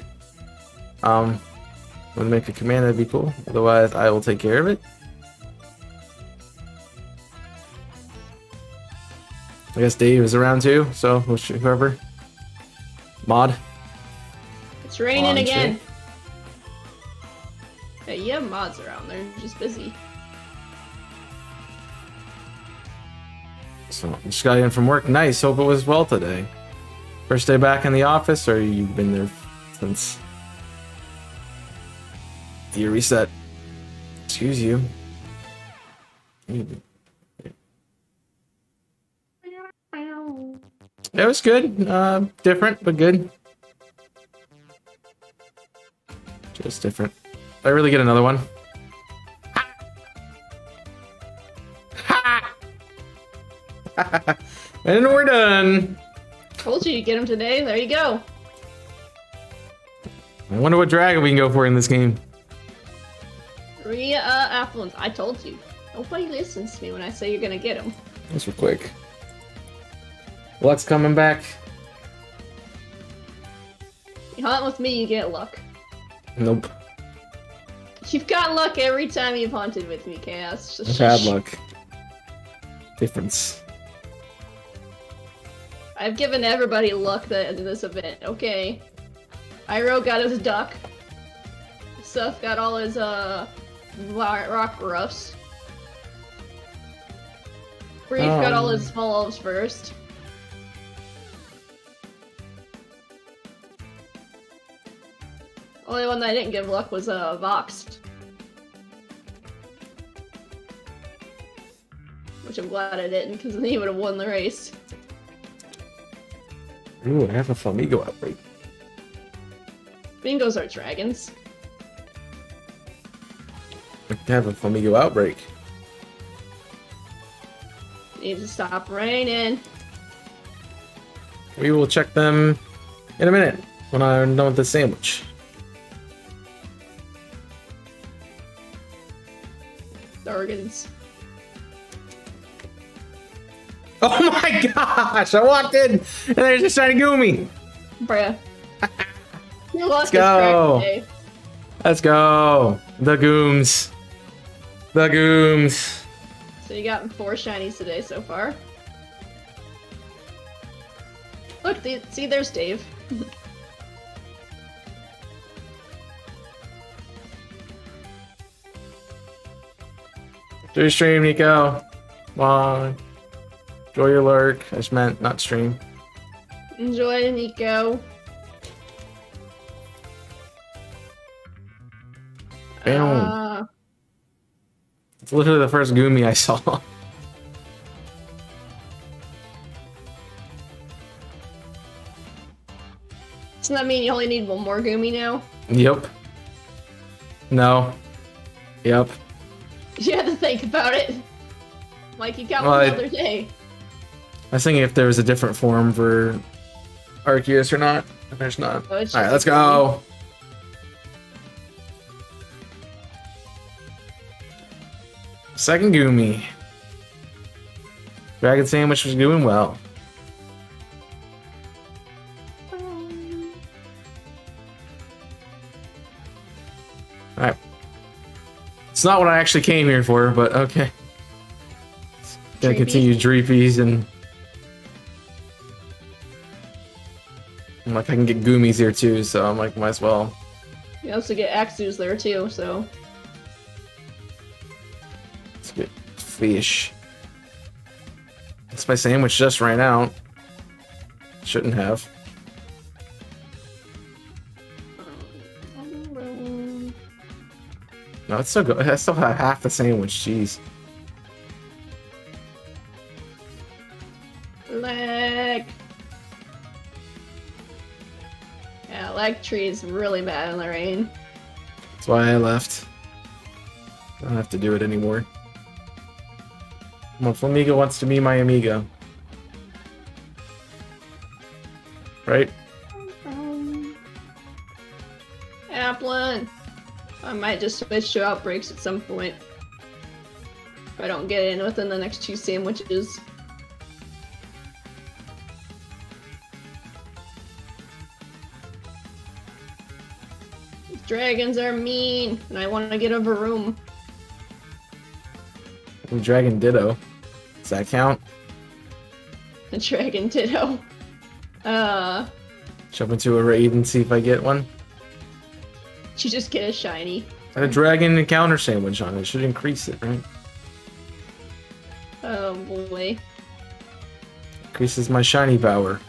um, want to make a command, that'd be cool. Otherwise, I will take care of it. I guess Dave is around too, so whoever. Mod. It's raining again. Hey, have mods around. They're just busy. So just got in from work. Nice. Hope it was well today. First day back in the office, or you've been there since the reset? Excuse you. It was good. Uh, different, but good. Just different. I really get another one? <laughs> and we're done. Told you you get them today. There you go. I wonder what dragon we can go for in this game. Three uh, affluents. I told you. Nobody listens to me when I say you're gonna get them. Those were quick. Luck's coming back. You hunt with me, you get luck. Nope. You've got luck every time you've hunted with me, Chaos. I've had luck. Difference. I've given everybody luck that in this event. Okay. Iroh got his duck. Seth got all his uh Rockruffs. Brief got all his Um. small elves first. Only one that I didn't give luck was uh Voxed. Which I'm glad I didn't, because then he would have won the race. Ooh, I have a Flamigo outbreak. Bingos are dragons. I have a Flamigo outbreak. Need to stop raining. We will check them in a minute when I'm done with the sandwich. Organs. <laughs> Oh my gosh! I walked in and they're just trying to goo me. Bruh. <laughs> Your luck is go. Let's go. The gooms. The gooms. So you got four shinies today so far. Look, the, see, there's Dave. Do stream, Nico. Long. Enjoy your lurk. I just meant not stream. Enjoy, Nico. Bam. Uh, It's literally the first Goomy I saw. <laughs> doesn't that mean you only need one more Goomy now? yep. No. Yep. <laughs> You had to think about it. Like, you got Well, one I- the other day. I was thinking if there was a different form for Arceus or not. And there's not. Oh, it's Alright, let's go. Second Goomy. Dragon Sandwich was doing well. Alright. It's not what I actually came here for, but okay. Gonna Dreepy. continue Dreepies and. I'm like, I can get Goomies here too, so I'm like, might as well. You also get Axews there too, so. Let's get fish. Guess my sandwich just ran out. Shouldn't have. Um, no, it's still good. I still have half the sandwich. Jeez. Yeah, leg tree really bad in the rain. That's why I left. I don't have to do it anymore. Well, Flamigo wants to be my amigo. Right? Applin. I might just switch to outbreaks at some point. If I don't get in within the next two sandwiches. Dragons are mean, and I want to get over room. Dragon Ditto. Does that count? A <laughs> dragon ditto. Uh, Jump into a raid and see if I get one. you just get a shiny. A dragon encounter sandwich on it should increase it, right? Oh boy. Increases my shiny power.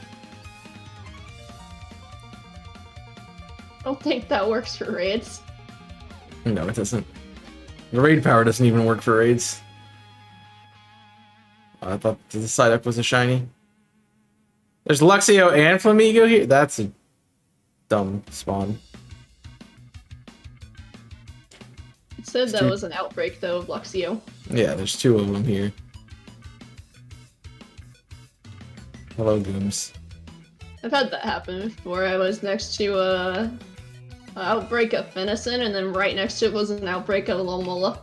Don't think that works for raids. No, it doesn't. The raid power doesn't even work for raids. I thought the side up was a shiny. There's Luxio and Flamigo here. That's a dumb spawn. It said that was an outbreak though of Luxio. Yeah, there's two of them here. Hello, Gooms. I've had that happen before. I was next to a, outbreak of Finizen, and then right next to it was an outbreak of Lomola.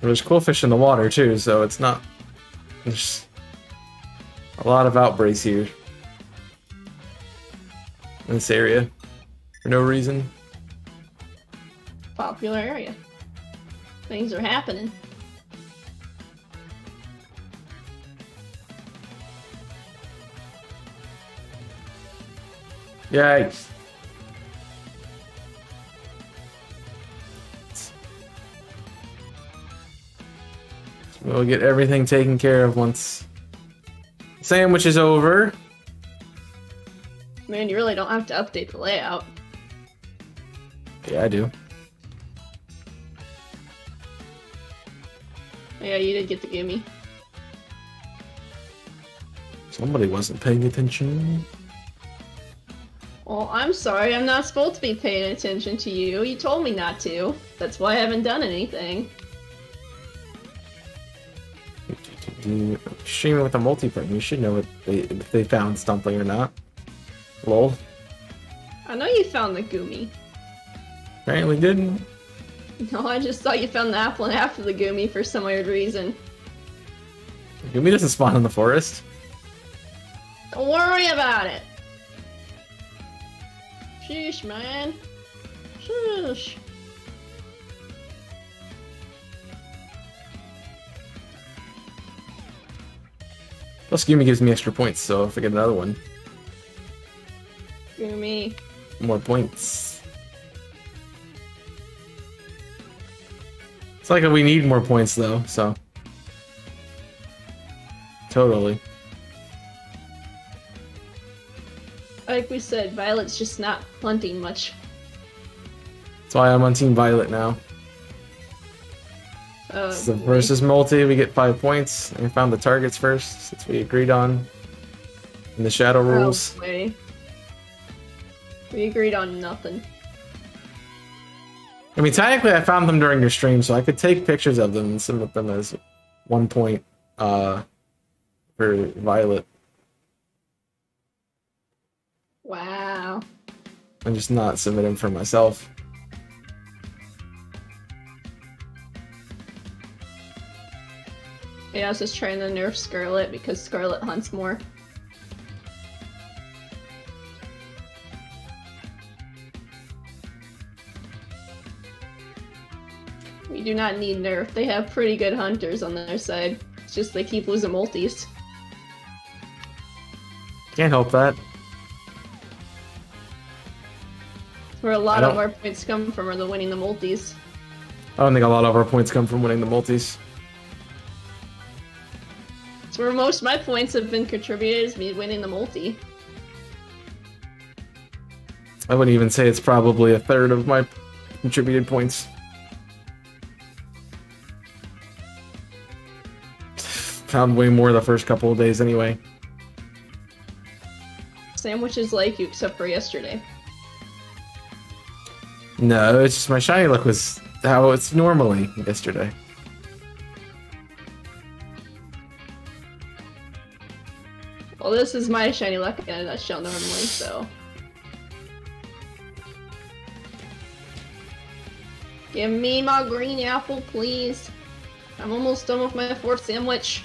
There's cool fish in the water too, so it's not. There's a lot of outbreaks here in this area for no reason. Popular area. Things are happening. Yikes! We'll get everything taken care of once sandwich is over. Man, you really don't have to update the layout. Yeah, I do. Yeah, you did get the gimme. Somebody wasn't paying attention. Well, I'm sorry, I'm not supposed to be paying attention to you. You told me not to. That's why I haven't done anything. Mm, streaming with a multiplayer, you should know if they, if they found something or not. Lol. I know you found the Goomy. Apparently didn't. No, I just thought you found the apple and after the Goomy for some weird reason. Goomy doesn't spawn in the forest. Don't worry about it. Sheesh, man. Sheesh. Plus, Goomy gives me extra points, so if I get another one, Goomy. more points. It's like we need more points though, so. Totally. Like we said, Violet's just not hunting much. That's why I'm on Team Violet now. Uh, So versus multi, we get five points. We found the targets first, since we agreed on in the shadow rules. We agreed on nothing. I mean, technically, I found them during your stream, so I could take pictures of them and submit them as one point uh, for Violet. Wow. and just not submit them for myself. Yeah, I was just trying to nerf Scarlet because Scarlet hunts more. We do not need nerf. They have pretty good hunters on their side. It's just they keep losing multis. Can't help that. Where a lot of our points come from are the winning the multis. I don't think a lot of our points come from winning the multis. It's where most of my points have been contributed is me winning the multi. I wouldn't even say it's probably a third of my contributed points. Found way more the first couple of days anyway. Sandwiches like you except for yesterday. No, it's just my shiny luck was how it's normally yesterday. Well, this is my shiny luck in a nutshell normally, so. Give me my green apple, please. I'm almost done with my fourth sandwich.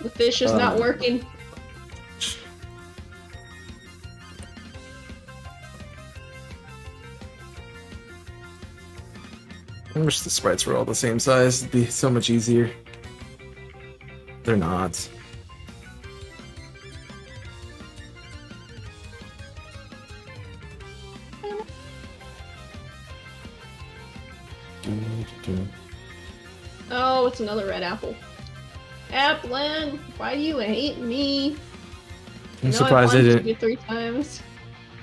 The fish is not Um, working. I wish the sprites were all the same size. It'd be so much easier. They're not. Oh, it's another red apple. Applin, why do you hate me? I'm surprised I they didn't. you three times.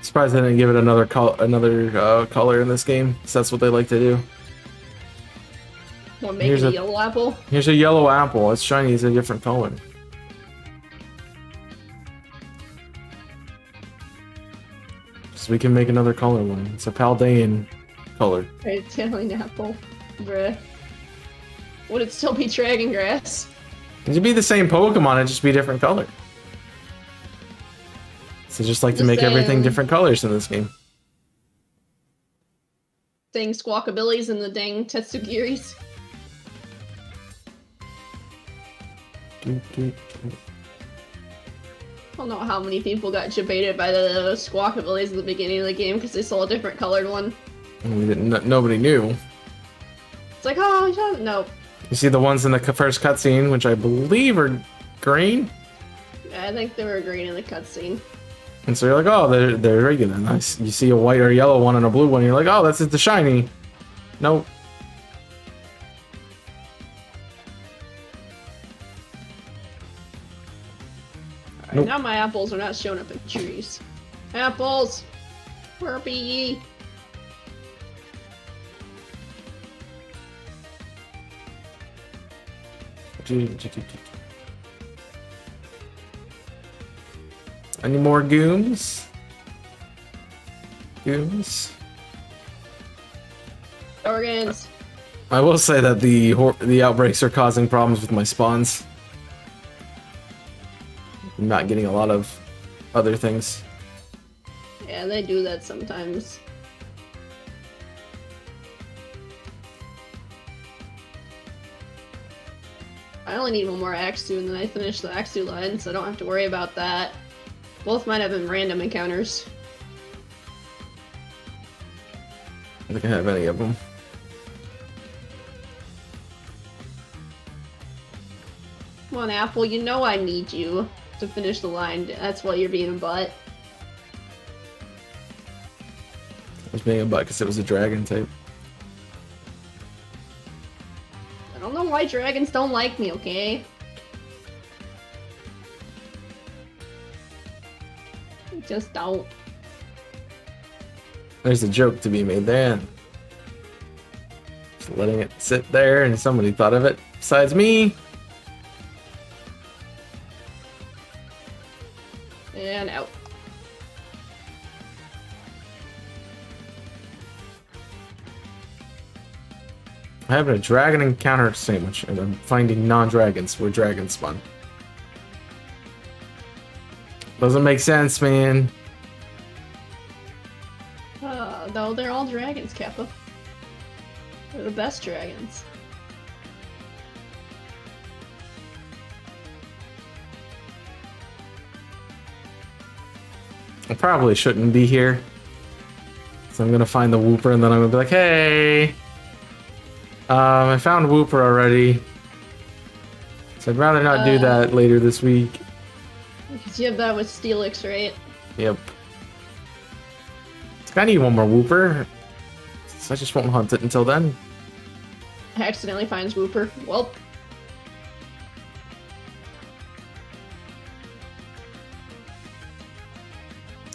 Surprised they didn't give it another col another uh, color in this game. 'cause that's what they like to do. To make Here's a yellow apple? Here's a yellow apple. It's shiny. It's a different color. So we can make another color one. It's a Paldean color. Italian apple. Bruh. Would it still be dragon grass? Could It'd be the same Pokemon. It'd just be different color. So just like to Just make everything different colors in this game. Dang squawkabillies and the dang Tatsugiris. I don't know how many people got debated by the squawkabillies at the beginning of the game because they saw a different colored one. Mm, we didn't. no- Nobody knew. It's like, oh, yeah, no. You see the ones in the first cutscene, which I believe are green. Yeah, I think they were green in the cutscene. And so you're like, oh, they're they're regular. Nice. You see a white or yellow one and a blue one. You're like, oh, that's the shiny. Nope. Nope. now my apples are not showing up in trees. Apples! Where be ye? Any more gooms? Gooms. Organs. I will say that the the outbreaks are causing problems with my spawns. I'm not getting a lot of other things. Yeah, they do that sometimes. I only need one more Axew and then I finish the Axew line, so I don't have to worry about that. Both might have been random encounters. I think I have any of them. Come on, Apple, you know I need you to finish the line. That's why you're being a butt. I was being a butt because it was a dragon type. I don't know why dragons don't like me, okay? They Just don't. There's a joke to be made there. Just letting it sit there, and somebody thought of it besides me. And out. I have a dragon encounter sandwich, and I'm finding non-dragons where dragons spawn. Doesn't make sense, man. Uh, no, they're all dragons, Kappa. They're the best dragons. I probably shouldn't be here. So I'm gonna find the Wooper, and then I'm gonna be like, "Hey, um, I found Wooper already." So I'd rather not do Uh. that later this week. Because you have that with Steelix, right? Yep. I need one more Wooper. So I just won't hunt it until then. I accidentally finds Wooper. Welp.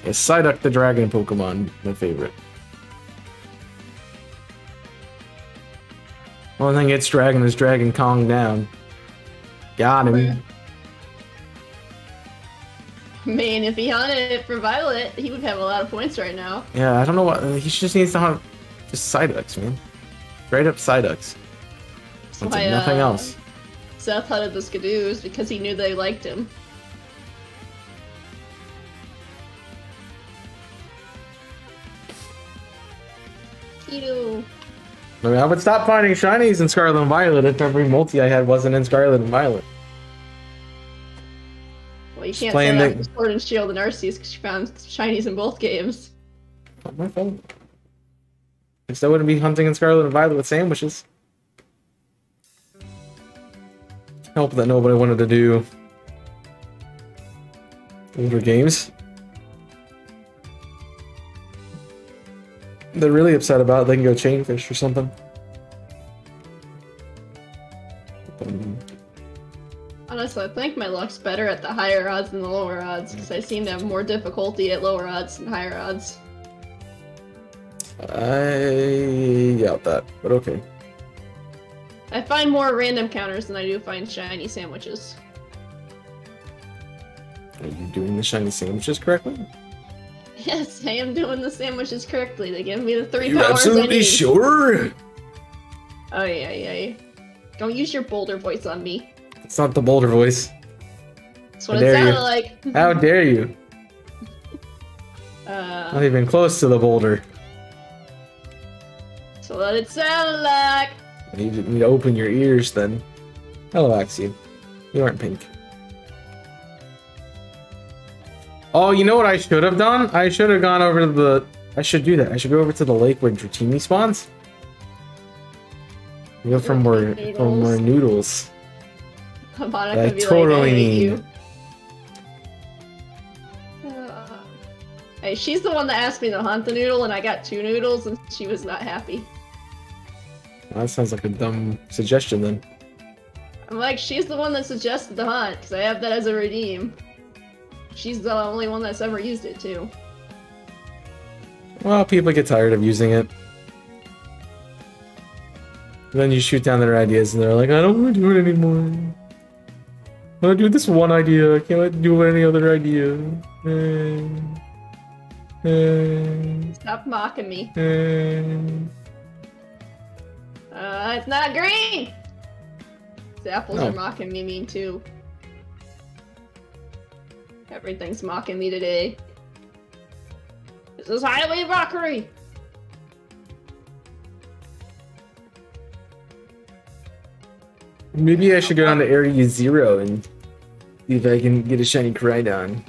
Is Psyduck the dragon Pokemon my favorite? Only thing it's dragon is Dragon Kong down. Got him. Man, if he hunted it for Violet, he would have a lot of points right now. Yeah, I don't know what he just needs to hunt just Psyducks, man. Straight up Psyducks. Why, nothing uh, else. Seth hunted the Skiddos because he knew they liked him. Keto. I mean, I would stop finding shinies in Scarlet and Violet if every multi I had wasn't in Scarlet and Violet. Well, you can't playing say the- that for Sword and Shield and Arceus because you found shinies in both games. Not my fault. I wouldn't be hunting in Scarlet and Violet with sandwiches. Help that nobody wanted to do older games. They're really upset about it. They can go chainfish or something. Um, Honestly, I think my luck's better at the higher odds than the lower odds, because I seem to have more difficulty at lower odds than higher odds. I doubt that, but okay. I find more random counters than I do find shiny sandwiches. Are you doing the shiny sandwiches correctly? Yes, I am doing the sandwiches correctly. They give me the three You powers I absolutely need. sure? Oh yeah, yeah. Don't use your boulder voice on me. It's not the Boulder voice. That's what How it you. sounded like. How <laughs> dare you? Uh, Not even close to the boulder. so what it sounded like. You need to open your ears then. Hello, Axiom. You aren't pink. Oh, you know what I should have done? I should have gone over to the... I should do that. I should go over to the lake where Dratini spawns. You go for Yeah, more, for more noodles. I totally like, I need. Uh, hey, she's the one that asked me to hunt the noodle, and I got two noodles, and she was not happy. That sounds like a dumb suggestion then. I'm like, she's the one that suggested the hunt, because I have that as a redeem. She's the only one that's ever used it, too. Well, people get tired of using it. Then you shoot down their ideas and they're like, I don't want to do it anymore. I want to do this one idea. I can't do any other idea. Eh. Eh. Stop mocking me. Eh. <laughs> Uh, it's not green! The apples No. are mocking me mean, too. Everything's mocking me today. This is highway mockery! Maybe I should go down to Area Zero and see if I can get a shiny Koraidon.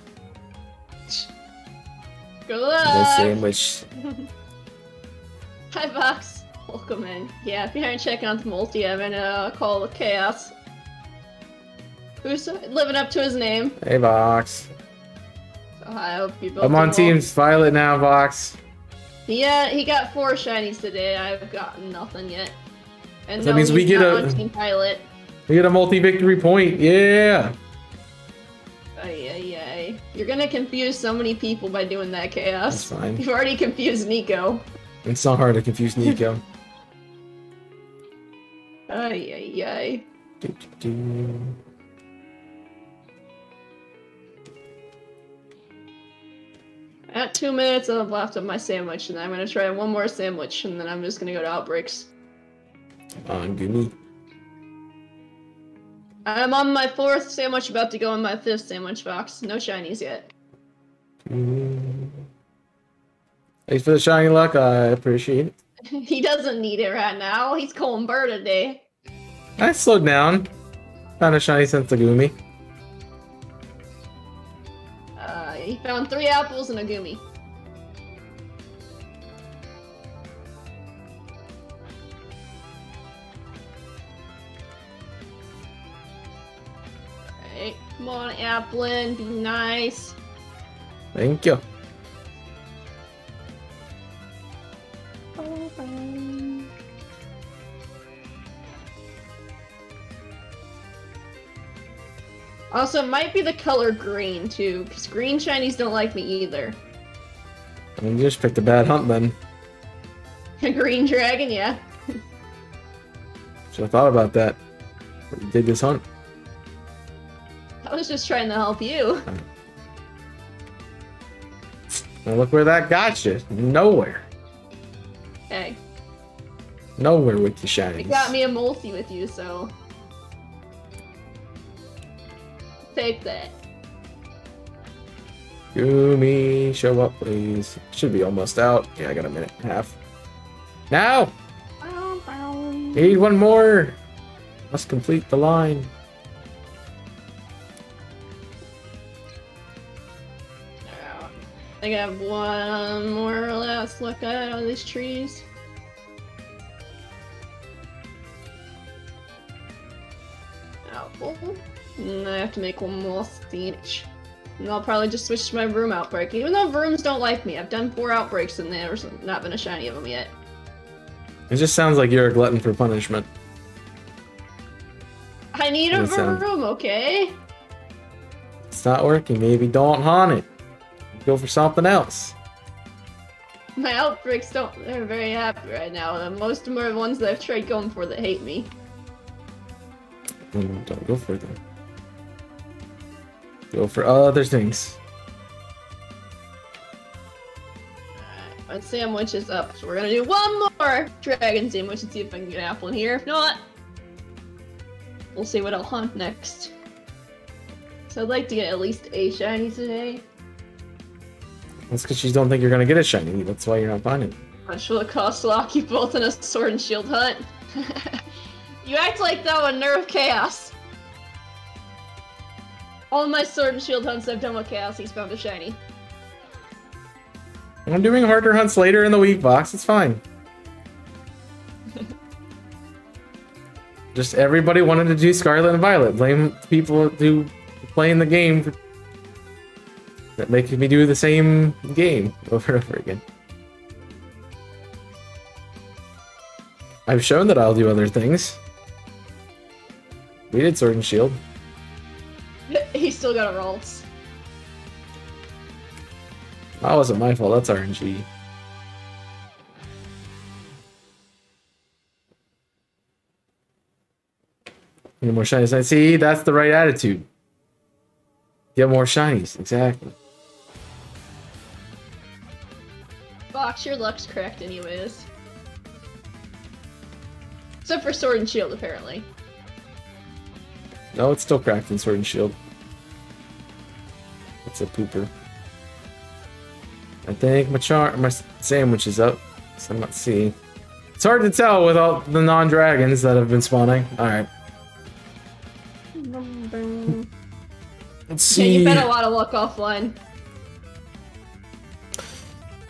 Good The luck! sandwich. <laughs> Hi, Vox. Welcome in. Yeah, if you haven't checked out the multi, I'm in a uh, call with Chaos. Who's living up to his name? Hey, Vox. So I hope you both I'm on. Teams Violet now, Vox. Yeah, he got four shinies today. I've gotten nothing yet. And That no, means we get a- Team Pilot. We get a multi-victory point. Yeah. Ay, ay, ay. You're gonna confuse so many people by doing that chaos. That's fine. You've already confused Nico. It's not hard to confuse Nico. <laughs> Ay, ay, ay. Do, do, do. At two minutes I've left of my sandwich, and I'm gonna try one more sandwich, and then I'm just gonna go to outbreaks. On Goomy. I'm on my fourth sandwich, about to go on my fifth sandwich box. No shinies yet. Mm. Thanks for the shiny luck. I appreciate it. <laughs> he doesn't need it right now. He's calling bird today. I slowed down. Found a shiny since the he found three apples and a Goomy. Alright, come on, Applin, be nice. Thank you. Also, it might be the color green too, because green shinies don't like me either. I mean, you just picked a bad hunt then. A <laughs> green dragon, yeah. Should have thought about that. when you did this hunt. I was just trying to help you. Now look where that got you. Nowhere. Hey, Nowhere with the it shinies. got me a multi with you, so take that. Goomy, show up, please. Should be almost out. Yeah, I got a minute and a half. Now! Need one more! Must complete the line. I got one more last look at on these trees. Apple. And I have to make one more sandwich. And I'll probably just switch to my room outbreak. Even though rooms don't like me, I've done four outbreaks and there's not been a shiny of them yet. It just sounds like you're a glutton for punishment. I need a sound- room, okay? It's not working. Maybe don't haunt it. Go for something else. My outbreaks don't they're very happy right now. and Most of them are the ones that I've tried going for that hate me. Mm, Don't go for it then. Go for other things. Alright, my sandwich is up, so we're gonna do one more dragon sandwich and see if I can get an apple in here. If not, we'll see what I'll hunt next. So I'd like to get at least a shiny today. That's because you don't think you're gonna get a shiny. That's why you're not finding. it. Much will it cost to lock you both in a sword and shield hunt? <laughs> you act like that would nerve chaos. All my sword and shield hunts I've done with chaos, he's found a shiny. I'm doing harder hunts later in the week, box. It's fine. <laughs> Just everybody wanted to do Scarlet and Violet. Blame people who playing the game for that making me do the same game <laughs> over and over again. I've shown that I'll do other things. We did Sword and Shield. He still got a rolls. That wasn't my fault. That's RNG. Get more shinies. I see. That's the right attitude. Get more shinies. Exactly. Vox, your luck's correct anyways. Except for sword and shield, apparently. No, it's still cracked in Sword and Shield. It's a pooper. I think my char my sandwich is up. So I'm not seeing. It's hard to tell with all the non-dragons that have been spawning. All right. Let's see. Yeah, you've had a lot of luck offline.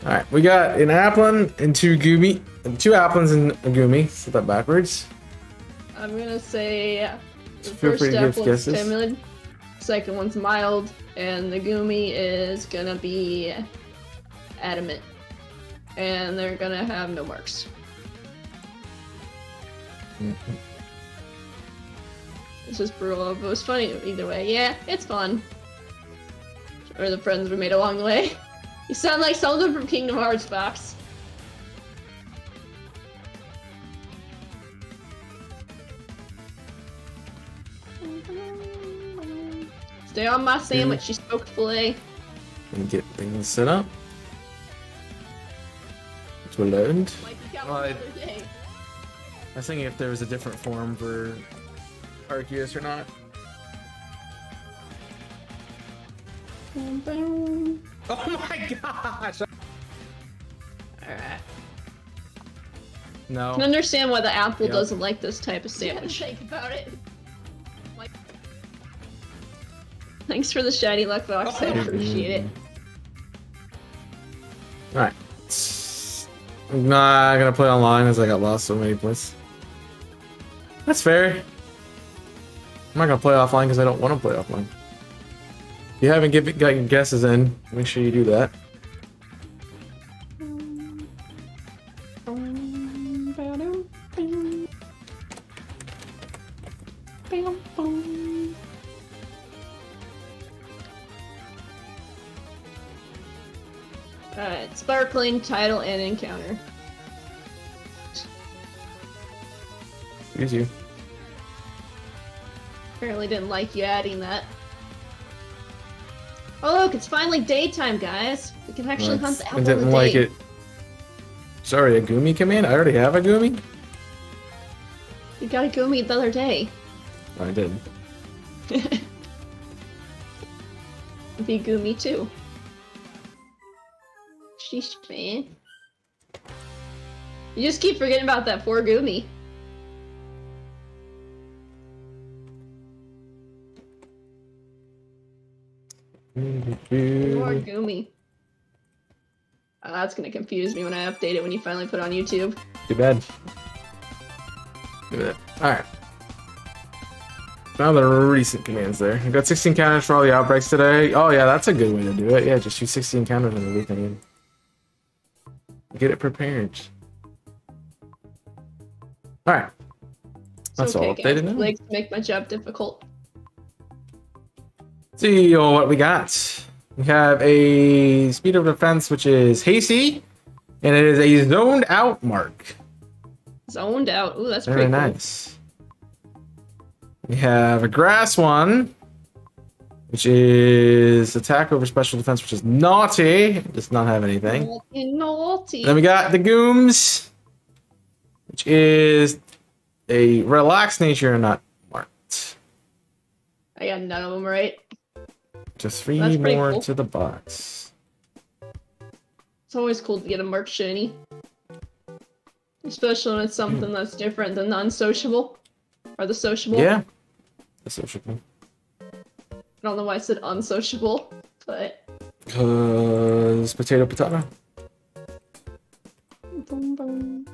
All right, we got an Applin and two Goomy, two Applins and a Goomy. Set that backwards. I'm gonna say the Feel first free to step give one's guesses. timid, second one's mild, and the Goomy is gonna be adamant. And they're gonna have no marks. Mm-hmm. This is brutal, but it was funny either way. Yeah, it's fun. Or the friends we made along the way. <laughs> You sound like someone from Kingdom Hearts box. Stay on my sandwich, you smoked filet. And get things set up. To load. Like you Well, I- another. I was thinking if there was a different form for Arceus or not. <laughs> Oh my gosh! Alright. No. I can understand why the apple Yep. doesn't like this type of sandwich. Think about it. Thanks for the shiny luck Vox, I oh, appreciate it. Alright. I'm not gonna play online as I got lost so many places. That's fair. I'm not gonna play offline because I don't want to play offline. If you haven't give, got your guesses in, make sure you do that. Sparkling, title, and encounter. Excuse you. Apparently didn't like you adding that. Oh look, it's finally daytime, guys. We can actually hunt the I didn't like day. it. Sorry, a Goomy command? I already have a Goomy? You got a Goomy the other day. I did. <laughs> Be Goomy too. Sheesh, man. You just keep forgetting about that poor Goomy. Poor Goomy. Uh, that's gonna confuse me when I update it when you finally put it on YouTube. Too bad. Look at. Alright. Now the recent commands there. I got 16 counters for all the outbreaks today. Oh yeah, that's a good way to do it. Yeah, just use 16 counters on everything. Get it prepared. Alright. That's all okay, updated now. Like to make my job difficult. See what we got. We have a speed of defense, which is hasty, and it is a zoned out mark. Zoned out. Ooh, that's Very pretty cool. nice. We have a grass one, which is attack over special defense, which is naughty. It does not have anything. Naughty, naughty. Then we got the gooms, which is a relaxed nature, and not marked. I got none of them right. Just three That's more cool. to the box. It's always cool to get a marked shiny. Especially when it's hmm. something that's different than the unsociable. Or the sociable. Yeah. The sociable. I don't know why I said unsociable, but. Cause potato potato. Boom, boom.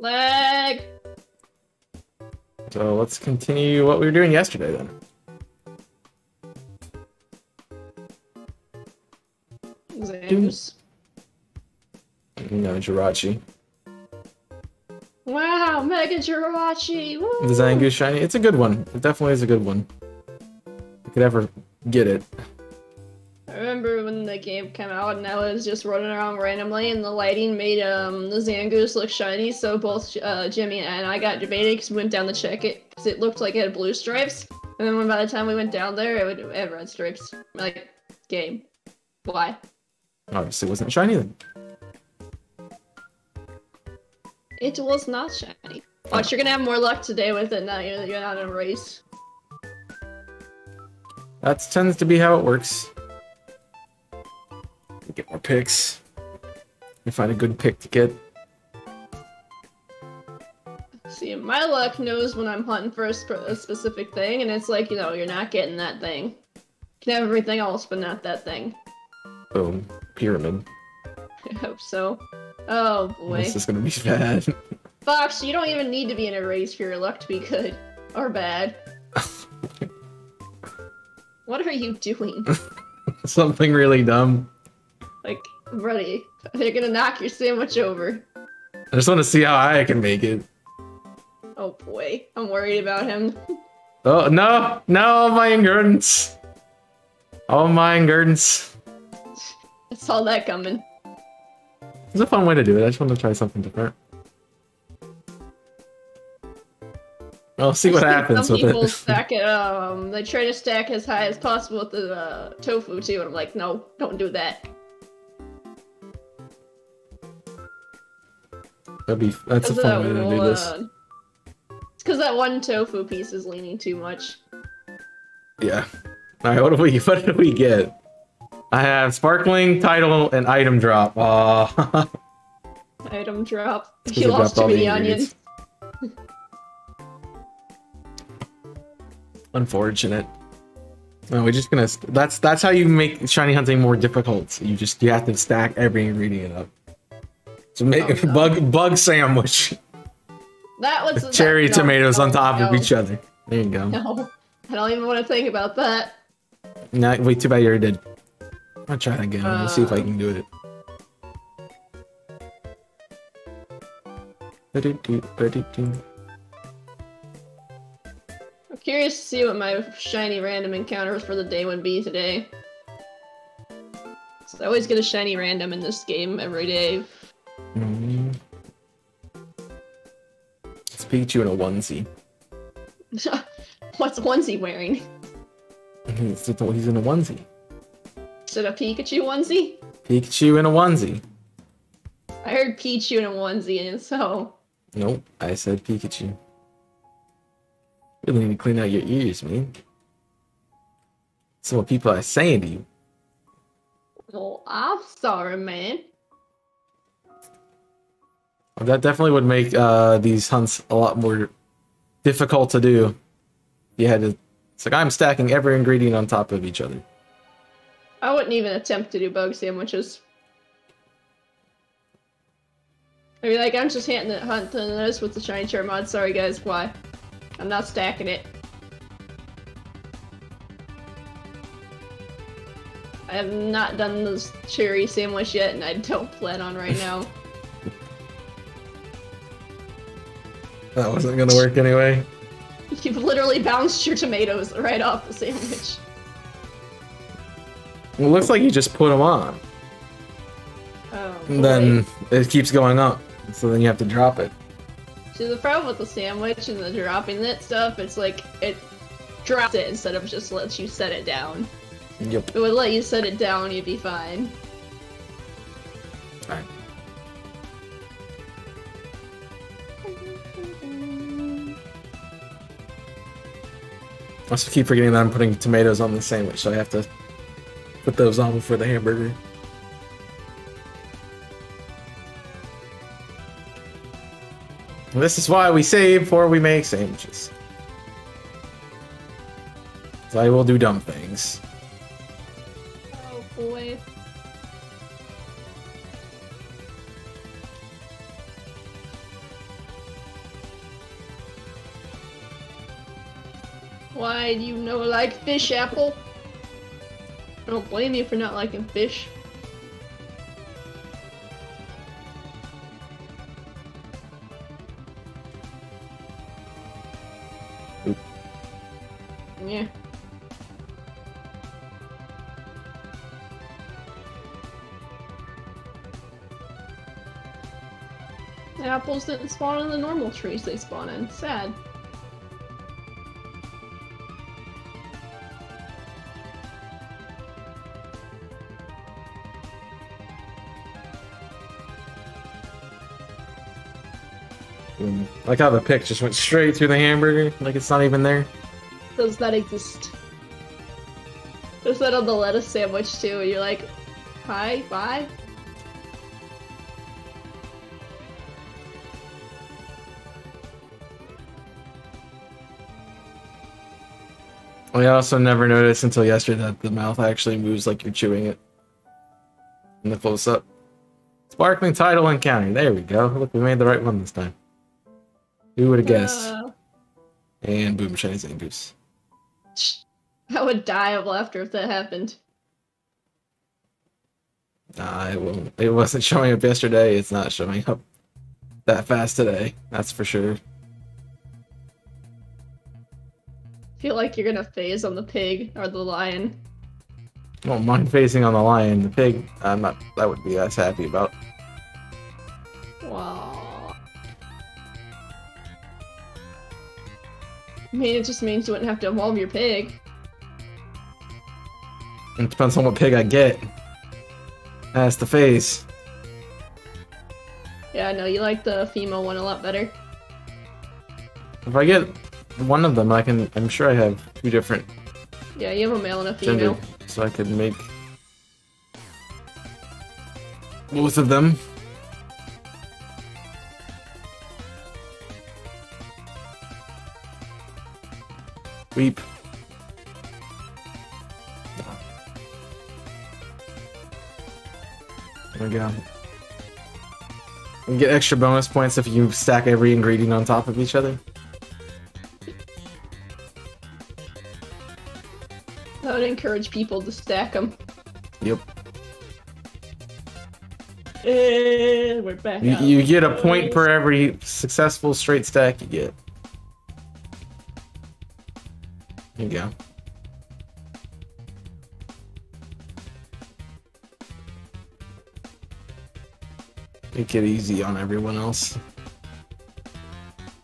Lag! So let's continue what we were doing yesterday then. Zangoose. No, Jirachi. Wow, Mega Jirachi! Woo! The Zangoose shiny. It's a good one. It definitely is a good one. If you could ever get it. I remember when the game came out and I was just running around randomly and the lighting made um the Zangoose look shiny, so both uh, Jimmy and I got debated because we went down to check it because it looked like it had blue stripes. And then when by the time we went down there, it would it had red stripes. Like, game. Why? Obviously, it wasn't shiny then. It was not shiny. Watch, you're gonna have more luck today with it now you're, you're not in a race. That tends to be how it works. Get more picks. You find a good pick to get. See, my luck knows when I'm hunting for a, sp- a specific thing, and it's like, you know, you're not getting that thing. You can have everything else, but not that thing. Boom. Pyramid. <laughs> I hope so. Oh boy. This is gonna be <laughs> bad. Fox, you don't even need to be in a race for your luck to be good. Or bad. <laughs> what are you doing? <laughs> Something really dumb. Like, buddy, they're gonna knock your sandwich over. I just want to see how high I can make it. Oh boy, I'm worried about him. Oh no, no, my endurance. Oh my endurance. I saw that coming. It's a fun way to do it. I just want to try something different. I'll see what happens Some with people it. <laughs> stack it. Um, they try to stack as high as possible with the uh, tofu too, and I'm like, no, don't do that. That'd be that's a fun that way to do this. uh, It's because that one tofu piece is leaning too much. Yeah. All right. What do we <laughs> what do we get? I have sparkling title and item drop. Aw. Item drop. I lost too the many onions. Unfortunate. No, we're just gonna. That's that's how you make shiny hunting more difficult. You just you have to stack every ingredient up. So make Oh, no. bug bug sandwich, That was that- cherry no, tomatoes on top no, of each other. There you go. No, I don't even want to think about that. No, wait, too bad you already did. I'll try it again. We'll see if I Uh. can do it. I'm curious to see what my shiny random encounters for the day would be today. So I always get a shiny random in this game every day. Mm. It's Pikachu in a onesie. <laughs> What's onesie wearing? <laughs> He's, he's in a onesie. Is it a Pikachu onesie? Pikachu in a onesie. I heard Pichu in a onesie, and so Nope, I said Pikachu. You really need to clean out your ears, man. So what people are saying to you. well, I'm sorry, man. Well, that definitely would make uh, these hunts a lot more difficult to do. You had to. It's like I'm stacking every ingredient on top of each other. I wouldn't even attempt to do bug sandwiches. I mean, like, I'm just hunting, it, hunting this with the shiny chair mod. Sorry, guys, why? I'm not stacking it. I have not done this cherry sandwich yet, and I don't plan on right now. <laughs> That wasn't gonna work anyway. <laughs> You've literally bounced your tomatoes right off the sandwich. It looks like you just put them on. Oh, And then it keeps going up. So then you have to drop it. See, the problem with the sandwich and the dropping it stuff, it's like it drops it instead of just lets you set it down. Yep. It would let you set it down, you'd be fine. Alright. I also keep forgetting that I'm putting tomatoes on the sandwich, so I have to put those on before the hamburger. This is why we save before we make sandwiches. I will do dumb things. Oh boy. Why do you know like fish, Apple? I don't blame you for not liking fish. Yeah. The apples didn't spawn in the normal trees they spawn in. Sad. Mm. Like how the pick just went straight through the hamburger, like it's not even there. Does that exist? There's that on the lettuce sandwich too, and you're like, hi, bye? I also never noticed until yesterday that the mouth actually moves like you're chewing it. In the close up. Sparkling title encounter. There we go. Look, we made the right one this time. Who would have guessed? Uh, And boom, shiny Zangoose. <laughs> I would die of laughter if that happened. Nah, it won't. It wasn't showing up yesterday. It's not showing up that fast today. That's for sure. feel like you're gonna phase on the pig or the lion. Well, mine facing on the lion. The pig, I'm not. That would be as happy about. Wow. I mean, it just means you wouldn't have to evolve your pig. It depends on what pig I get. That's the phase. Yeah, no, you like the female one a lot better. If I get one of them, I can. I'm sure I have two different Yeah, you have a male and a female. gender, female. so I could make both of them. Weep. There we go. You get extra bonus points if you stack every ingredient on top of each other. I would encourage people to stack them. Yep. And we're back. You, out. you get a point per every successful straight stack you get. There you go. Make it easy on everyone else.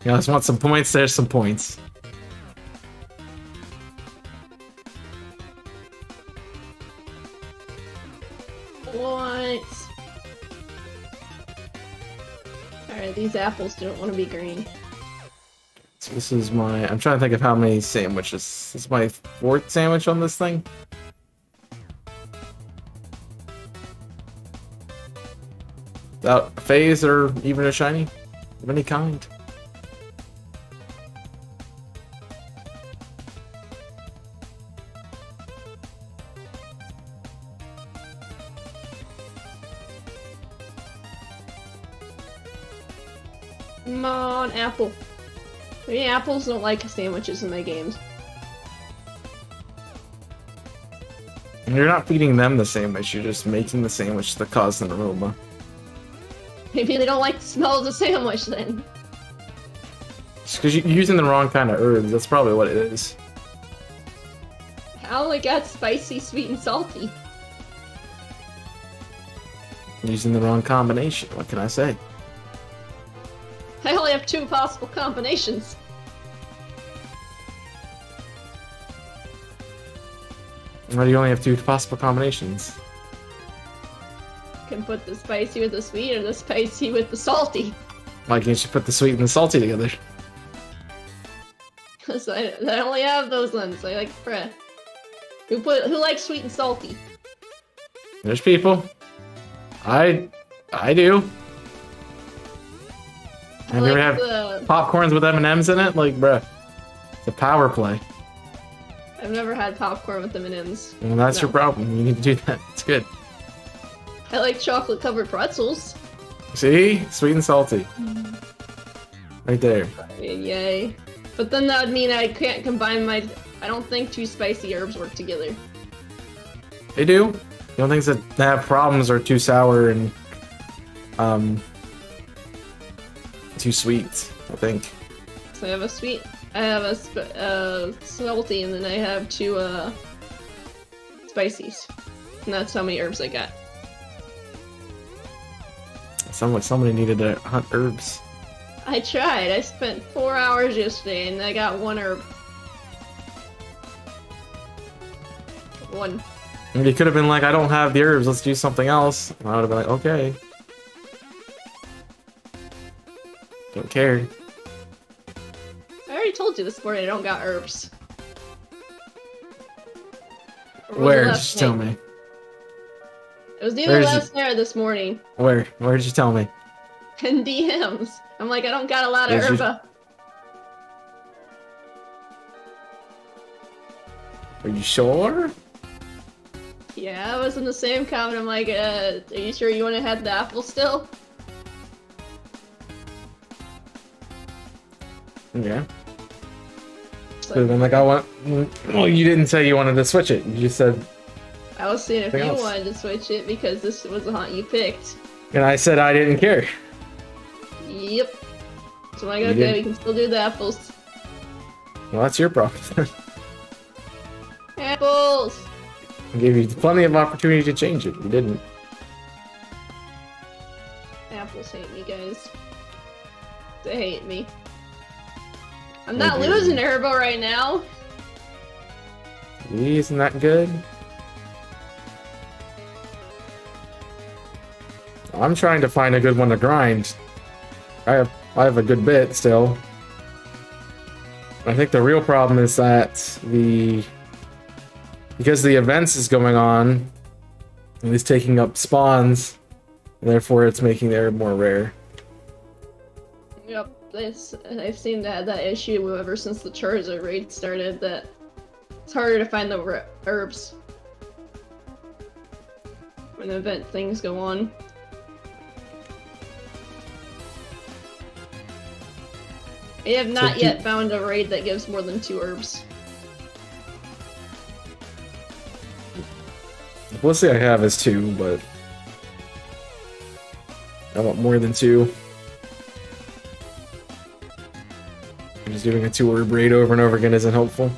You guys want some points? There's some points. Alright, these apples don't want to be green. This is my. I'm trying to think of how many sandwiches. This is my fourth sandwich on this thing. Without a phase or even a shiny of any kind. Apples don't like sandwiches in my games. You're not feeding them the sandwich, you're just making the sandwich that caused an aroma. Maybe they don't like the smell of the sandwich then. It's because you're using the wrong kind of herbs, that's probably what it is. How it got spicy, sweet, and salty? Using the wrong combination, what can I say? I only have two possible combinations. Why do you only have two possible combinations? You Can put the spicy with the sweet or the spicy with the salty. Why can't you put the sweet and the salty together? <laughs> Cause I, I only have those ones. I like bruh. Who put who likes sweet and salty? There's people. I I do. I Have ever like had the, popcorns with M&Ms in it? Like, bruh, it's a power play. I've never had popcorn with M&Ms. Well, that's your problem. You need to do that. It's good. I like chocolate covered pretzels. See? Sweet and salty. Right there. Yay. But then that would mean I can't combine my. I don't think two spicy herbs work together. They do. The only things that have problems are too sour and um too sweet, I think. So I have a sweet, I have a sp- uh, salty, and then I have two uh, spicies. And that's how many herbs I got. Someone somebody needed to hunt herbs. I tried. I spent four hours yesterday, and I got one herb. One. You could have been like, I don't have the herbs, let's do something else. And I would have been like, okay. Don't care. I already told you this morning I don't got herbs. Or was it Where? Just tell me. It was either Where's last night or this morning. Where? Where did you tell me? In DMs. I'm like, I don't got a lot of Did you- Are you sure? Yeah, I was in the same comment. I'm like, uh, are you sure you want to have the apple still? Yeah. Could have like, I want. Well, you didn't say you wanted to switch it. You just said, I was seeing if you else? wanted to switch it because this was the haunt you picked. and I said I didn't care. Yep. So I'm like, You okay, did. we can still do the apples. Well, that's your problem. <laughs> Apples! I gave you plenty of opportunity to change it. You didn't. Apples hate me, guys. They hate me. I'm not do. losing to Herbo right now. Isn't that good? I'm trying to find a good one to grind. I have I have a good bit still. I think the real problem is that the because the events is going on, it is taking up spawns, and therefore it's making the herb more rare. Yep, this and I've seen that that issue ever since the Charizard raid started. That it's harder to find the herbs when the event things go on. I have not do- yet found a raid that gives more than two herbs. The Felicity I have is two, but I want more than two. Just doing a two herb raid over and over again isn't helpful.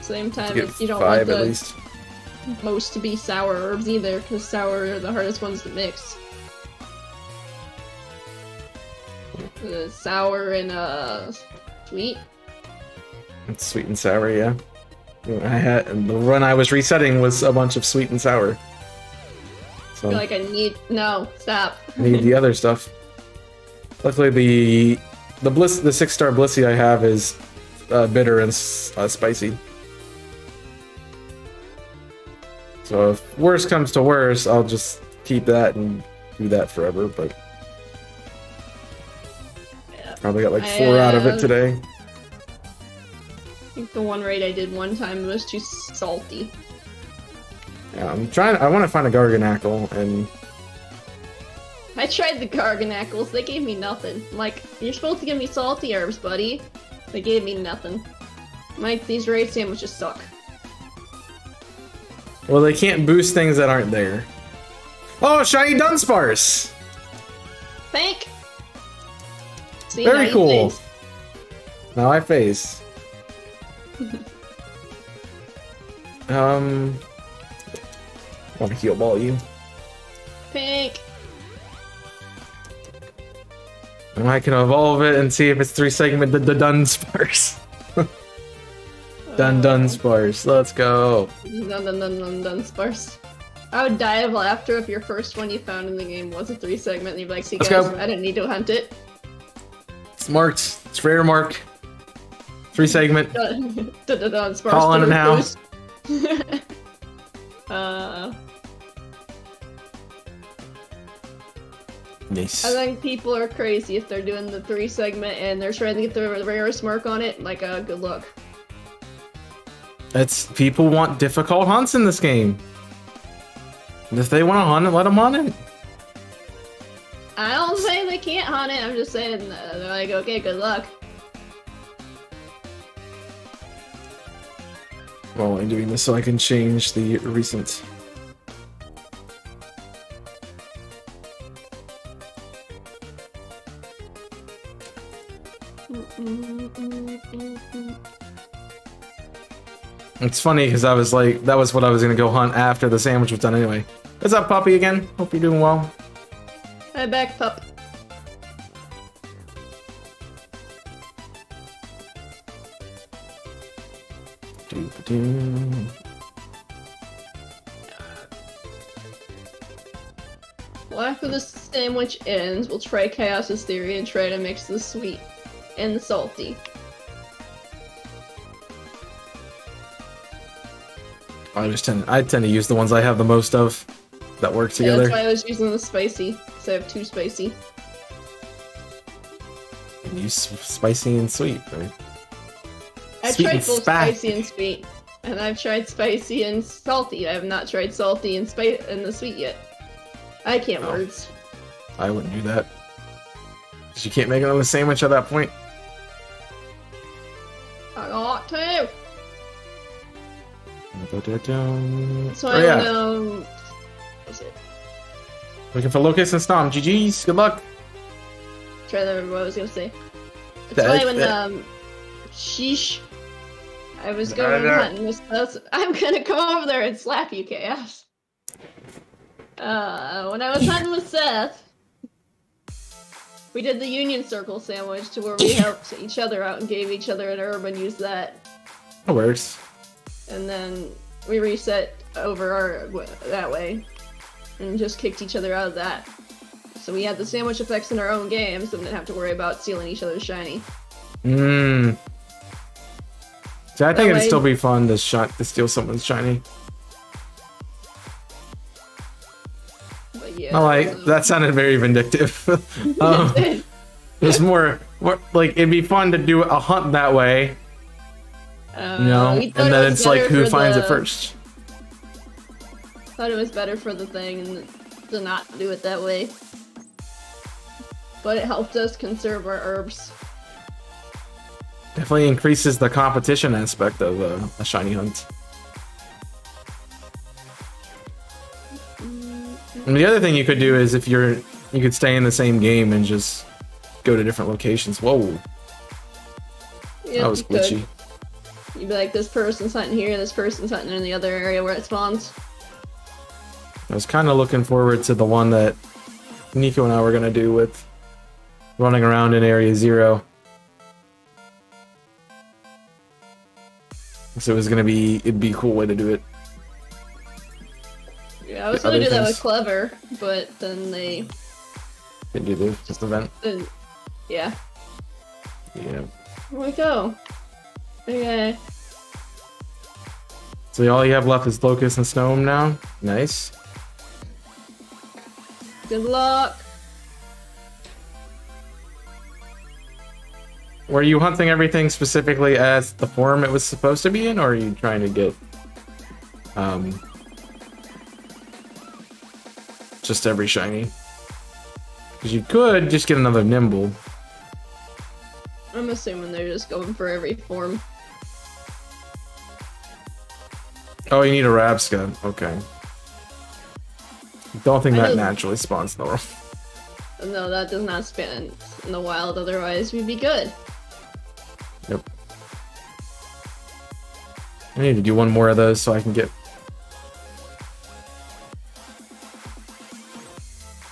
Same time, it's- you don't want five at the least. most to be sour herbs either, because sour are the hardest ones to mix. Uh, sour and uh, sweet. It's sweet and sour, yeah. I had the run I was resetting was a bunch of sweet and sour. I feel like I need no stop. Need the <laughs> other stuff. Luckily, the the bliss the six star Blissey I have is uh, bitter and uh, spicy. So if worst comes to worst, I'll just keep that and do that forever. But Yeah. probably got like I, four out of it uh, today. I think the one raid I did one time was too salty. Yeah, I'm trying. I want to find a Garganacl and I tried the Garganacls, they gave me nothing. Like, you're supposed to give me salty herbs, buddy. They gave me nothing. Mike, these raid sandwiches suck. Well, they can't boost things that aren't there. Oh, shiny Dunsparce! Thank. See, Very now cool. face. Now I face. <laughs> um, I want to heal ball you. Pink. And I can evolve it and see if it's three segment the, the Dunsparce. <laughs> Dun dun Dunsparce. Let's go. Dun dun dun dun dun sparse. I would die of laughter if your first one you found in the game was a three segment and you'd be like, see Let's guys, go. I didn't need to hunt it. It's marked. It's rare mark. Three segment. <laughs> Dun dun dun dun sparse. Calling it now. <laughs> uh, Nice. I think people are crazy if they're doing the three segment and they're trying to get the rarest mark on it. Like, uh, good luck. It's people want difficult hunts in this game. And if they want to hunt it, let them hunt it. I don't say they can't hunt it. I'm just saying uh, they're like, okay, good luck. Well, I'm doing this so I can change the recent. It's funny because I was like, that was what I was gonna go hunt after the sandwich was done anyway. What's up, puppy? Again, hope you're doing well. Hi, back pup. Well, after the sandwich ends, we'll try Chaos's theory and try to mix the sweet and the salty. I just tend, I tend to use the ones I have the most of that work Yeah, together. that's why I was using the spicy, so I have two spicy. And use spicy and sweet. Right? I've Sweet tried both spicy. and sweet, and I've tried spicy and salty. I have not tried salty and spi- and the sweet yet. I can't Oh. words. I wouldn't do that. Because you can't make another sandwich at that point. I got to. So oh, I yeah. don't know. what was it? Looking for Lokix and Snom. GG's. Good luck. Try to remember what I was gonna say. It's That- why when that- um, sheesh, I was No, going no. hunting with us. I'm gonna come over there and slap you, chaos. Uh, when I was hunting with Seth, we did the Union Circle sandwich to where we <laughs> helped each other out and gave each other an herb and used that, That works. and then we reset over our w- that way, and just kicked each other out of that. So we had the sandwich effects in our own games, and didn't have to worry about stealing each other's shiny. Mmm. See, I think That it'd still be fun to shot to steal someone's shiny. But yeah, I like that sounded very vindictive. <laughs> um, <laughs> it was more, more like it'd be fun to do a hunt that way, Uh, you know, and thought it then it's like who finds the- it first. Thought it was better for the thing and to not do it that way. But it helped us conserve our herbs. Definitely increases the competition aspect of uh, a shiny hunt. And the other thing you could do is if you're, you could stay in the same game and just go to different locations. Whoa, Yeah, that was glitchy. could. You'd be like, this person's hunting here, this person's hunting in the other area where it spawns. I was kind of looking forward to the one that Nico and I were gonna do with running around in Area Zero. So it was gonna be, it'd be a cool way to do it. Yeah, I was gonna other do that things- with Clever, but then they, Didn't do the just event. yeah. Yeah. Here we go. Okay. So all you have left is Lokix and Snom now. Nice. Good luck. Were you hunting everything specifically as the form it was supposed to be in, or are you trying to get um just every shiny? Because you could just get another Nymble. I'm assuming they're just going for every form. Oh, you need a Rabsca. Okay. Don't think I that don't- naturally spawns in the world. No, that does not spawn in the wild, otherwise we'd be good. Yep. I need to do one more of those so I can get.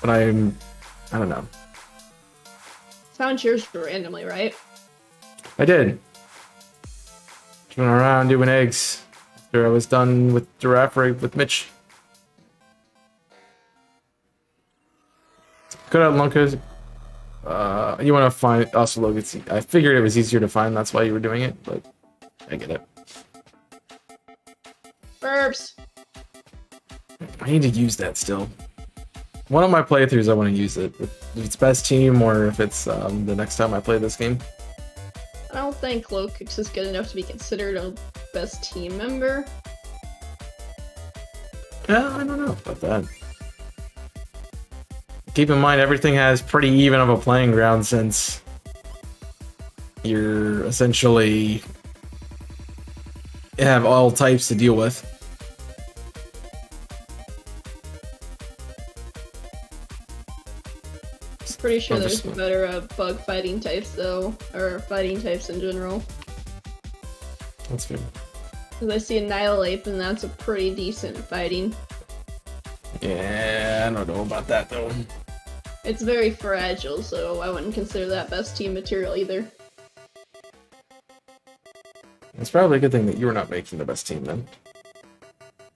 But I'm. I don't know. Found yours randomly, right? I did. Went around doing eggs after I was done with Girafarig with Mitch. Good at Lunkas. Uh, you want to find also. I figured it was easier to find. That's why you were doing it, but I get it. Burps! I need to use that still. One of my playthroughs, I want to use it. If it's best team or if it's um, the next time I play this game. I don't think Lokix is good enough to be considered a best team member. Yeah, I don't know about that. Keep in mind, everything has pretty even of a playing ground since you're essentially have all types to deal with. Pretty sure Oh, there's this one. better uh, bug fighting types though, or fighting types in general. That's good. Because I see Annihilape, and that's a pretty decent fighting. Yeah, I don't know about that though. It's very fragile, so I wouldn't consider that best team material either. It's probably a good thing that you're not making the best team then.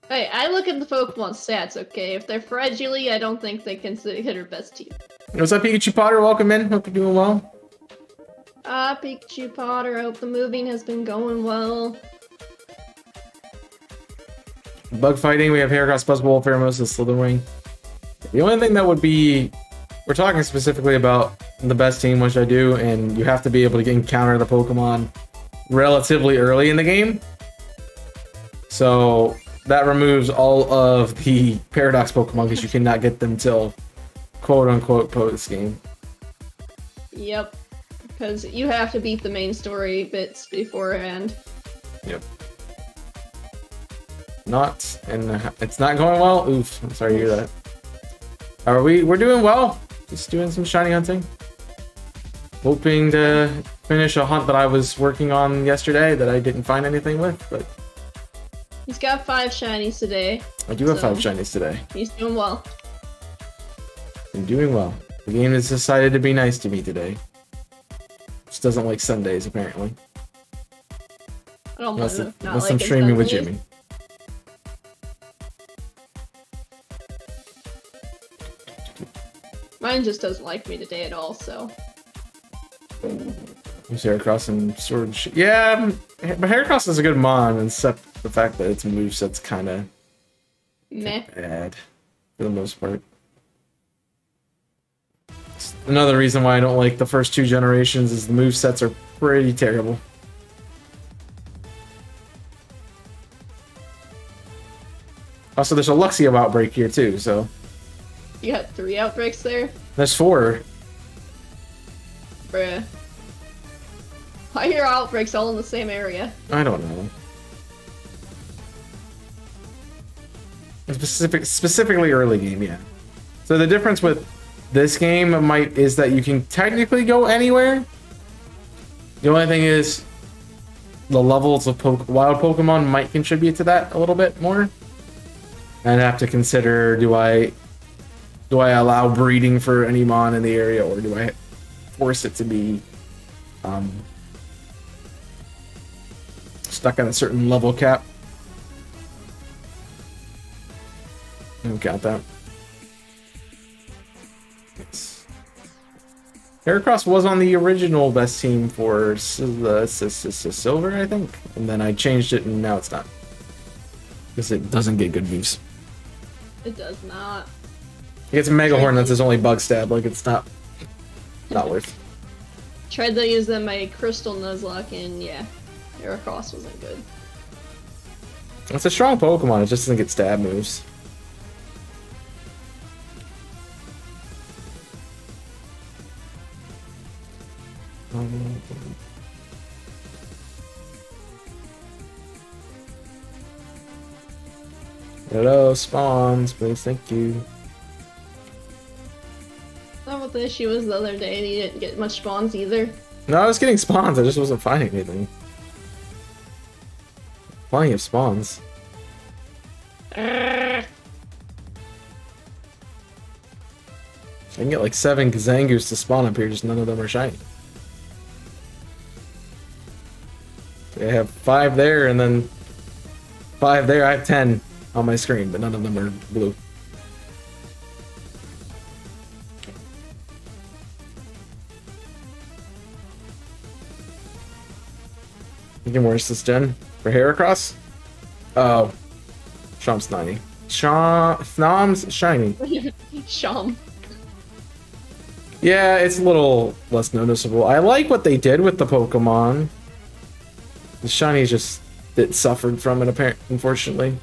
Hey, I look at the Pokemon stats, okay? If they're fragile, I don't think they consider best team. What's up, Pikachu Potter? Welcome in. Hope you're doing well. Ah, Pikachu Potter, I hope the moving has been going well. Bug fighting, we have Heracross, Buzzwole, Pheromosa, Slither Wing. The only thing that would be, we're talking specifically about the best team, which I do, and you have to be able to encounter the Pokemon relatively early in the game. So that removes all of the Paradox Pokemon because you cannot get them till quote unquote post game. Yep. Because you have to beat the main story bits beforehand. Yep. Not, and it's not going well. Oof, I'm sorry to hear that. Are we? We're doing well. Just doing some shiny hunting. Hoping to finish a hunt that I was working on yesterday that I didn't find anything with, but He's got five shinies today. I do have five shinies today. He's doing well. I'm doing well. The game has decided to be nice to me today. Just doesn't like Sundays apparently. I don't Unless, it. Not unless like I'm streaming with Jimmy. Mine just doesn't like me today at all, so. Who's Heracross and Sword? and Yeah, um, but Heracross is a good mon, except the fact that its moveset's kind of Meh. bad for the most part. Another reason why I don't like the first two generations is the move sets are pretty terrible. Also, there's a Luxio outbreak here too, so You got three outbreaks there? there's four. Bruh. Why are outbreaks all in the same area? I don't know. Specific, specifically early game, yeah. So the difference with this game might is that you can technically go anywhere. The only thing is, the levels of po- wild Pokemon might contribute to that a little bit more. And I'd have to consider: do I do I allow breeding for any mon in the area, or do I force it to be um, stuck on a certain level cap. I don't count that. Heracross was on the original best team for Sil- S- S- S- Silver, I think, and then I changed it, and now it's not because it doesn't get good moves. It does not. It gets a Mega Horn that's his only bug stab. Like it's not, not worth. Tried to use them my Crystal Nuzlocke and yeah, Heracross wasn't good. It's a strong Pokemon. It just doesn't get stab moves. Hello, spawns, please, thank you. Not what the issue was the other day, and you didn't get much spawns either. No, I was getting spawns, I just wasn't finding anything. Plenty of spawns. I can get like seven Kazangus to spawn up here, just none of them are shiny. I have five there and then five there. I have ten on my screen, but none of them are blue. You can where's this gen? For Heracross? Oh. Shom's 90. Shom Thnom's shiny. <laughs> Sham. Yeah, it's a little less noticeable. I like what they did with the Pokemon. The shiny just that suffered from it apparent unfortunately.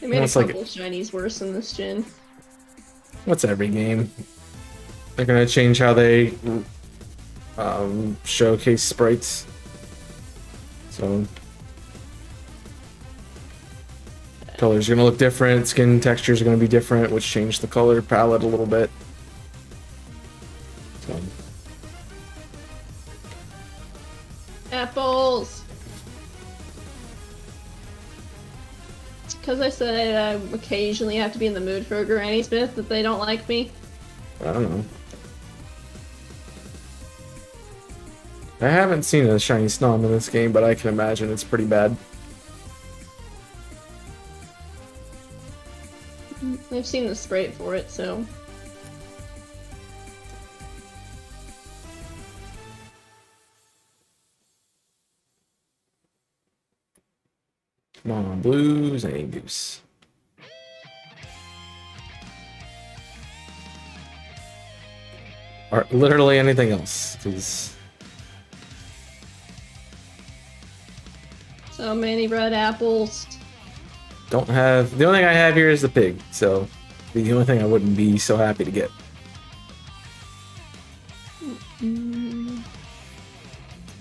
They made That's a like- couple shinies worse in this gen. What's every game? They're gonna change how they um, showcase sprites. So colors are gonna look different. Skin textures are gonna be different, which change the color palette a little bit. So, Apples! Because I said I occasionally have to be in the mood for a Granny Smith that they don't like me. I don't know. I haven't seen a shiny snom in this game, but I can imagine it's pretty bad. I've seen the sprite for it, so. Come on, blues and goose. Or literally anything else, because So many red apples. don't have the only thing I have here is the pig, so the only thing I wouldn't be so happy to get.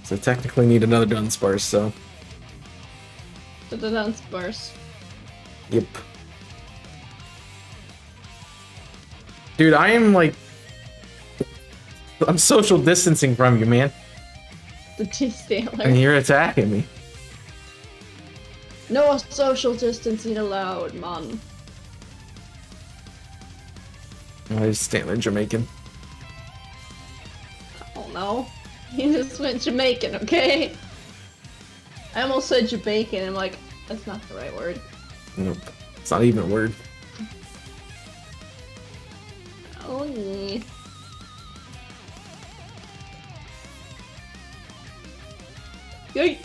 So technically need another Dunsparce, so the Dunsparce. yep. Dude, I am like I'm social distancing from you, man. The T And you're attacking me. No social distancing allowed, man. Oh, he's Stanley Jamaican. Oh no. <laughs> He just went Jamaican, okay? I almost said Jamaican. I'm like, that's not the right word. Nope. It's not even a word. Oh, yeah. Yay!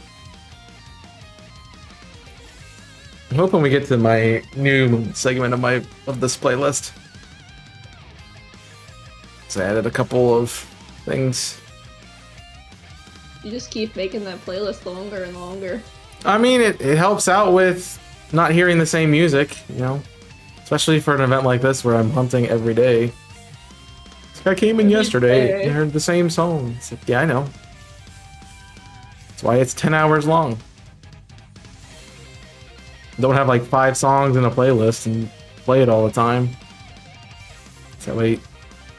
I'm hoping we get to my new segment of my of this playlist. So I added a couple of things. You just keep making that playlist longer and longer. I mean, it, it helps out with not hearing the same music, you know? Especially for an event like this where I'm hunting every day. This guy came in Every yesterday day. and heard the same song. Like, yeah, I know. That's why it's 10 hours long. Don't have like five songs in a playlist and play it all the time. So that way,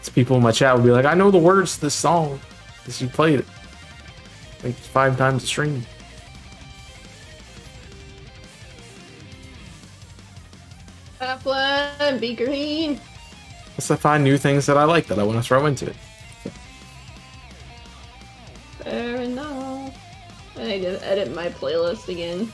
it's people in my chat would be like, I know the words to this song because you played it like five times a stream. Appletun, be green. Unless I find new things that I like that I want to throw into it. Fair enough. I need to edit my playlist again.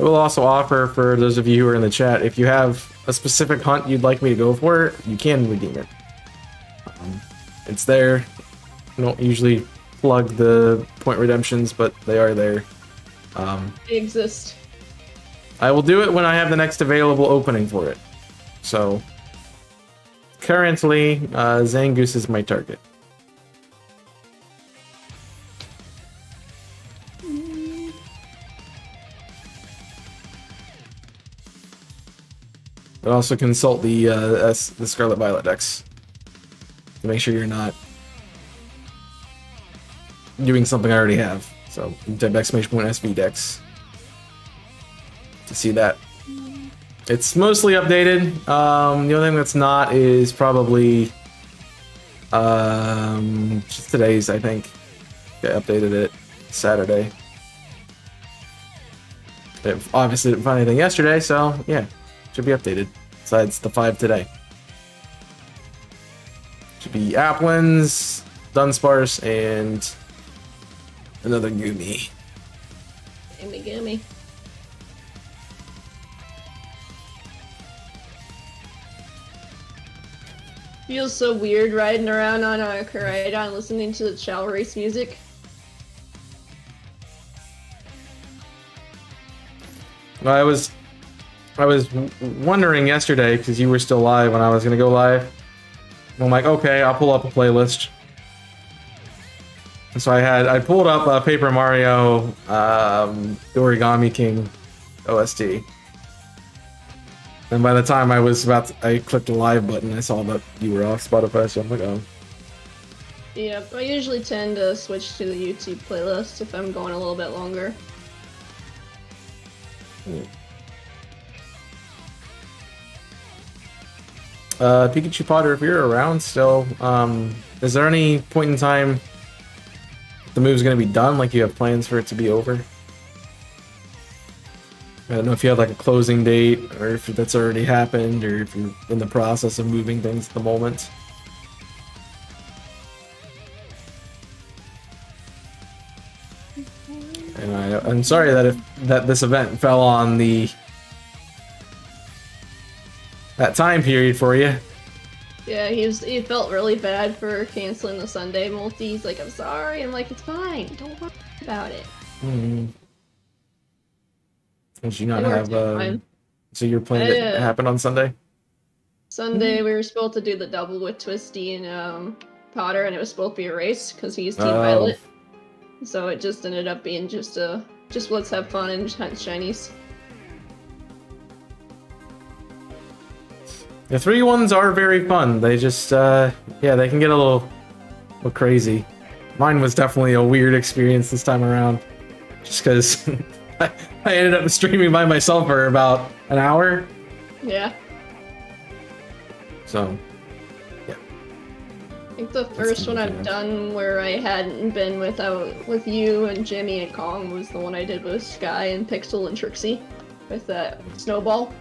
I will also offer for those of you who are in the chat, if you have a specific hunt you'd like me to go for, you can redeem it. Um, it's there. I don't usually plug the point redemptions, but they are there. Um, They exist. I will do it when I have the next available opening for it. So currently, uh, Zangoose is my target. But also consult the uh, S- the Scarlet Violet dex to make sure you're not doing something I already have. So type exclamation point SV dex to see that. It's mostly updated. Um, the only thing that's not is probably um, today's. I think I updated it Saturday. It obviously didn't find anything yesterday, so yeah, should be updated. Besides the five today. Should be Applins, Dunsparce, and another Goomy. Gimme, gimme. Feels so weird riding around on a Koraidon listening to the Chao Race music. I was, I was w- wondering yesterday because you were still live when I was gonna go live. I'm like, okay, I'll pull up a playlist. And so I had, I pulled up uh, Paper Mario, um, Origami King OST. And by the time I was about, to, I clicked the live button, I saw that you were off Spotify, so I'm like, oh. Yep, I usually tend to switch to the YouTube playlist if I'm going a little bit longer. Uh, Pikachu Potter, if you're around still, um, is there any point in time the move's gonna be done? Like you have plans for it to be over? I don't know if you have like a closing date, or if that's already happened, or if you're in the process of moving things at the moment. And I, I'm sorry that if that this event fell on the that time period for you. Yeah, he was he felt really bad for canceling the Sunday multi. He's like, I'm sorry. I'm like, it's fine. Don't worry about it. Mm-hmm. Did you not have out uh, so your plan that Uh, happened on Sunday? Sunday we were supposed to do the double with Twisty and um, Potter, and it was supposed to be a race because he's Team Oh. Violet. So it just ended up being just a just let's have fun and hunt shinies. The three ones are very fun. They just uh yeah, they can get a little, a little crazy. Mine was definitely a weird experience this time around. Just because I, <laughs> I ended up streaming by myself for about an hour. Yeah, So yeah. I think the first one I've done where I hadn't been without with you and Jimmy and Kong was the one I did with Sky and Pixel and Trixie with that snowball.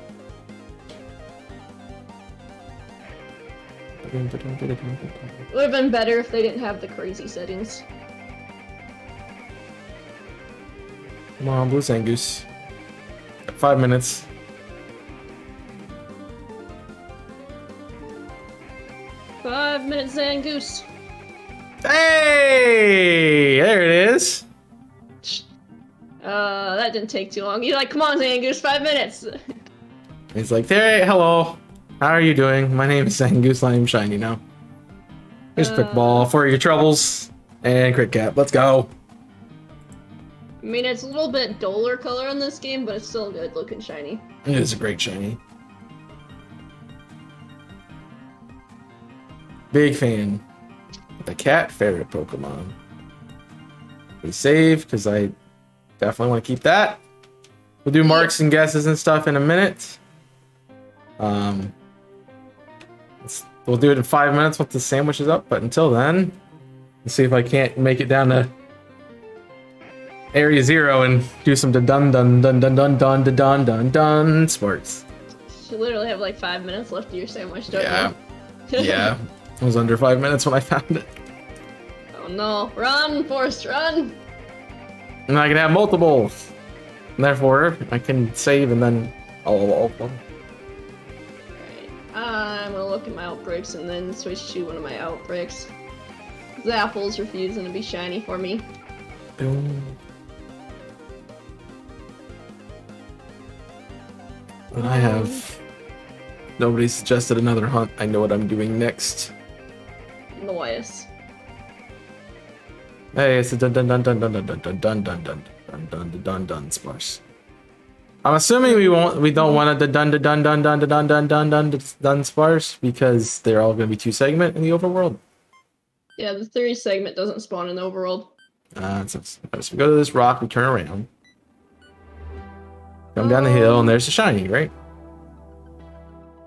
Would have been better if they didn't have the crazy settings. come on, Blue Zangoose. Five minutes. Five minutes Zangoose. Hey! There it is. Uh, that didn't take too long. You're like, come on, Zangoose, five minutes. He's like, hey, hello. How are you doing? My name is Zangoose. I'm shiny now. Here's Quick Uh. Ball for your troubles. And Crit Cap. Let's go. I mean, it's a little bit duller color in this game, but it's still good looking shiny. It is a great shiny. Big fan. The cat ferret Pokemon. We save because I definitely want to keep that. We'll do marks and guesses and stuff in a minute. Um, we'll do it in five minutes once the sandwich is up. But until then, let's see if I can't make it down to area zero and do some dun dun dun dun dun dun dun dun dun dun dun sports. You literally have like five minutes left of your sandwich, don't Yeah. you? Yeah, <laughs> it was under five minutes when I found it. oh no. Run, Forrest, run! And I can have multiple. And therefore, I can save and then I'll them. I'm gonna look at my outbreaks and then switch to one of my outbreaks. The apple's refusing to be shiny for me. Boom. And I have. Nobody suggested another hunt. I know what I'm doing next. Noise. Hey, it's a dun dun dun dun dun dun dun dun dun dun dun dun dun dun dun sparse. I'm assuming we won't. We don't want to dun dun dun dun dun dun dun dun dun dun sparse because they're all going to be two segment in the overworld. Yeah, the three segment doesn't spawn in the overworld. Uh, so, so we go to this rock, we turn around, come down the hill, and there's the shiny, right?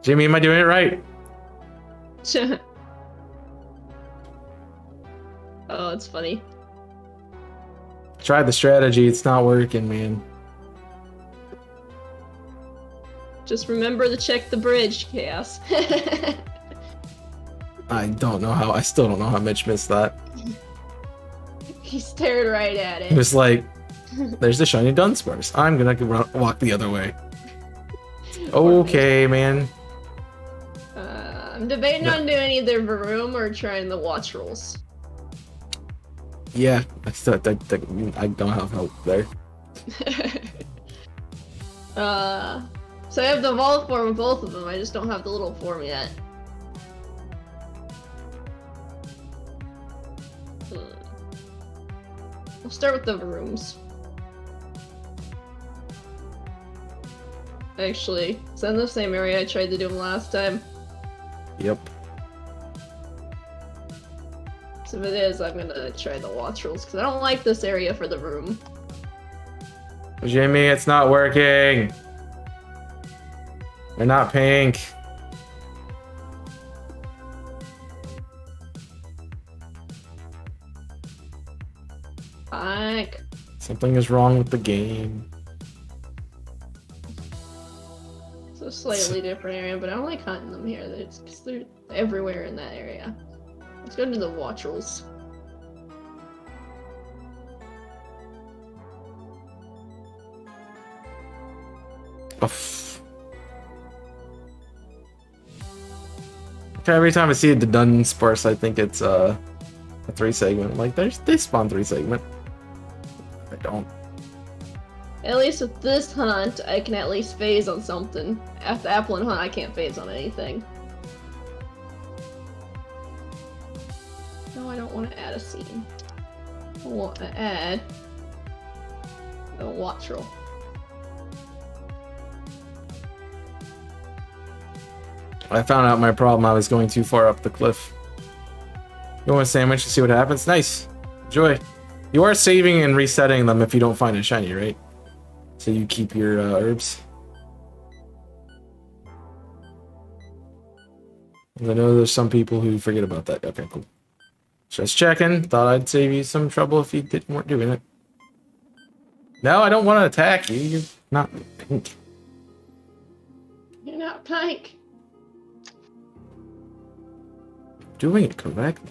Jimmy, am I doing it right? oh, it's funny. Tried the strategy, it's not working, man. Just remember to check the bridge, Chaos. <laughs> I don't know how. I still don't know how Mitch missed that. he stared right at It it. was like, "There's the shiny Dunsparce. I'm gonna run, walk the other way." Okay, man. Uh, I'm debating No. on doing either Varoom or trying the Wattrels. Yeah, I still, I, I, I don't have help there. <laughs> uh, so I have the evolved form of both of them. I just don't have the little form yet. I'll start with the rooms. Actually, it's in the same area I tried to do them last time. Yep. So if it is, I'm gonna try the Wattrels because I don't like this area for the room. Jimmy, it's not working. They're not pink. Fuck. Something is wrong with the game. It's a slightly different area, but I don't like hunting them here. It's because they're everywhere in that area. Let's go to the Wattrels. Every time I see the Dunsparce, I think it's uh, a three segment. Like, there's they spawn three segment. I don't. At least with this hunt, I can at least phase on something. After Applin Hunt, I can't phase on anything. No, I don't want to add a scene. I want to add a Wattrel. I found out my problem. I was going too far up the cliff. You want a sandwich to see what happens? Nice. Enjoy. You are saving and resetting them if you don't find a shiny, right? So you keep your uh, herbs. I know there's some people who forget about that. Okay, cool. Just checking. Thought I'd save you some trouble if you didn't weren't doing it. No, I don't want to attack you. You're not pink. You're not pink. Doing it correctly.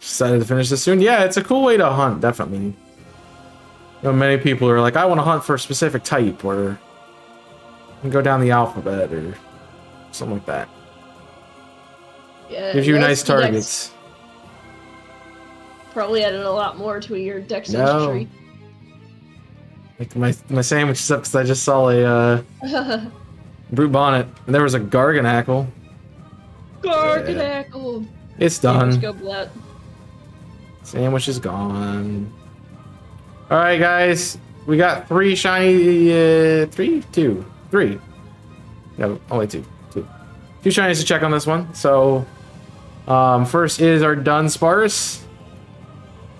Decided to finish this soon. Yeah, it's a cool way to hunt, definitely. You know, many people are like, I want to hunt for a specific type, or go down the alphabet, or something like that. Yeah, Gives you nice targets. Probably added a lot more to your dex No. tree. Like my my sandwich is up because I just saw a uh, <laughs> brute bonnet, and there was a Garganacl. Garganacl. It's done. go. Sandwich is gone. All right, guys, we got three shiny, uh, three, two, three. No, only two, two, two shinies to check on this one. So, um, first is our Dunsparce,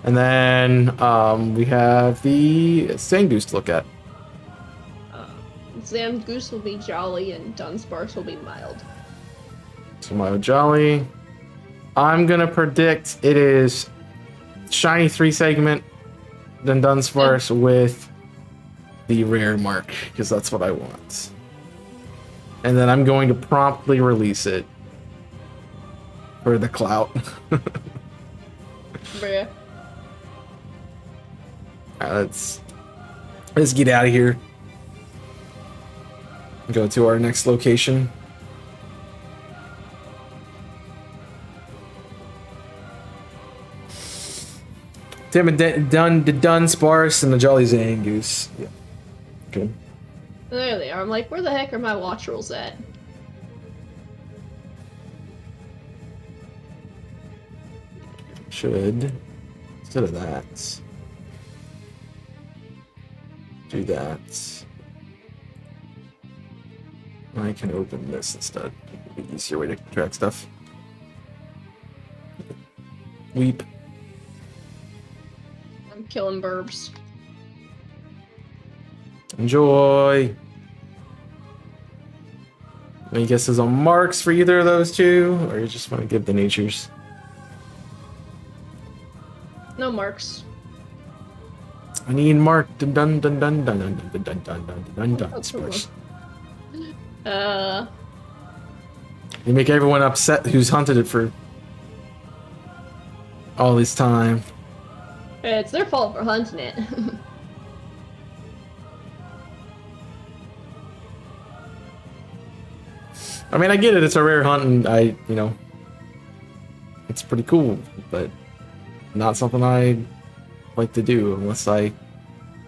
and then um, we have the Zangoose to look at. Zangoose will be jolly and Dunsparce will be mild. So my Jolly. I'm gonna predict it is shiny three segment, then Dunsparce with the rare mark because that's what I want. And then I'm going to promptly release it for the clout. Bruh. <laughs> Alright, let's let's get out of here. Go to our next location. Dun, Dun, the Dunsparce and the Jolly Zangoose. Yeah. Okay. There they are. I'm like, where the heck are my Wattrels at? Should instead of that. do that. I can open this instead. Easier way to track stuff. Weep. Killing burbs. Enjoy. Any guesses on marks for either of those two, or you just want to give the natures? No marks. I need mark dun dun dun dun dun dun dun dun dun dun dun dun Spurs. Uh, You make everyone upset who's hunted it for all this time. It's their fault for hunting it. <laughs> I mean, I get it. It's a rare hunt, and I, you know, it's pretty cool, but not something I like to do unless I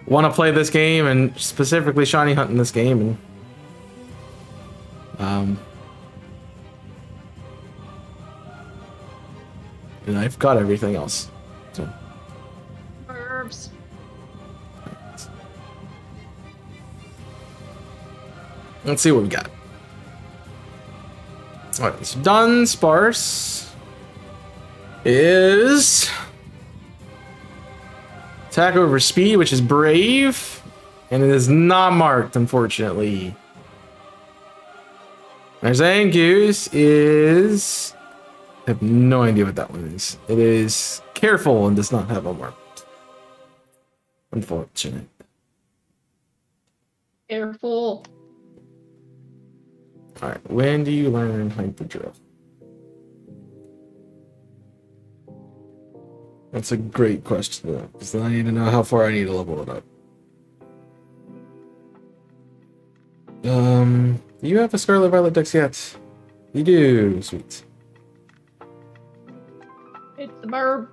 want to play this game and specifically shiny hunt in this game. And um, and I've got everything else. Let's see what we got. All right, so Dunsparce is attack over speed, which is brave, and it is not marked, unfortunately. There's Angus is I have no idea what that one is. It is careful and does not have a mark. Unfortunate. Careful. All right, when do you learn hyper drill? That's a great question, though, because then I need to know how far I need to level it up. Um, you have a Scarlet Violet Dex yet? You do, sweet. It's the burb.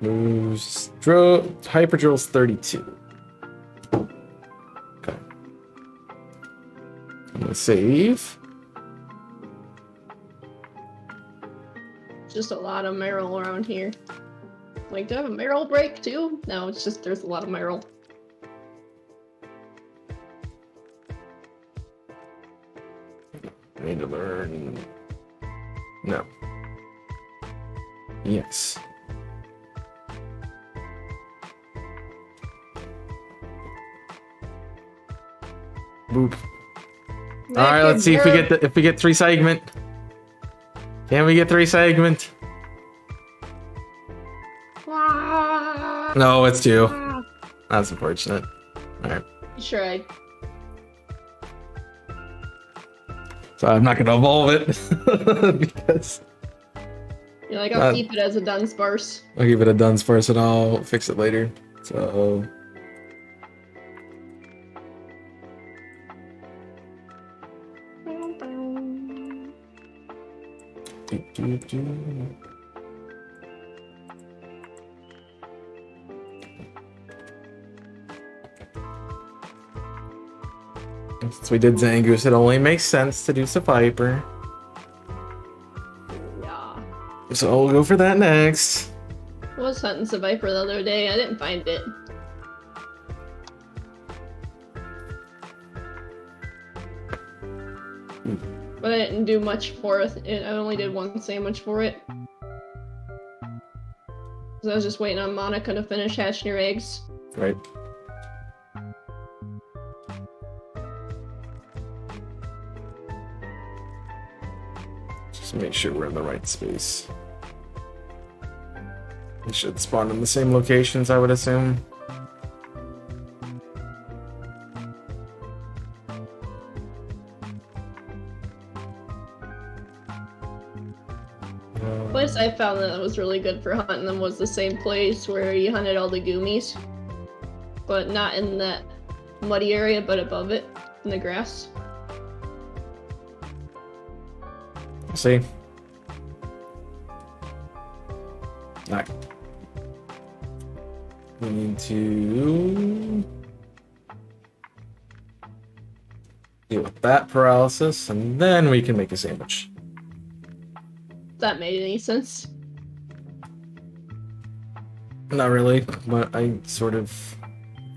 Moves. Drill. Hyper Drill's 32. I'm gonna save. Just a lot of Meryl around here. Like, do I have a Meryl break too? No, it's just there's a lot of Meryl. I need to learn. No. Yes. Boop. All right, let's see if we get the, if we get three segment. Can we get three segment? No, it's two. That's unfortunate. All right. Sure, I So I'm not gonna evolve it <laughs> because You're like, I'll Uh, keep it as a Dunsparce. I'll give it a duns first and I'll fix it later. So do, do. Since we did Zangoose, it only makes sense to do Viper. Yeah. So we'll go for that next. I was hunting Viper the other day. I didn't find it. I didn't do much for it. I only did one sandwich for it. I was just waiting on Monica to finish hatching her eggs. Right. Just make sure we're in the right space. We should spawn in the same locations, I would assume. Found that it was really good for hunting them was the same place where you hunted all the goomies. But not in that muddy area, but above it, in the grass. See? Alright. We need to deal with that paralysis, and then we can make a sandwich. That made any sense. Not really, but I sort of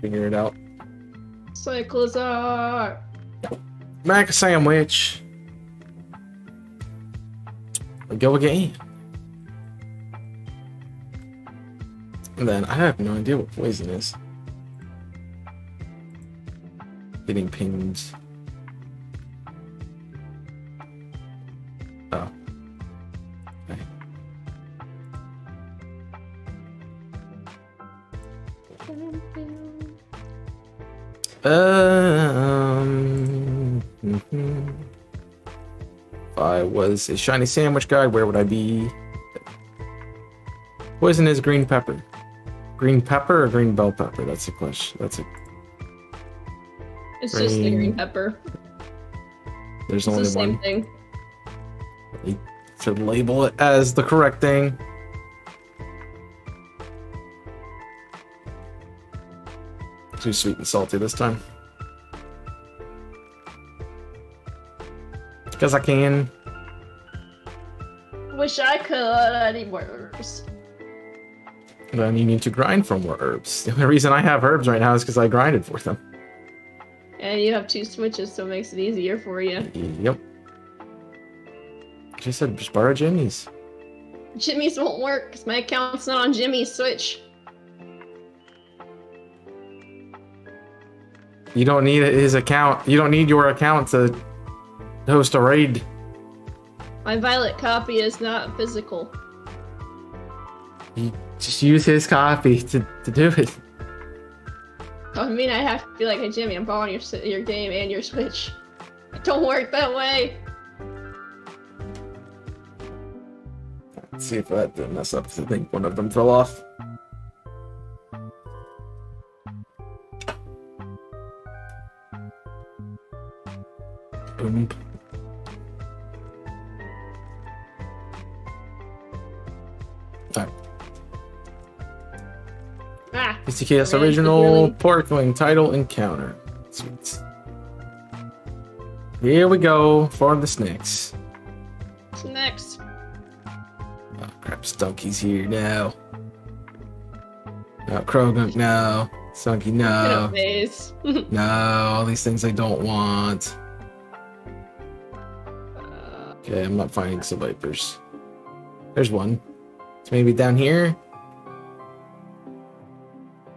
figured it out. Cycles Cyclizar! Mac sandwich. Go again. And then I have no idea what poison is. Getting pinged. Um. mhm. If I was a shiny sandwich guy, where would I be? Poison is green pepper. Green pepper or green bell pepper? That's a question. That's a. It's just the Green. green pepper. There's It's the only same one. thing. Should label it as the correct thing. Too sweet and salty this time. Because I can. Wish I could. I need more herbs. Then you need to grind for more herbs. The only reason I have herbs right now is because I grinded for them. And you have two switches, so it makes it easier for you. Yep. She said just borrow Jimmy's. Jimmy's won't work because my account's not on Jimmy's Switch. You don't need his account. You don't need your account to host a raid. My Violet copy is not physical. You just use his copy to, to do it. Oh, I mean, I have to be like, hey Jimmy, I'm borrowing your your game and your Switch. It <laughs> don't work that way. Let's see if I didn't mess up. I think one of them fell off. Boom. Alright. Ah, PCKS original? Porkling title encounter. Sweet. Here we go for the snakes. next? Oh crap, Stunky's here now. No, Croagunk, no. Stunky, no. <laughs> No, all these things I don't want. Okay, I'm not finding Sevipers. There's one. It's maybe down here.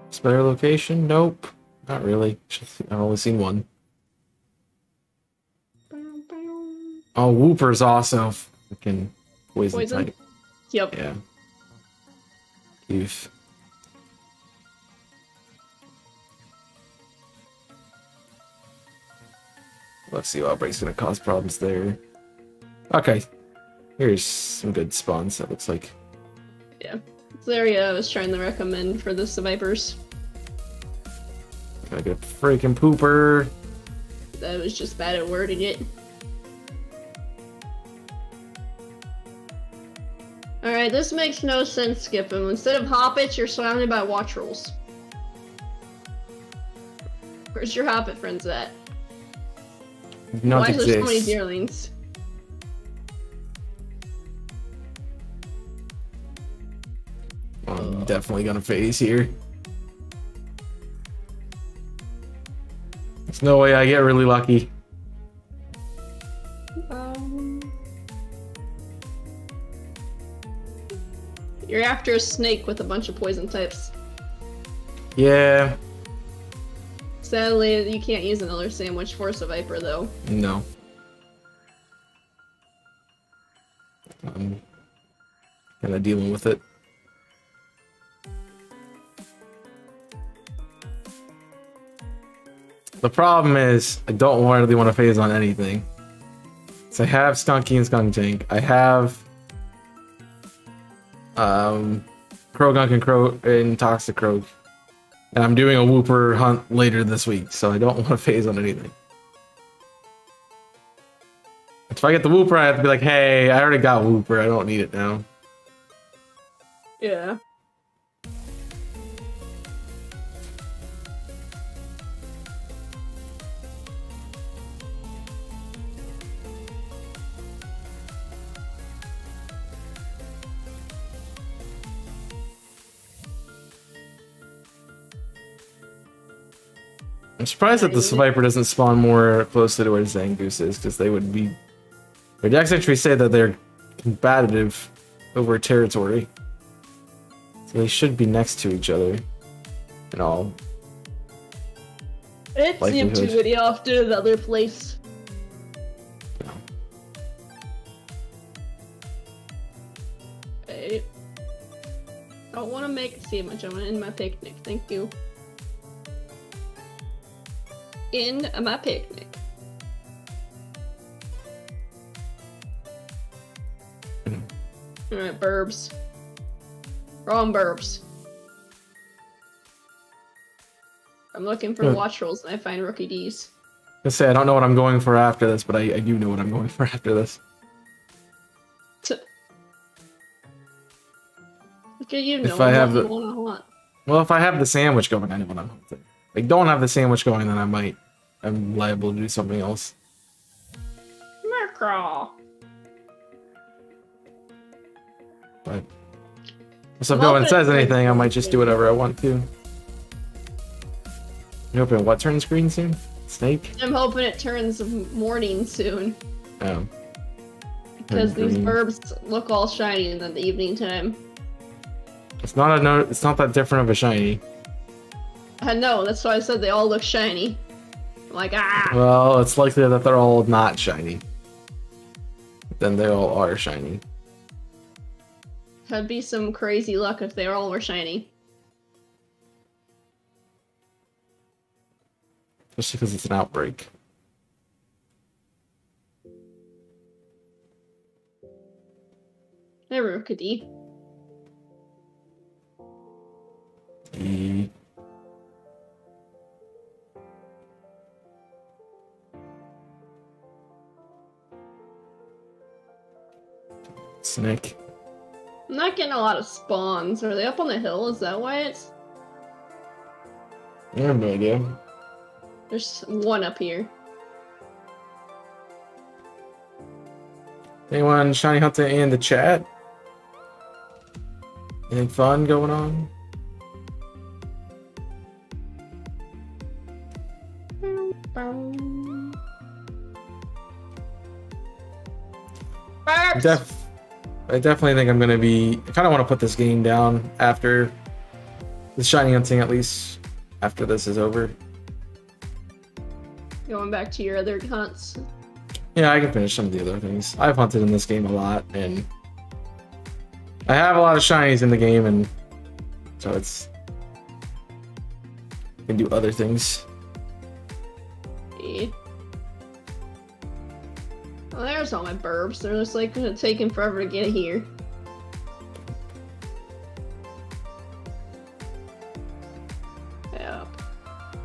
It's better location? Nope. Not really. I've only seen one. Oh, Wooper's also freaking poison, Poison? type. Yep. Yeah. Oof. Let's see, what outbreak's gonna cause problems there. Okay. Here's some good spawns, that looks like. Yeah. This area I was trying to recommend for the survivors. Gotta get a freaking pooper. That was just bad at wording it. Alright, this makes no sense, Skipping. Instead of hoppets, you're surrounded by Wattrels. Where's your hoppet friends at? Not Why is there so many deerlings? I'm definitely gonna phase here. There's no way I get really lucky. Um, you're after a snake with a bunch of poison types. Yeah, Sadly, you can't use another sandwich Force a Viper, though. no. I'm kind of dealing with it. The problem is, I don't really want to phase on anything. So I have Stunky and Skuntank. I have um, Croagunk and Crow and Toxicroak. And I'm doing a Wooper hunt later this week, so I don't <laughs> want to phase on anything. If I get the Wooper, I have to be like, hey, I already got Wooper. I don't need it now. Yeah. I'm surprised that the Viper doesn't spawn more closely to where Zangoose is, because they would be... Their dex actually say that they're combative over territory. So they should be next to each other. And all. It seemed too many off to another place. No. I don't want to make a much. I want to end my picnic. Thank you. End my picnic. Mm-hmm. Alright, burbs. Wrong burbs. I'm looking for Wattrels and I find Rookidees. I say I don't know what I'm going for after this, but I, I do know what I'm going for after this. Look at you know if I have the, Well, if I have the sandwich going, I know what I'm hunting. If I don't have the sandwich going, then I might. I'm liable to do something else. Macraw. But so if no one says anything, I might just do whatever I want to. You hoping what turns green soon? Snake? I'm hoping it turns morning soon. Oh. Because these burbs look all shiny in the evening time. It's not a no. It's not that different of a shiny. I know. That's why I said they all look shiny. I'm like ah. Well, it's likely that they're all not shiny. Then they all are shiny. That'd be some crazy luck if they all were shiny. Especially because it's an outbreak. Hey, Rookidee. Snake. I'm not getting a lot of spawns. Are they up on the hill? Is that why it's... I have no idea. There's one up here. Anyone shiny hunting in the chat? Anything fun going on? Def I definitely think I'm going to be... I kind of want to put this game down after the shiny hunting, at least after this is over. Going back to your other hunts? Yeah, I can finish some of the other things. I've hunted in this game a lot, and I have a lot of shinies in the game, and so it's... I can do other things. My burbs. They're just like taking forever to get here. Yeah.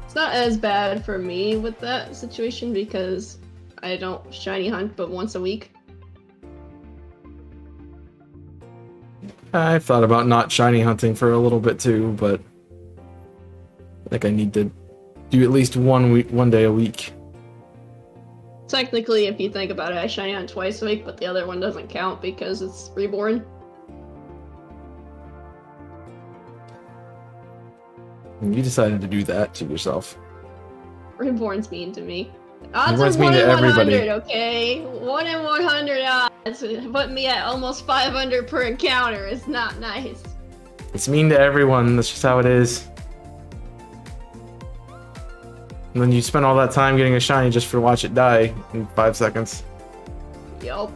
It's not as bad for me with that situation because I don't shiny hunt but once a week. I've thought about not shiny hunting for a little bit too, but I think I need to do at least one week, one day a week. Technically, if you think about it, I shine on twice a week, but the other one doesn't count because it's reborn. You decided to do that to yourself. Reborn's mean to me. Odds are 1 in 100, okay? 1 in 100 odds. Put me at almost 500 per encounter. It's not nice. It's mean to everyone. That's just how it is. And then you spend all that time getting a shiny just for watch it die in five seconds. Yup.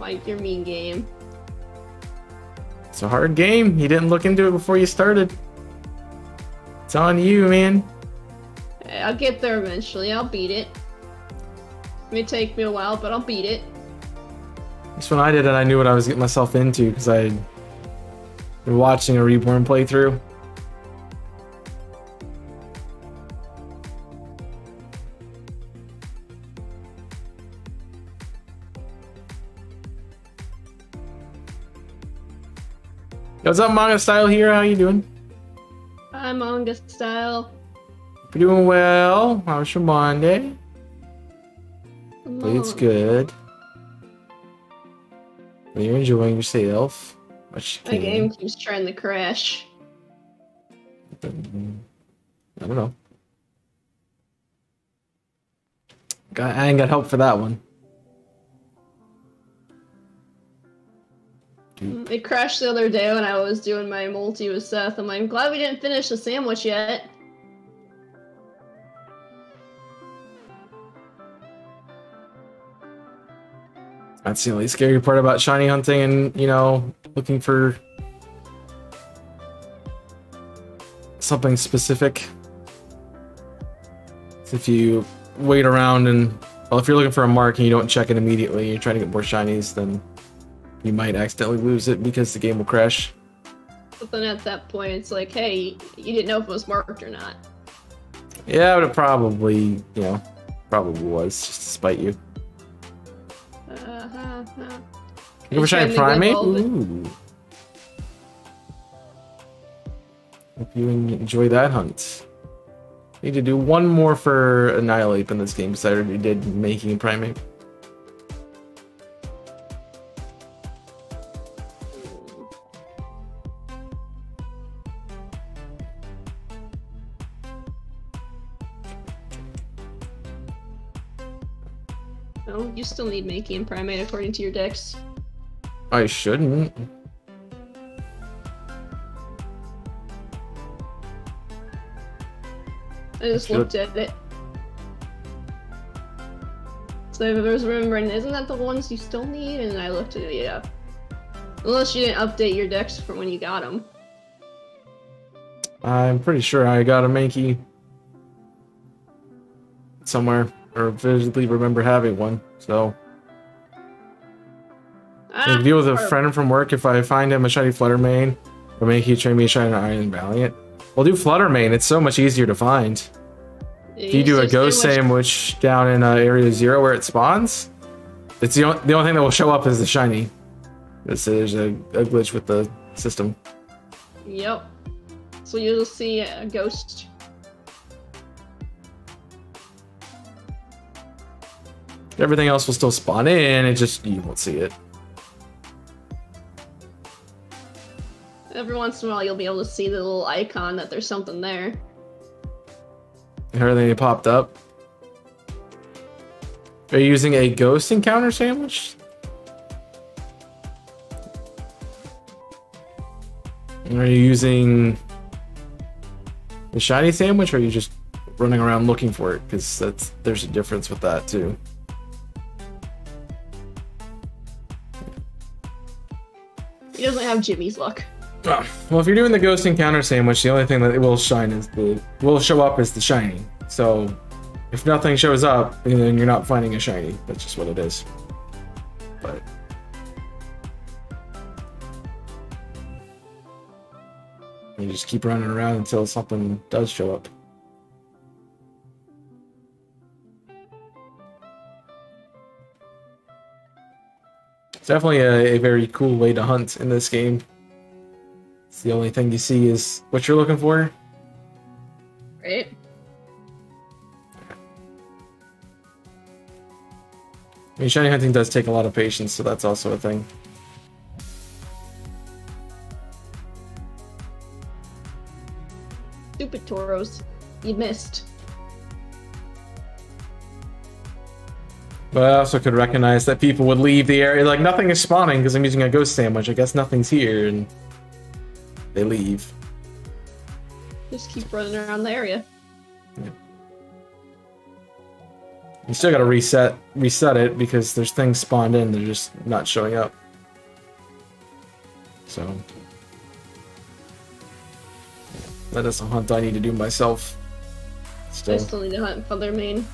Like your mean game. It's a hard game. You didn't look into it before you started. It's on you, man. Eh, I'll get there eventually. I'll beat it. It may take me a while, but I'll beat it. That's when I did it, I knew what I was getting myself into because I had been watching a Reborn playthrough. What's up, Manga Style here? How you doing? Hi, Manga Style. You're doing well. How's your Monday? It's good. Are you enjoying yourself? My game keeps trying to crash. Mm-hmm. I don't know. Got, I ain't got help for that one. It crashed the other day when I was doing my multi with Seth. I'm like, I'm glad we didn't finish the sandwich yet. That's the only scary part about shiny hunting and, you know, looking for something specific. If you wait around and, well, if you're looking for a mark and you don't check it immediately, you're trying to get more shinies, then you might accidentally lose it because the game will crash. But then at that point, it's like, hey, you didn't know if it was marked or not. Yeah, but it probably, you know, probably was just to spite you. Uh, huh, huh. You ever shiny Trying Primeape? Ooh. Hope you enjoy that hunt. Need to do one more for Annihilape in this game because I already did making a Primeape. You still need Mankey and Primeape according to your dex. I shouldn't. I just Should. looked at it. So I was remembering, isn't that the ones you still need? And I looked at it, yeah. Unless you didn't update your dex from when you got them. I'm pretty sure I got a Mankey somewhere, or vividly remember having one. So I can deal with a friend from work if I find him a shiny Flutter Mane, or Mankey train me a shiny Iron Valiant. We'll do Flutter Mane. It's so much easier to find. If you do a ghost sandwich down in uh, area zero where it spawns, it's the, on- the only thing that will show up is the shiny. This there's a, a glitch with the system. Yep. So you'll see a ghost. Everything else will still spawn in. It just you won't see it. Every once in a while, you'll be able to see the little icon that there's something there. Everything popped up. Are you using a ghost encounter sandwich? Are you using the shiny sandwich, or are you just running around looking for it? Because that's there's a difference with that too. He doesn't have Jimmy's luck. Ah, Well, if you're doing the ghost encounter sandwich, the only thing that will shine is the will show up is the shiny. So if nothing shows up, then you're not finding a shiny. That's just what it is. But you just keep running around until something does show up. It's definitely a, a very cool way to hunt in this game. It's the only thing you see is what you're looking for. Right? I mean, shiny hunting does take a lot of patience, so that's also a thing. Stupid Tauros. You missed. But I also could recognize that people would leave the area like nothing is spawning because I'm using a ghost sandwich. I guess nothing's here, and they leave. Just keep running around the area. You still gotta reset reset it because there's things spawned in, they're just not showing up. So that is a hunt I need to do myself. Still. I Still. still need to hunt Flutter Mane.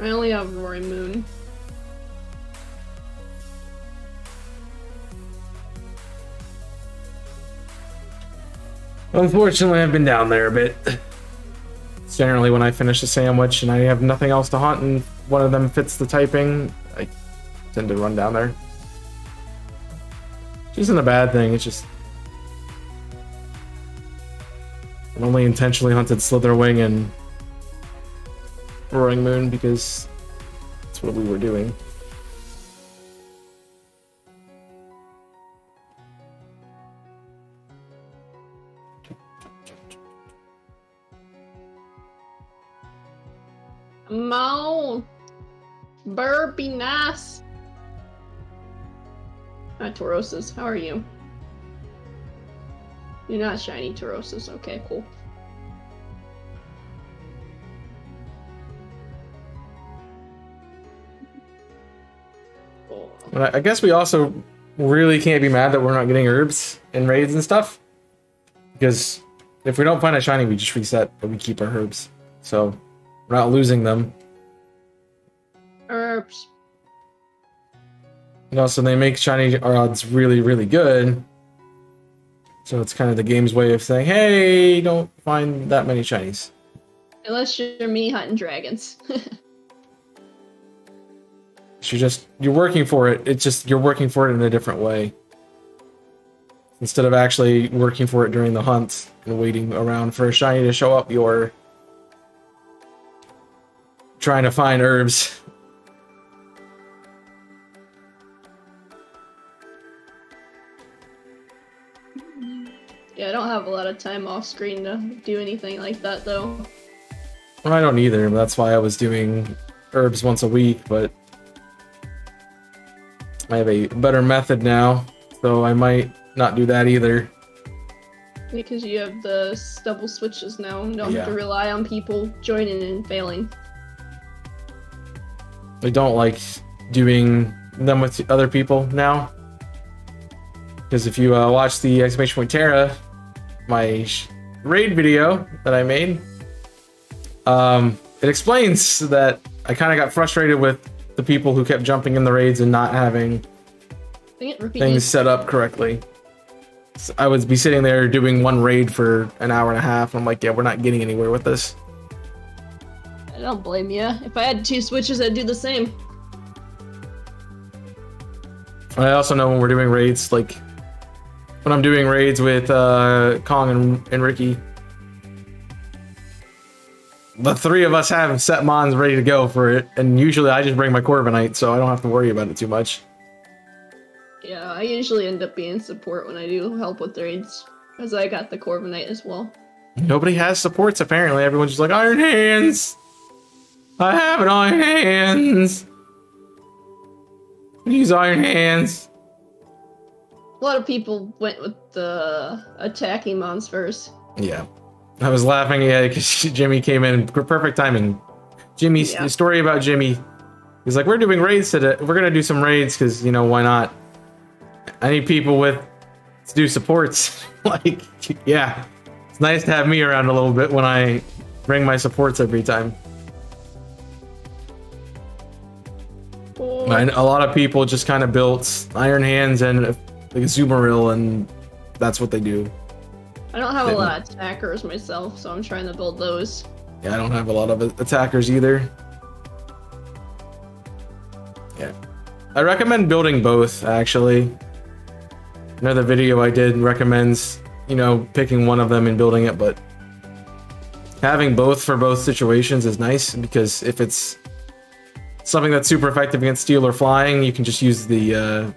I only have Roaring Moon. Unfortunately, I've been down there a bit. It's generally when I finish a sandwich and I have nothing else to hunt and one of them fits the typing, I tend to run down there. Which isn't a bad thing, it's just... I only intentionally hunted Slither Wing and Roaring Moon because that's what we were doing. Moan! Burr, be nice! Hi, Taurosis. How are you? You're not shiny Taurosis. Okay, cool. And I guess we also really can't be mad that we're not getting herbs in raids and stuff. Because if we don't find a shiny, we just reset, but we keep our herbs. So we're not losing them. Herbs. And also, they make shiny odds really, really good. So it's kind of the game's way of saying, hey, don't find that many shinies. Unless you're me hunting dragons. <laughs> You're just you're working for it. It's just you're working for it in a different way. Instead of actually working for it during the hunt and waiting around for a shiny to show up, you're trying to find herbs. yeah, I don't have a lot of time off screen to do anything like that though. I don't either. That's why I was doing herbs once a week, but I have a better method now, so I might not do that either. Because you have the double switches now and don't have to rely on people joining and failing. I don't like doing them with other people now. Because if you uh, watch the exclamation point Terra, my raid video that I made, um, it explains that I kind of got frustrated with the people who kept jumping in the raids and not having Dang it, repeat things set up correctly. So I would be sitting there doing one raid for an hour and a half. I'm like, yeah, we're not getting anywhere with this. I don't blame you. If I had two switches, I'd do the same. I also know when we're doing raids, like when I'm doing raids with uh, Kong and, and Ricky, the three of us have set mons ready to go for it, and usually I just bring my Corviknight, so I don't have to worry about it too much. Yeah, I usually end up being support when I do help with raids. Because I got the Corviknight as well. Nobody has supports apparently. Everyone's just like Iron Hands. I have an Iron Hands. Use Iron Hands. A lot of people went with the attacking mons first. Yeah. I was laughing yeah because <laughs> Jimmy came in perfect timing. Jimmy's Yeah. story about Jimmy. He's like, we're doing raids today. We're gonna do some raids because you know why not? I need people with to do supports. <laughs> like, yeah, it's nice to have me around a little bit when I bring my supports every time. Oh, And a lot of people just kind of built Iron Hands and like Azumarill, and that's what they do. I don't have a lot of attackers myself, so I'm trying to build those. Yeah, I don't have a lot of attackers either. Yeah. I recommend building both, actually. Another video I did recommends, you know, picking one of them and building it, but having both for both situations is nice because if it's something that's super effective against steel or flying, you can just use the uh,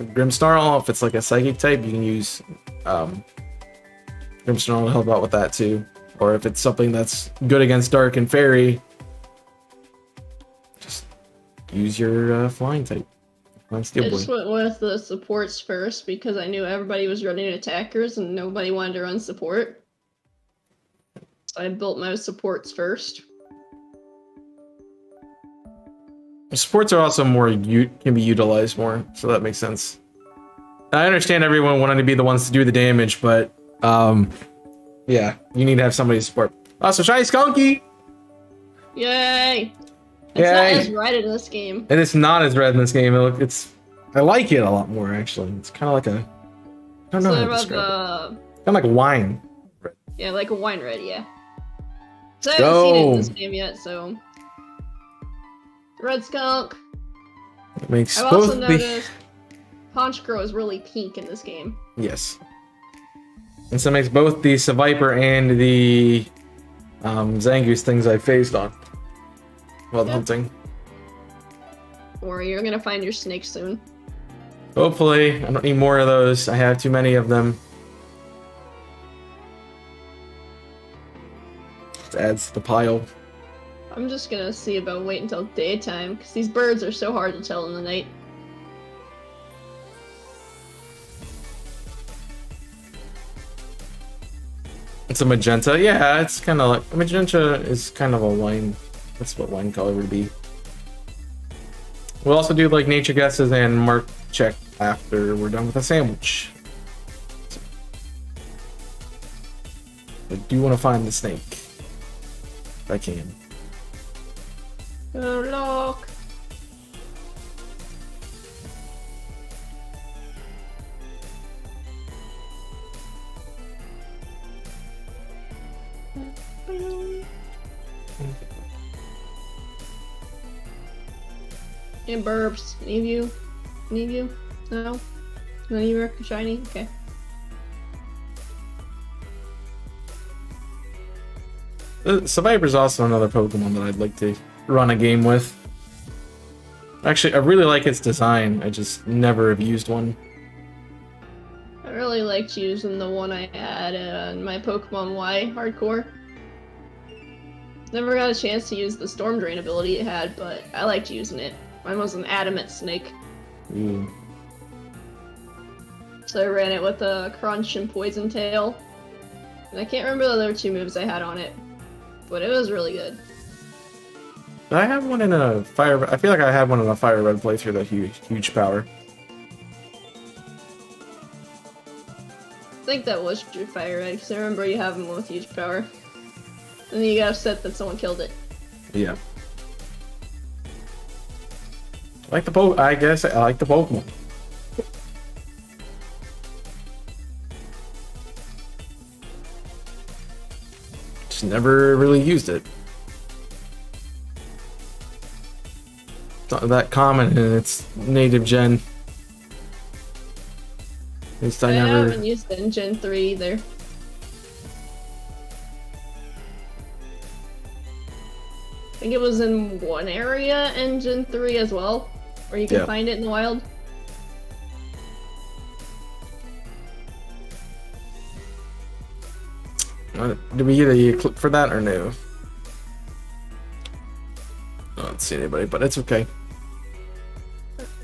Grimsnarl. If it's like a psychic type, you can use um, Grimsnarl to help out with that too. Or if it's something that's good against dark and fairy, just use your uh, flying type. I just went with the supports first because I knew everybody was running attackers and nobody wanted to run support. So I built my supports first. Supports are also more can be utilized more, so that makes sense. I understand everyone wanting to be the ones to do the damage, but um, yeah, you need to have somebody to support. Also, shiny skunky. Yay! It's Yay. not as red in this game. And it's not as red in this game. It look, it's I like it a lot more actually. It's kind of like a I don't know how Instead to of describe it. uh, Kind of like wine. yeah, like a wine red, yeah. So I haven't seen it in this game yet, so red skunk. It makes I've both also the noticed Honchkrow is really pink in this game. yes, and so it makes both the Seviper and the um, Zangoose things I faced on while Yeah. hunting. Or you're gonna find your snake soon. Hopefully, I don't need more of those. I have too many of them. Just adds to the pile. I'm just gonna see about wait until daytime, because these birds are so hard to tell in the night. It's a magenta. Yeah, it's kind of like magenta is kind of a wine. That's what wine color would be. We'll also do like nature guesses and mark check after we're done with the sandwich. I do want to find the snake. If I can. Good luck. And burps. Any of you? Any of you? No? None of you are shiny? Okay. Uh, Seviper's also another Pokemon that I'd like to run a game with. Actually, I really like its design. I just never have used one. I really liked using the one I had in my Pokemon Y hardcore. Never got a chance to use the Storm Drain ability it had, but I liked using it. Mine was an Adamant Snake, Ooh. so I ran it with a Crunch and Poison Tail. And I can't remember the other two moves I had on it, but it was really good. I have one in a fire? I feel like I had one in a fire red playthrough that huge, huge power. I think that was True Fire Red, because I remember you having one with huge power. And then you got upset that someone killed it. Yeah. I like the po. I guess I like the Pokemon. Just never really used it. It's not that common in its native gen. At least I I never. haven't used it in Gen 3 either. I think it was in one area in Gen 3 as well, where you can Yeah. find it in the wild. Uh, Did we get a clip for that or no? I don't see anybody, but it's okay.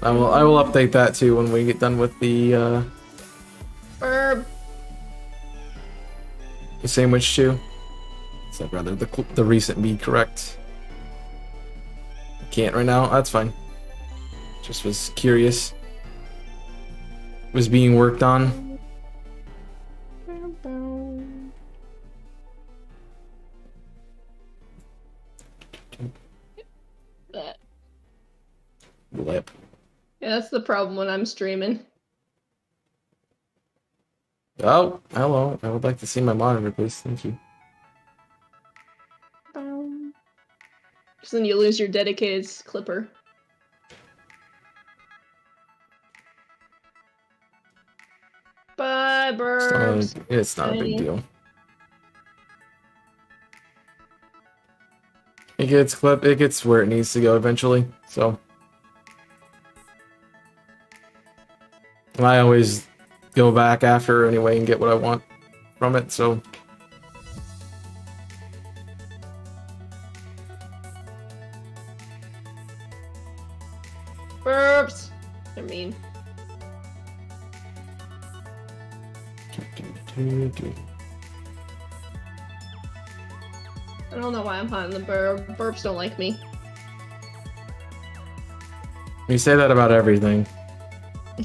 I will. I will update that too when we get done with the uh, the sandwich too. So rather the the recent be correct. Can't right now. That's fine. Just was curious. Was being worked on. That. Lip. Yeah, that's the problem when I'm streaming. Oh, hello. I would like to see my monitor, please. Thank you. Because then you lose your dedicated clipper. Bye, It's not, a, it's not a big deal. It gets clip. It gets where it needs to go eventually. So, and I always go back after anyway and get what I want from it. So, Burbs. They're mean. I don't know why I'm hunting the burb. Burps don't like me. you say that about everything. <laughs>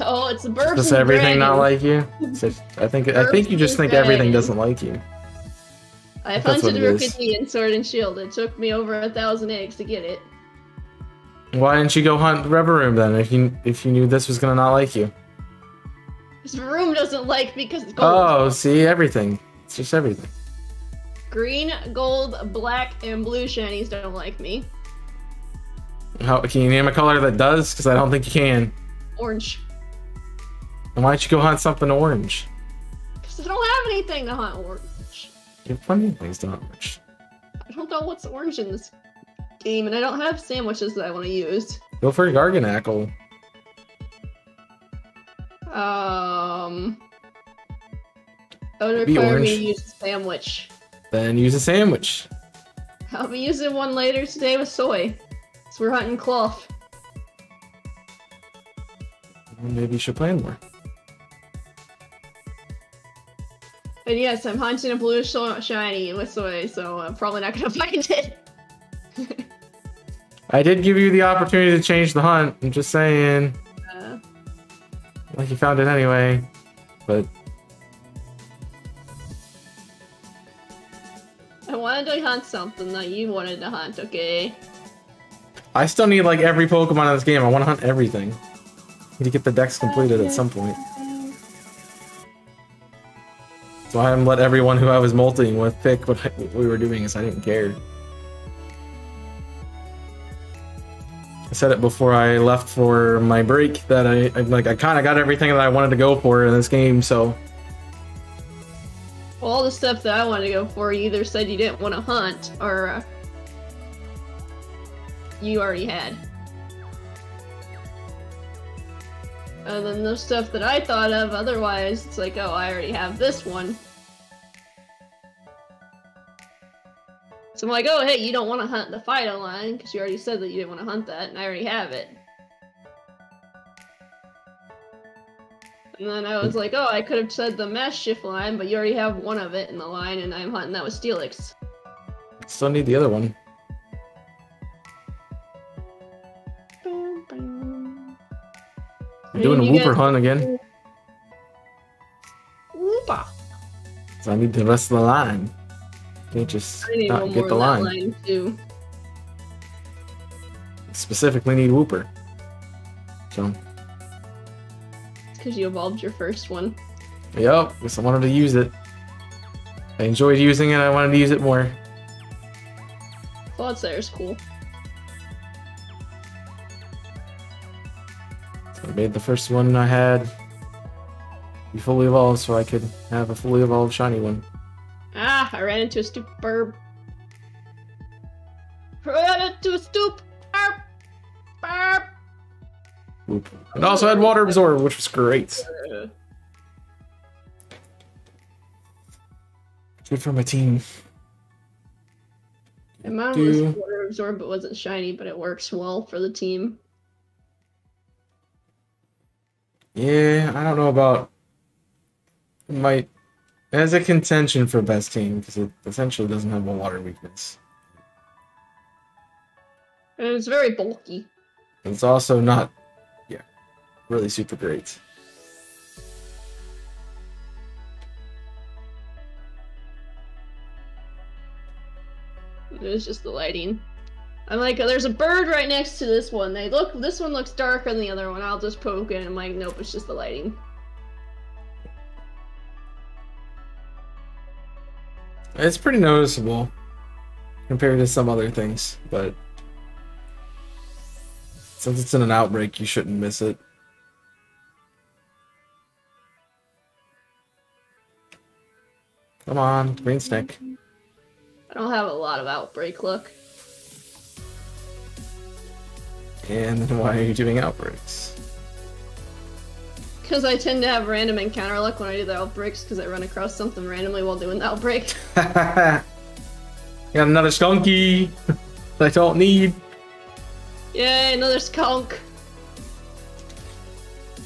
Oh, it's the burps. Does everything not like you? <laughs> Just- I think. I think you just think everything doesn't like you. I hunted is. Rookidee in Sword and Shield. It took me over a thousand eggs to get it. Why didn't you go hunt Rubber Room then? If you if you knew this was gonna not like you. This room doesn't like because it's gold. Oh, see everything. It's just everything. Green, gold, black, and blue shinies don't like me. How can you name a color that does? Because I don't think you can. Orange. And why don't you go hunt something orange? Because I don't have anything to hunt orange. You have plenty of things to hunt orange. I don't know what's orange in this game, and I don't have sandwiches that I want to use. Go for a Garganacl. Um. That would Be require me to use a sandwich. Then use a sandwich. I'll be using one later today with soy. So we're hunting cloth. Maybe you should plan more. And yes, I'm hunting a blue sh shiny with soy, so I'm probably not gonna <laughs> find it. I did give you the opportunity to change the hunt. I'm just saying. Uh, Like you found it anyway. But I wanted to hunt something that you wanted to hunt, okay? I still need like every Pokemon in this game. I want to hunt everything. I Need to get the dex completed at some point. So I haven't let everyone who I was multing with pick what, I, what we were doing, because I didn't care. I said it before I left for my break that I, I like I kind of got everything that I wanted to go for in this game. So all the stuff that I wanted to go for, you either said you didn't want to hunt, or uh, you already had. And then the stuff that I thought of, otherwise, it's like, oh, I already have this one. So I'm like, oh, hey, you don't want to hunt the Fidough line, because you already said that you didn't want to hunt that, and I already have it. And then I was like, oh, I could have said the mesh shift line, but you already have one of it in the line, and I'm hunting that with Steelix. still need the other one. I'm doing a Wooper get- hunt again. Whoopa! So I need the rest of the line. Can't just not get the line. line too. Specifically need Wooper. So because you evolved your first one. Yep, because I wanted to use it. I enjoyed using it, I wanted to use it more. Thoughts there is cool. So I made the first one I had be fully evolved so I could have a fully evolved shiny one. Ah, I ran into a stoop burb. Ran into a stoop burb. Burb. It also had water absorb, which was great. Good for my team. And mine was water absorb, but wasn't shiny, but it works well for the team. Yeah, I don't know about it might has a contention for best team because it essentially doesn't have a water weakness. And it's very bulky. It's also not yeah, really super great. It was just the lighting. I'm like, there's a bird right next to this one. They look, this one looks darker than the other one. I'll just poke it. I'm like, nope, it's just the lighting. It's pretty noticeable compared to some other things, but since it's in an outbreak, you shouldn't miss it. Come on, green snake. I don't have a lot of outbreak luck. And why are you doing outbreaks? Because I tend to have random encounter luck when I do the outbreaks because I run across something randomly while doing the outbreak. <laughs> <laughs> Got another skunky <laughs> that I don't need. Yay, another skunk.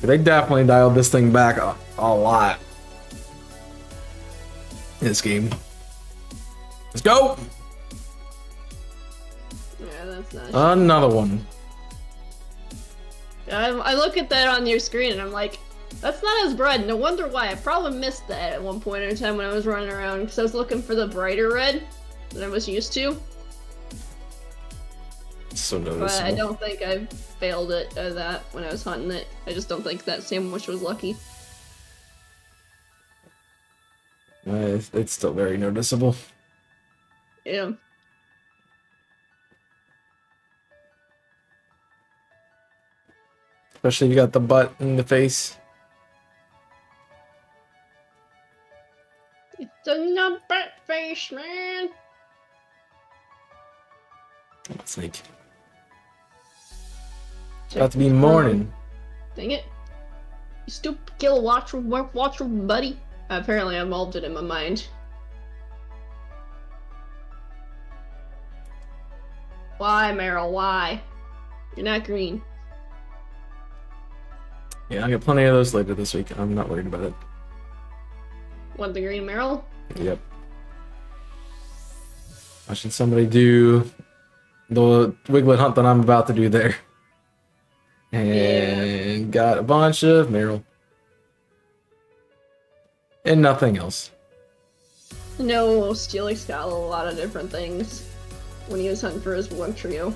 They definitely dialed this thing back a, a lot. in This game. Let's go! Yeah, that's not. Another one. I, I look at that on your screen and I'm like, that's not as bright. No wonder why. I probably missed that at one point in time when I was running around because I was looking for the brighter red that I was used to. So noticeable. But I don't think I failed it uh, that when I was hunting it. I just don't think that sandwich was lucky. Uh, it's, it's still very noticeable. Yeah. Especially if you got the butt in the face. A number face, man. It's like it's about to be um, morning. Dang it. You stupid kill watcher, watcher buddy. Apparently I evolved it in my mind. Why, Meryl? Why? You're not green. Yeah, I'll get plenty of those later this week. I'm not worried about it. Want the green Meryl? Yep. Why should somebody do the Wiglett hunt that I'm about to do there. <laughs> And got a bunch of Meryl. And nothing else. No, Steelix got a lot of different things when he was hunting for his one trio.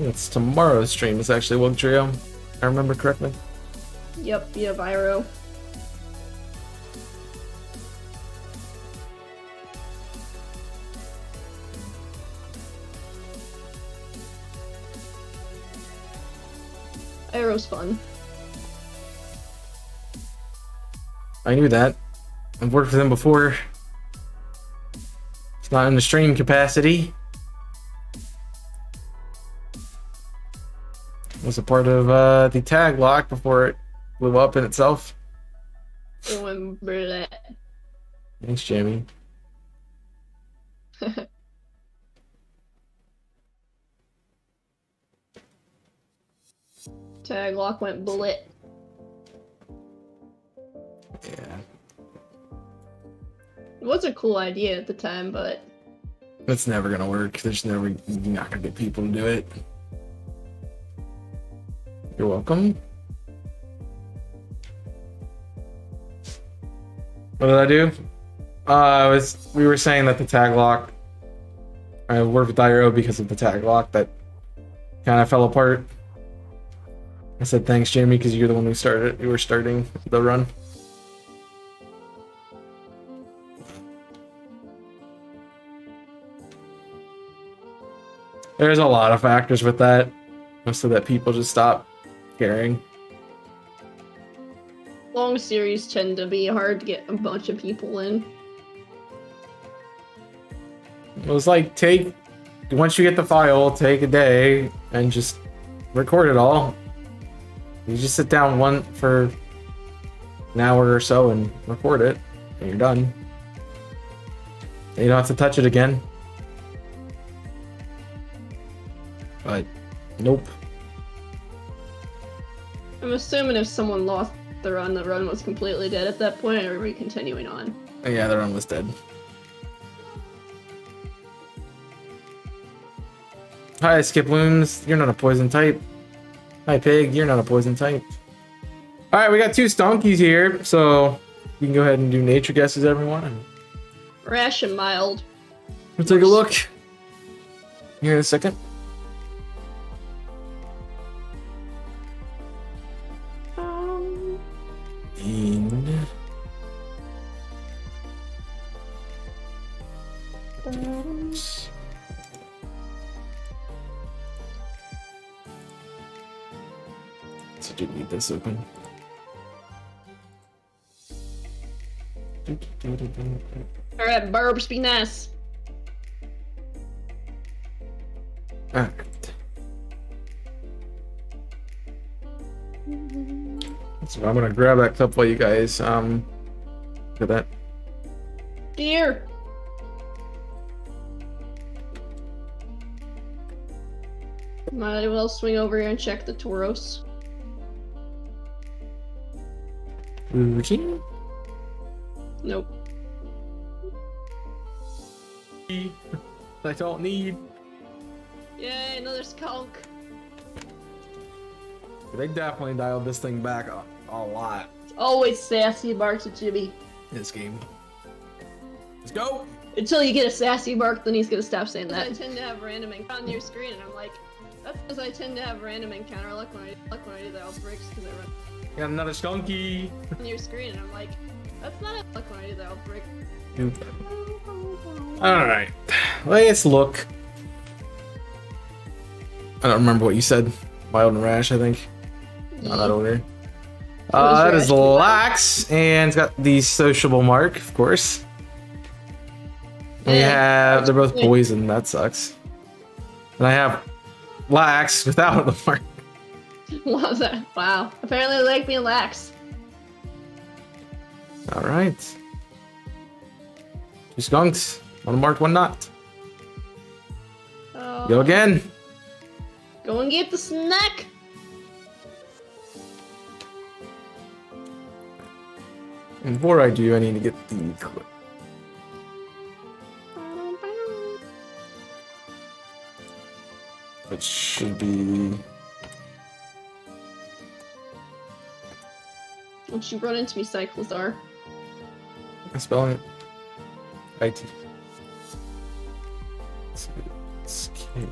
It's tomorrow's stream. It's actually Wugtrio. I remember correctly. Yep, yeah, Viro. Arrow's fun. I knew that. I've worked with him before. It's not in the stream capacity. was a part of uh, the tag lock before it blew up in itself. Remember that. Thanks, Jamie. <laughs> Tag lock went bullet. Yeah. It was a cool idea at the time, but That's never gonna work. There's never you're not gonna get people to do it. You're welcome. What did I do? Uh, I was we were saying that the tag lock. I worked with IRO because of the tag lock that kind of fell apart. I said thanks, Jamie, because you're the one who started. You were starting the run. There's a lot of factors with that. so that people just stop caring. long series tend to be hard to get a bunch of people in. It was like take once you get the file, take a day and just record it all. You just sit down one for an hour or so and record it, and you're done. And you don't have to touch it again. But nope. I'm assuming if someone lost the run, the run was completely dead at that point, and everybody continuing on. Oh, yeah, the run was dead. Hi, Skiplooms. You're not a poison type. Hi, Pig. You're not a poison type. All right, we got two stonkies here, so you can go ahead and do nature guesses, everyone. Rash and mild. We'll take a look here in a second. So do need this open. all right, Burbs, be nice. Alright. So I'm gonna grab that cup while you guys um look at that. Deer. Might as well swing over here and check the Tauros. Routine. Nope. I don't need. Yay, another skunk. They definitely dialed this thing back a, a lot. It's always sassy barks at Jimmy. This game. Let's go. Until you get a sassy bark, then he's gonna stop saying that. I tend to have random encounter on your screen, and I'm like, that's because I tend to have random encounter. Luck when I luck when I do that, I'll bricks because I run Got another skunky. on your screen, and I'm like, that's not a luck when I do that, I'll. All right. Let's look. I don't remember what you said. Wild and rash, I think. Not that order. Uh, that is Lax, and it's got the sociable mark, of course. We Yeah. have they're both poison. That sucks. And I have Lax without the mark. <laughs> Love that. Wow. Apparently, they like me lax. All right. Two skunks. One marked, one not. Oh, uh, Go again. Go and get the snack. And before I do, I need to get the clip. Which should be. Don't you run into me, Cyclozar. I'm spelling it. IT. It's, it's K.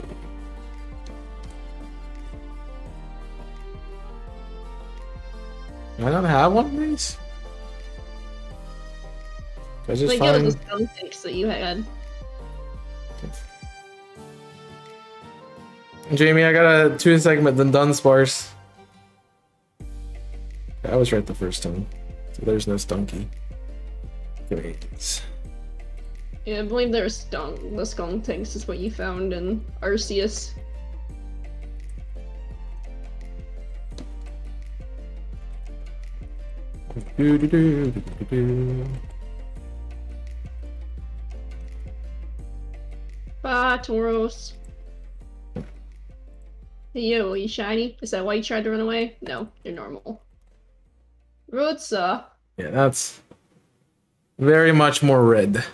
don't have one of these? I just Like, it find... was the tanks that you had. Jamie, I got a two segment than Dunsparce. I was right the first time. So there's no Stunky. Great. Yeah, I believe there's skunk. The Skuntanks is what you found in Arceus. Do, do, do. Bye, Tauros. Hey, yo, are you shiny? Is that why you tried to run away? No, you're normal. Rutsa. Yeah, that's very much more red.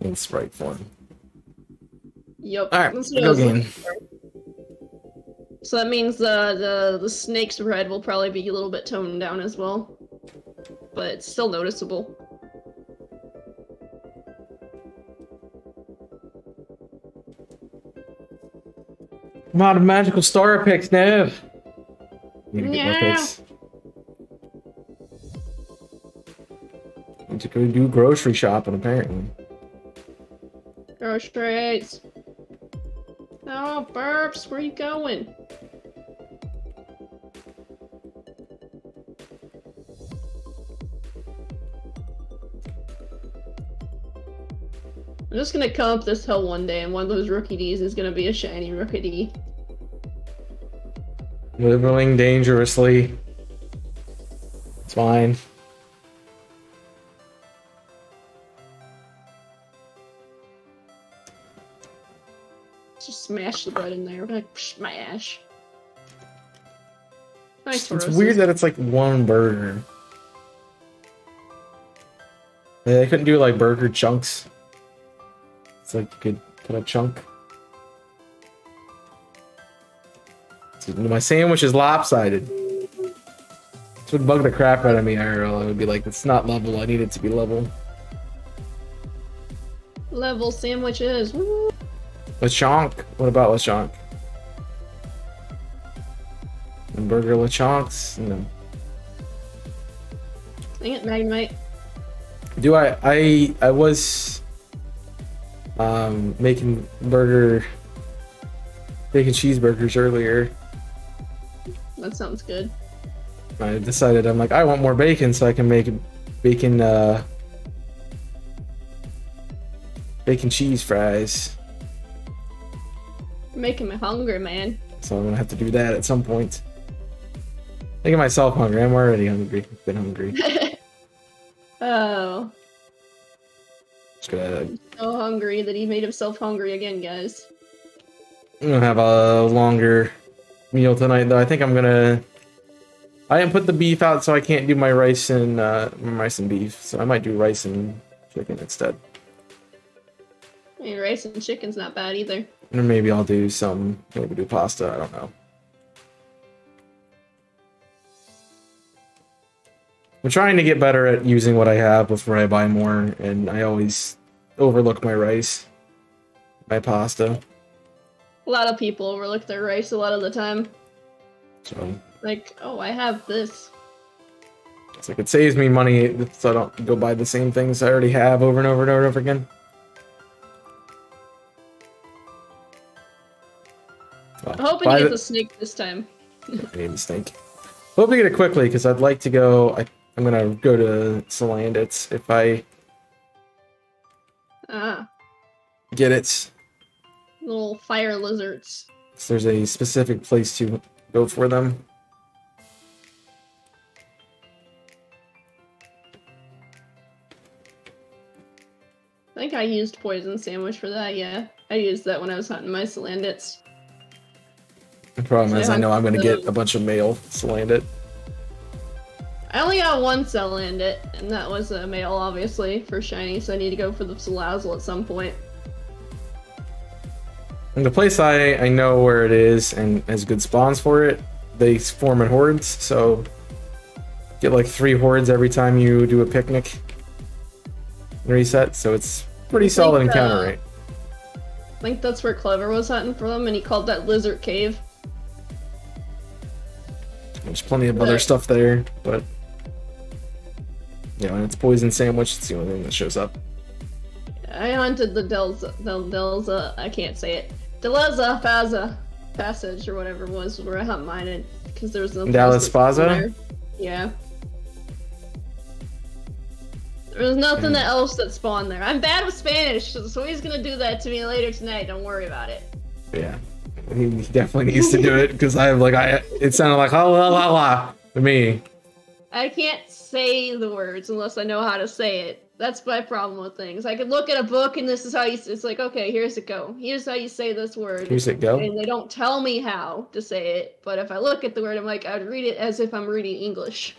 In sprite form. Yep. What I go game. So that means the, the the snake's red will probably be a little bit toned down as well. But it's still noticeable. I'm out of magical star picks now. Need to get more Yeah. picks. Need to go do grocery shopping apparently. Groceries. Oh, burps, where are you going? I'm just gonna come up this hill one day and one of those Rookidees is gonna be a shiny Rookidee. Living dangerously. It's fine. Just smash the bread in there. Like, smash. Nice It's weird that it's like one burger. Yeah, They couldn't do like burger chunks. It's like you could put a chunk. My sandwich is lopsided. This would bug the crap out of me, IRL. It would be like, it's not level. I need it to be level. Level sandwiches. Woo. Lechonk. What about Lechonk? And burger Lechonks? No. Dang it, Magnemite. Do I? I I was um making burger bacon cheeseburgers earlier. That sounds good. I decided I'm like I want more bacon so I can make bacon uh bacon cheese fries. You're making me hungry, man. So I'm gonna have to do that at some point. Making myself hungry. I'm already hungry. I've been hungry. <laughs> oh, Just gonna so hungry that he made himself hungry again, guys. I'm gonna have a longer meal tonight, though. I think I'm gonna. I didn't put the beef out, so I can't do my rice and uh, rice and beef. So I might do rice and chicken instead, I mean, rice and chicken's not bad either. or maybe I'll do some. Maybe do pasta. I don't know. I'm trying to get better at using what I have before I buy more, and I always overlook my rice, my pasta. A lot of people overlook their rice a lot of the time. So Like, oh, I have this. It's like it saves me money so I don't go buy the same things I already have over and over and over, and over again. Well, I'm hoping to get the- the snake this time. <laughs> I need to stink. Hope to get it quickly because I'd like to go. I, I'm gonna go to Salandits if I Ah, get it. Little fire lizards. 'cause there's a specific place to go for them. I think I used poison sandwich for that. Yeah, I used that when I was hunting my Salandits. The problem is, Yeah, I know I'm gonna get a bunch of male Salandit. I only got one Salandit, and that was a male, obviously, for shiny. So I need to go for the Salazzle at some point. And the place I, I know where it is and has good spawns for it, they form in hordes, so get like three hordes every time you do a picnic and reset, so it's pretty solid think, encounter uh, rate. I think that's where Clever was hunting for them, and he called that Lizard Cave. There's plenty of other stuff there, but Yeah, know, and it's poison sandwich, it's the only thing that shows up. I hunted the Delza, Del, Delza, I can't say it. Deleza Faza passage or whatever it was where I hunt mine because there was no Dallas Faza? Yeah. There was nothing Hmm. else that spawned there. I'm bad with Spanish, so he's gonna do that to me later tonight. Don't worry about it. Yeah. He definitely needs to do it because I have like I it sounded like la la la la to me. I can't say the words unless I know how to say it. That's my problem with things. I could look at a book and this is how you. It's like, okay, here's it go. Here's how you say this word. Here's it go. and they don't tell me how to say it. But if I look at the word, I'm like, I'd read it as if I'm reading English.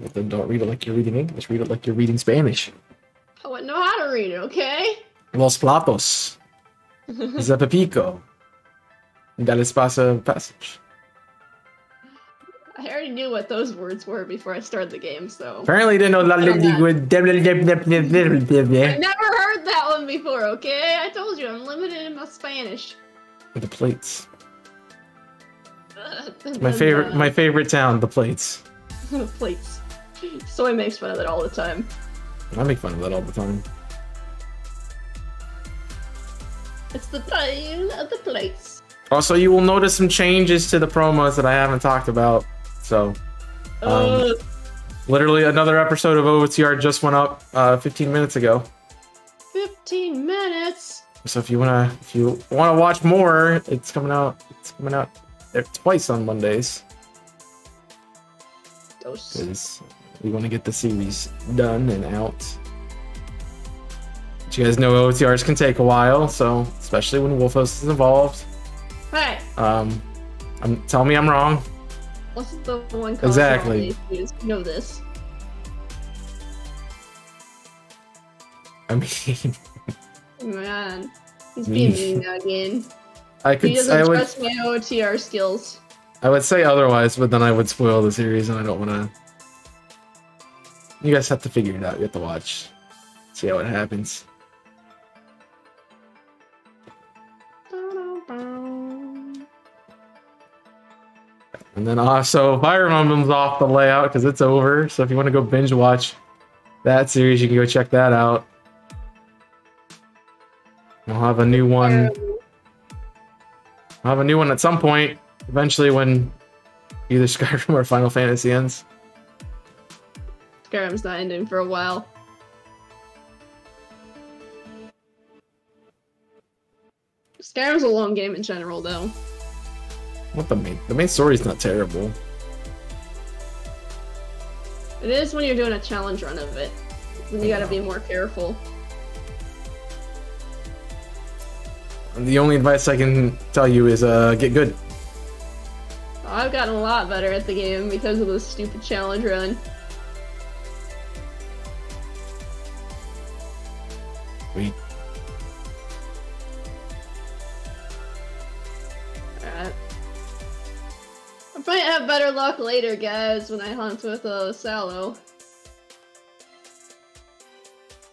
Well, then don't read it like you're reading English. Read it like you're reading Spanish. I wouldn't know how to read it. Okay. Los platos. <laughs> Zapapico. Dale pasa passage. I already knew what those words were before I started the game, so Apparently you didn't know la Oh, yeah. language. I never heard that one before. Okay, I told you I'm limited in my Spanish. The plates. <laughs> My favorite uh, my favorite town, the plates. The <laughs> plates. Soy makes fun of it all the time. I make fun of that all the time. It's the time of the plates. Also, you will notice some changes to the promos that I haven't talked about. So, Um, literally another episode of OTR just went up uh, 15 minutes ago. 15 minutes. So if you wanna if you wanna watch more, it's coming out. It's coming out uh, twice on Mondays because we want to get the series done and out. But you guys know OTRs can take a while, so especially when Wolfos is involved. Hey, Um, I'm tell me I'm wrong. What's the one? Exactly. You know this. I mean, <laughs> Man, he's being mean now again. I He doesn't I would trust my OTR skills. I would say otherwise, but then I would spoil the series, and I don't want to. You guys have to figure it out. You have to watch, see how it happens. And then uh, also Fire Emblem's off the layout because it's over. So if you want to go binge watch that series, you can go check that out. We'll have a new one. I'll have a new one at some point. Eventually, when either <laughs> Skyrim or Final Fantasy ends. Skyrim's not ending for a while. Skyrim's a long game in general, though. What the main? The main story's not terrible. It is when you're doing a challenge run of it. Then you gotta be more careful. And the only advice I can tell you is uh, get good. I've gotten a lot better at the game because of this stupid challenge run. Better luck later, guys, when I hunt with a uh, Sallow.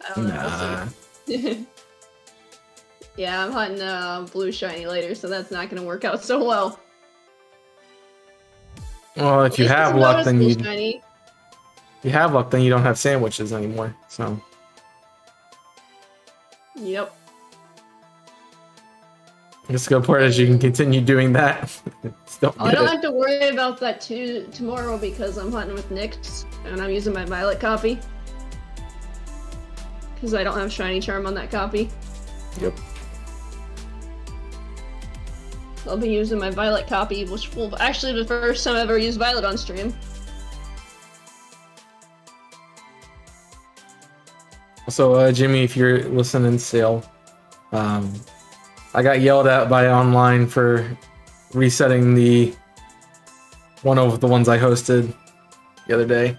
I don't. Nah. we'll <laughs> yeah, I'm hunting uh, blue shiny later, so that's not gonna work out so well. Well, if you have luck, then you shiny. you have luck, then you don't have sandwiches anymore. So Yep. I guess the good part is you can continue doing that. <laughs> Don't Oh, I don't it. have to worry about that too tomorrow because I'm hunting with Nyx and I'm using my Violet copy. Because I don't have Shiny Charm on that copy. Yep. I'll be using my Violet copy, which will actually be the first time I've ever used Violet on stream. So, uh, Jimmy, if you're listening still, um, I got yelled at by online for resetting the one of the ones I hosted the other day.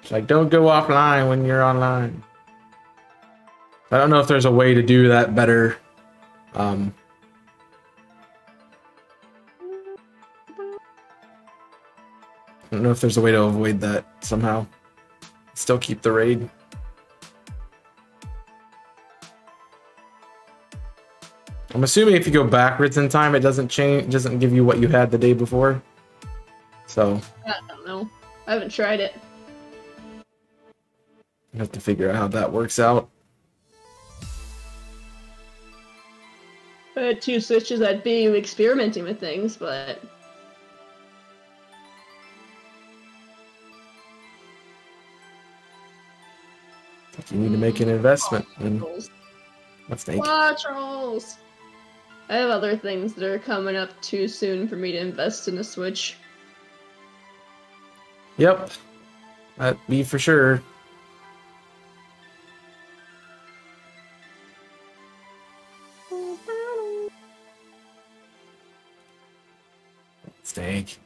It's like, don't go offline when you're online. I don't know if there's a way to do that better. Um, I don't know if there's a way to avoid that somehow. Still keep the raid. I'm assuming if you go backwards in time, it doesn't change, doesn't give you what you had the day before. So I don't know. I haven't tried it. you have to figure out how that works out. I had two switches I'd be experimenting with things, but You need to make an investment in Trolls. a snake. Wow, trolls! I have other things that are coming up too soon for me to invest in a switch. Yep. Uh, that be for sure. Snake.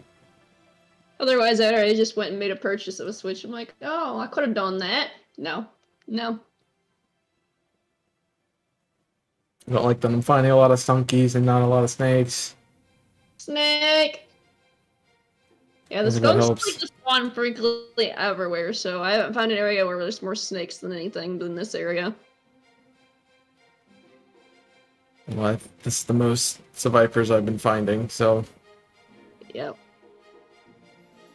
Otherwise, I already just went and made a purchase of a switch. I'm like, oh, I could have done that. No, no. I don't like them. I'm finding a lot of stunkies and not a lot of snakes. Snake. Yeah, the skunks like to spawn frequently everywhere, so I haven't found an area where there's more snakes than anything than this area. Well, this is the most survivors I've been finding, so Yep.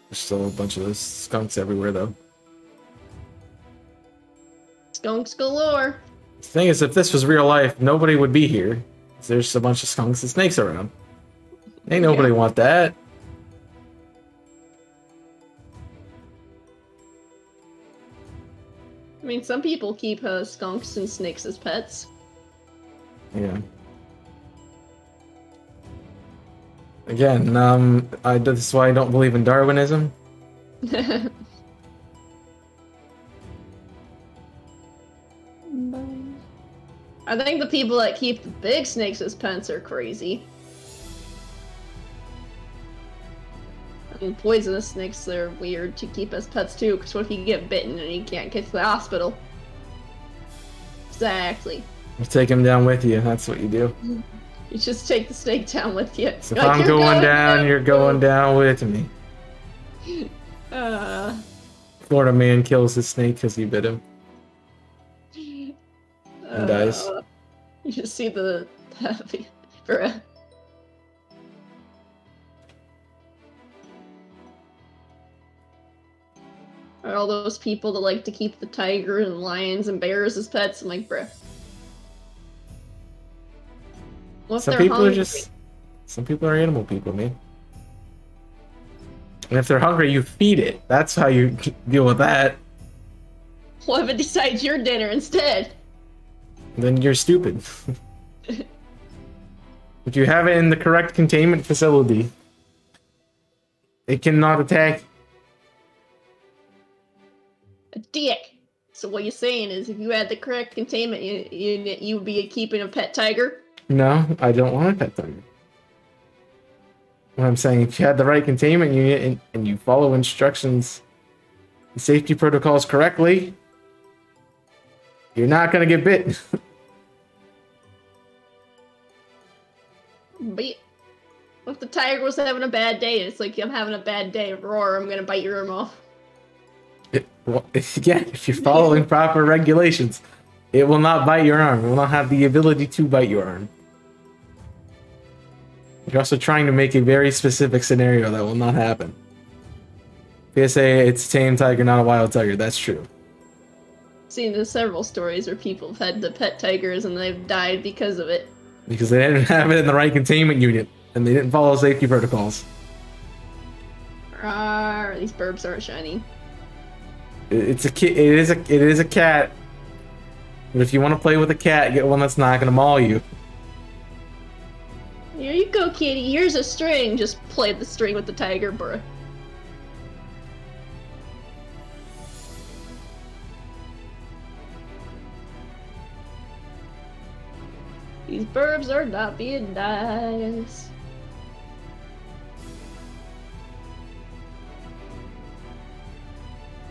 there's still a bunch of those skunks everywhere, though. Skunks galore. The thing is, if this was real life, nobody would be here. There's a bunch of skunks and snakes around. Ain't nobody Yeah. want that. I mean, some people keep uh, skunks and snakes as pets. Yeah. Again, um, I, this is why I don't believe in Darwinism. <laughs> I think the people that keep the big snakes as pets are crazy. I mean, poisonous snakes are weird to keep as pets too, because what if you get bitten and you can't get to the hospital? Exactly. You take him down with you. That's what you do. You just take the snake down with you. So if like, I'm "You're going down, you're going down with me. <laughs> Uh, Florida man kills his snake because he bit him. And dies. uh, You just see the <laughs> bruh. Or all those people that like to keep the tiger and lions and bears as pets. I'm like, bruh. Some people are just. Some people are animal people, man. And if they're hungry, you feed it. That's how you <laughs> deal with that. What if it decides your dinner instead? Then you're stupid. <laughs> if you have it in the correct containment facility, it cannot attack. A dick. So what you're saying is, if you had the correct containment, unit, you you would be keeping a pet tiger. No, I don't want a pet tiger. What I'm saying, if you had the right containment unit and, and you follow instructions and safety protocols correctly, you're not gonna get bit. <laughs> But if the tiger was having a bad day? It's like I'm having a bad day. Roar! I'm gonna bite your arm off. It, well, <laughs> yeah, if you're following <laughs> proper regulations, it will not bite your arm. It will not have the ability to bite your arm. You're also trying to make a very specific scenario that will not happen. PSA, it's a tame tiger, not a wild tiger. That's true. Seen there's several stories where people have had the pet tigers and they've died because of it. Because they didn't <laughs> have it in the right containment unit and they didn't follow safety protocols. Roar! These burbs aren't shiny. It's a ki- it is a it is a cat. But if you want to play with a cat, get one that's not gonna maul you. Here you go, kitty. Here's a string. Just play the string with the tiger, bruh. These burbs are not being nice.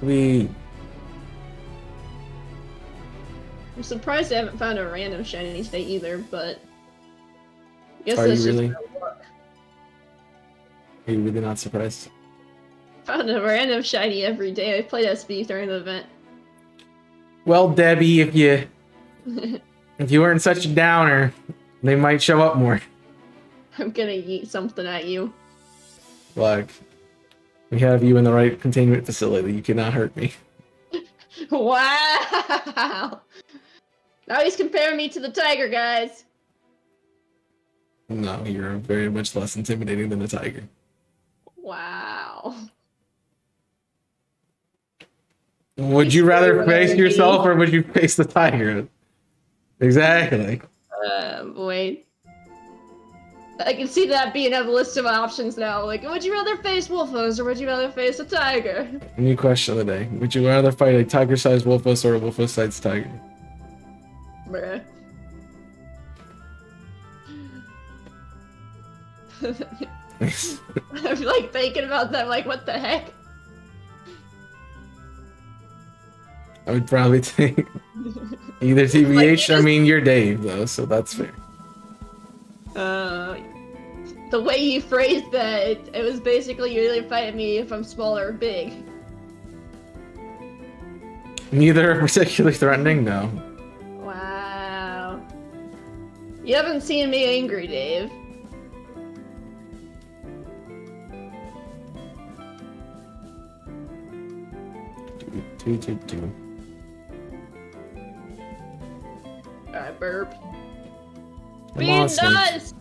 We I'm surprised I haven't found a random shiny state either, but I guess Are you that's really? are you really not surprised? Found a random shiny every day. I played SB during the event. Well, Debbie, if you <laughs> if you weren't such a downer, they might show up more. I'm gonna eat something at you. Like we have you in the right containment facility. You cannot hurt me. <laughs> Wow! Now he's comparing me to the tiger, guys. No, you're very much less intimidating than a tiger. Wow. Would you rather face yourself or would you face the tiger? Exactly. Uh, wait. I can see that being on the list of options now. Like, would you rather face Wolfos or would you rather face a tiger? New question of the day. Would you rather fight a tiger-sized wolfos or a wolfos-sized tiger? Bruh. <laughs> <laughs> I'm like thinking about that, like, what the heck? I would probably take <laughs> either TBH. I mean, you're Dave though, so that's fair. Uh, the way you phrased that, it, it was basically you're either fighting me if I'm small or big. Neither are particularly threatening. No. Wow. You haven't seen me angry, Dave. Two, two, two, two. Alright, burp. I'm Being awesome. nice!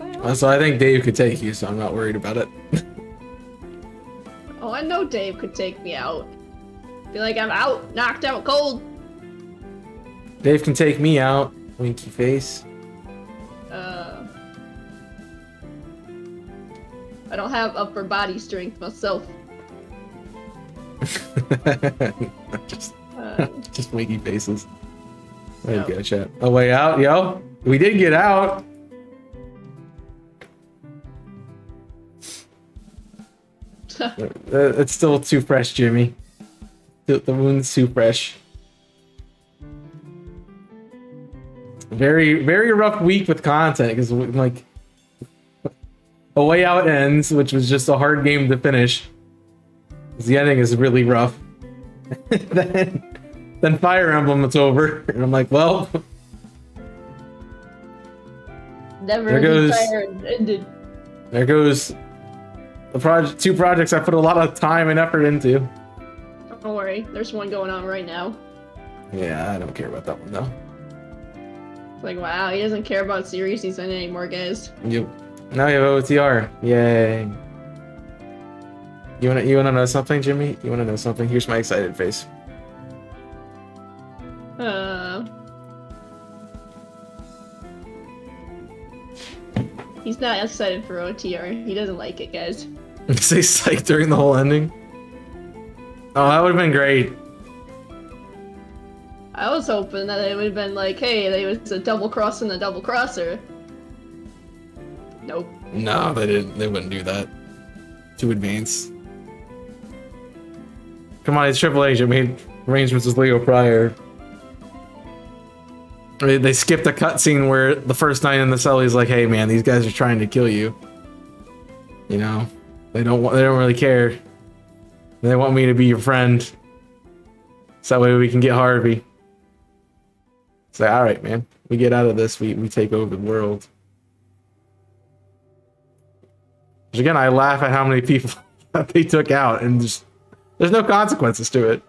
Uh, So I think Dave could take you, so I'm not worried about it. <laughs> Oh, I know Dave could take me out. Feel like I'm out, knocked out cold. Dave can take me out. Winky face. Uh, I don't have upper body strength myself. <laughs> just, Uh, just winky faces. There Yep. you go, chat. A way out, yo. We did get out. <laughs> It's still too fresh, Jimmy. The, the wound's too fresh. Very, very rough week with content because like a way out ends, which was just a hard game to finish. The ending is really rough. <laughs> then, then Fire Emblem, it's over, and I'm like, well, never There goes- ended. there goes the project. Two projects I put a lot of time and effort into. Don't worry, there's one going on right now. Yeah, I don't care about that one though. It's like, wow, he doesn't care about series he's in anymore, guys. Yep. Now we have OTR. Yay. You wanna you wanna know something, Jimmy? You wanna know something? Here's my excited face. Uh. He's not excited for OTR. He doesn't like it, guys. <laughs> Say psych during the whole ending. Oh, that would have been great. I was hoping that it would have been like, hey, they was a double cross and a double crosser. Nope. No, they didn't. They wouldn't do that. Too advanced. Come on, it's Triple H. I made arrangements with Leo Pryor. They, skipped a cutscene where the first night in the cell, he's like, "Hey, man, these guys are trying to kill you. You know, they don't want. They don't really care. They want me to be your friend, so that way we can get Harvey." It's like, all right, man. We get out of this. We we take over the world. Which again, I laugh at how many people <laughs> they took out, and just there's no consequences to it.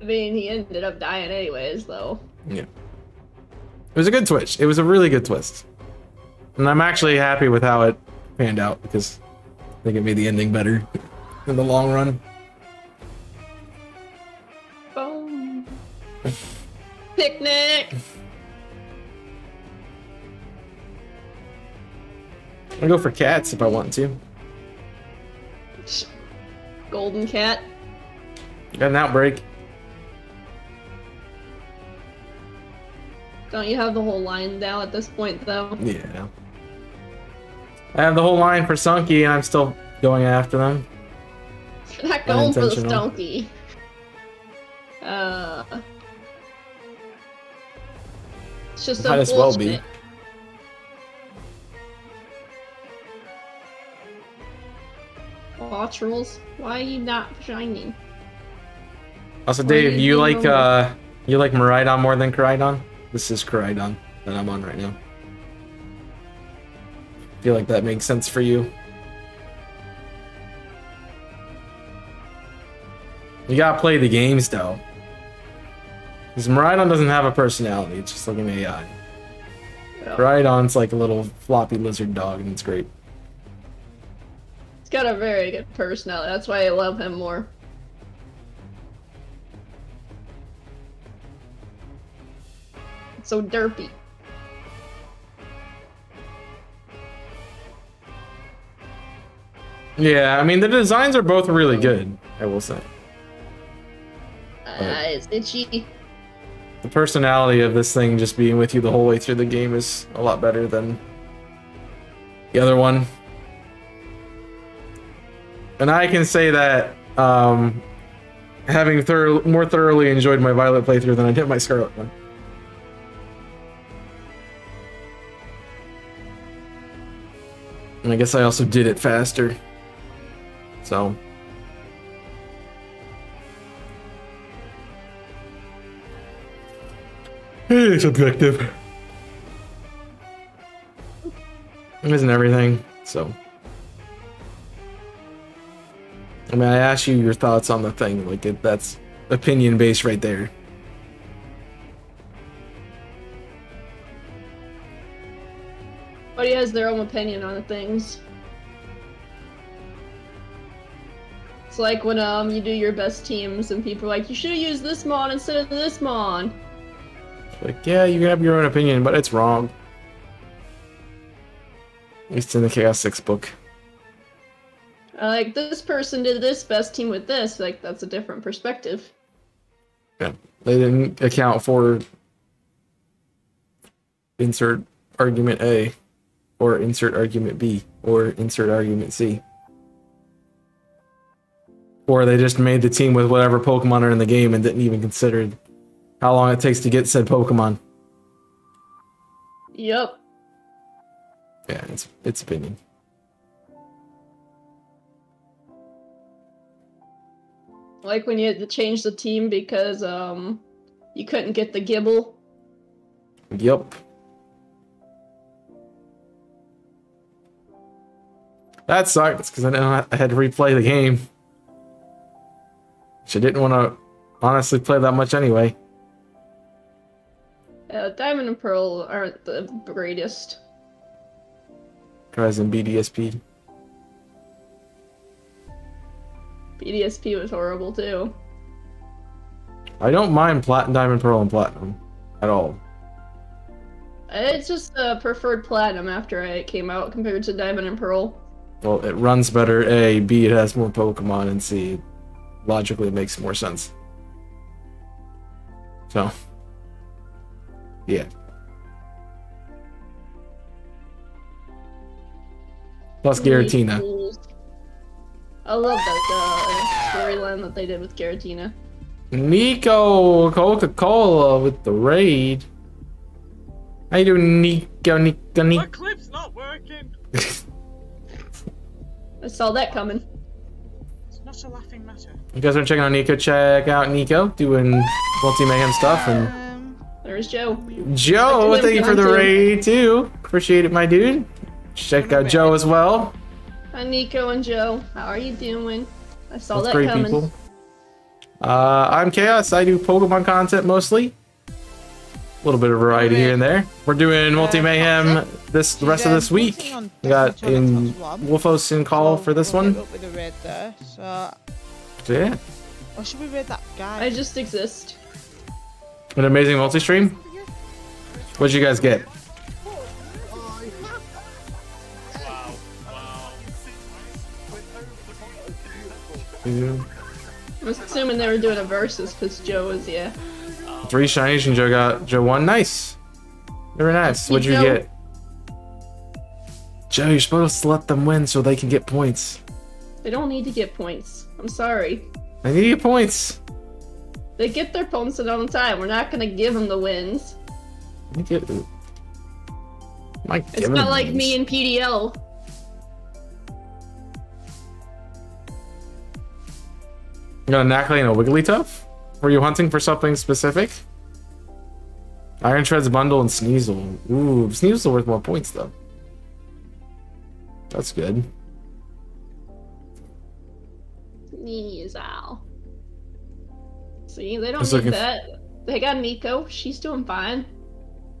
I mean, he ended up dying anyways, though. Yeah. It was a good twist. It was a really good twist. And I'm actually happy with how it panned out because I think it made the ending better in the long run. Boom. <laughs> Picnic. I'll go for cats if I want to. Golden cat. Got an outbreak. Don't you have the whole line now at this point, though? Yeah. I have the whole line for Stunky, and I'm still going after them. You're <laughs> not going for the stonky. Uh. It's just Might as well be. Watch rules. Why are you not shining? Also, Why Dave, you you like uh, you like Miraidon more than Koraidon? This is Koraidon that I'm on right now. Feel like that makes sense for you. You gotta play the games though. Because Miraidon doesn't have a personality, it's just like an AI. Yeah. Koraidon's like a little floppy lizard dog, and it's great. He's got a very good personality. That's why I love him more. It's so derpy. Yeah, I mean the designs are both really good. I will say Uh, it's itchy. the personality of this thing just being with you the whole way through the game is a lot better than the other one. And I can say that um, having thorough, more thoroughly enjoyed my Violet playthrough than I did my Scarlet one. And I guess I also did it faster. So. It's objective. It isn't everything, so. I mean, I asked you your thoughts on the thing. Like, it, that's opinion based right there. But he has their own opinion on the things. It's like when um you do your best teams and people are like, you should have used this mon instead of this mon. Like, yeah, you can have your own opinion, but it's wrong. At least in the Chaos 6 book. Like this person did this best team with this. Like that's a different perspective. Yeah. They didn't account for insert argument A, or insert argument B, or insert argument C. Or they just made the team with whatever Pokemon are in the game and didn't even consider how long it takes to get said Pokemon. yep Yeah, it's it's opinion. Like when you had to change the team because um you couldn't get the Gible. Yep. That sucks because I know I had to replay the game. Which I didn't want to honestly play that much anyway. Uh, Diamond and Pearl aren't the greatest. In BDSP. BDSP was horrible too. I don't mind Platinum, Diamond, Pearl, and Platinum at all. It's just uh, preferred Platinum after it came out compared to Diamond and Pearl. Well, it runs better. A, B, it has more Pokemon, and C, logically it makes more sense. So, yeah. Plus Giratina. I love that uh, storyline that they did with Giratina. Nico Coca Cola with the raid. How you doing, Nico? Nico, Nico. My Nico? clip's not working. <laughs> I saw that coming. It's not a laughing matter. You guys are checking out Nico? Check out Nico doing multi mayhem stuff and. Um, There's Joe. Joe, thank you for the raid too. Appreciate it, my dude. Check out Joe as well. Hi Nico and Joe. How are you doing? I saw That's that great coming. people. Uh, I'm Chaos. I do Pokemon content mostly. A little bit of variety here and there. We're doing multi mayhem this the rest of this week. We got in Wolfos in call for this one. Up with the raid there, so, So yeah, or should we raid that guy? I just exist. an amazing multi stream. What'd you guys get? I'm assuming they were doing a versus because Joe was yeah. three shinies, and Joe got Joe one. Nice. Very nice. What'd you Joe. get? Joe, you're supposed to let them win so they can get points. They don't need to get points. I'm sorry. They need to get points. They get their points at all time. We're not gonna give them the wins. Get. It's not like me and PDL. You got a Nacli and a Wigglytuff? Were you hunting for something specific? Iron Treads Bundle and Sneasel. Ooh, Sneasel worth more points though. That's good. Sneasel. See, they don't need that. They got Nico. She's doing fine.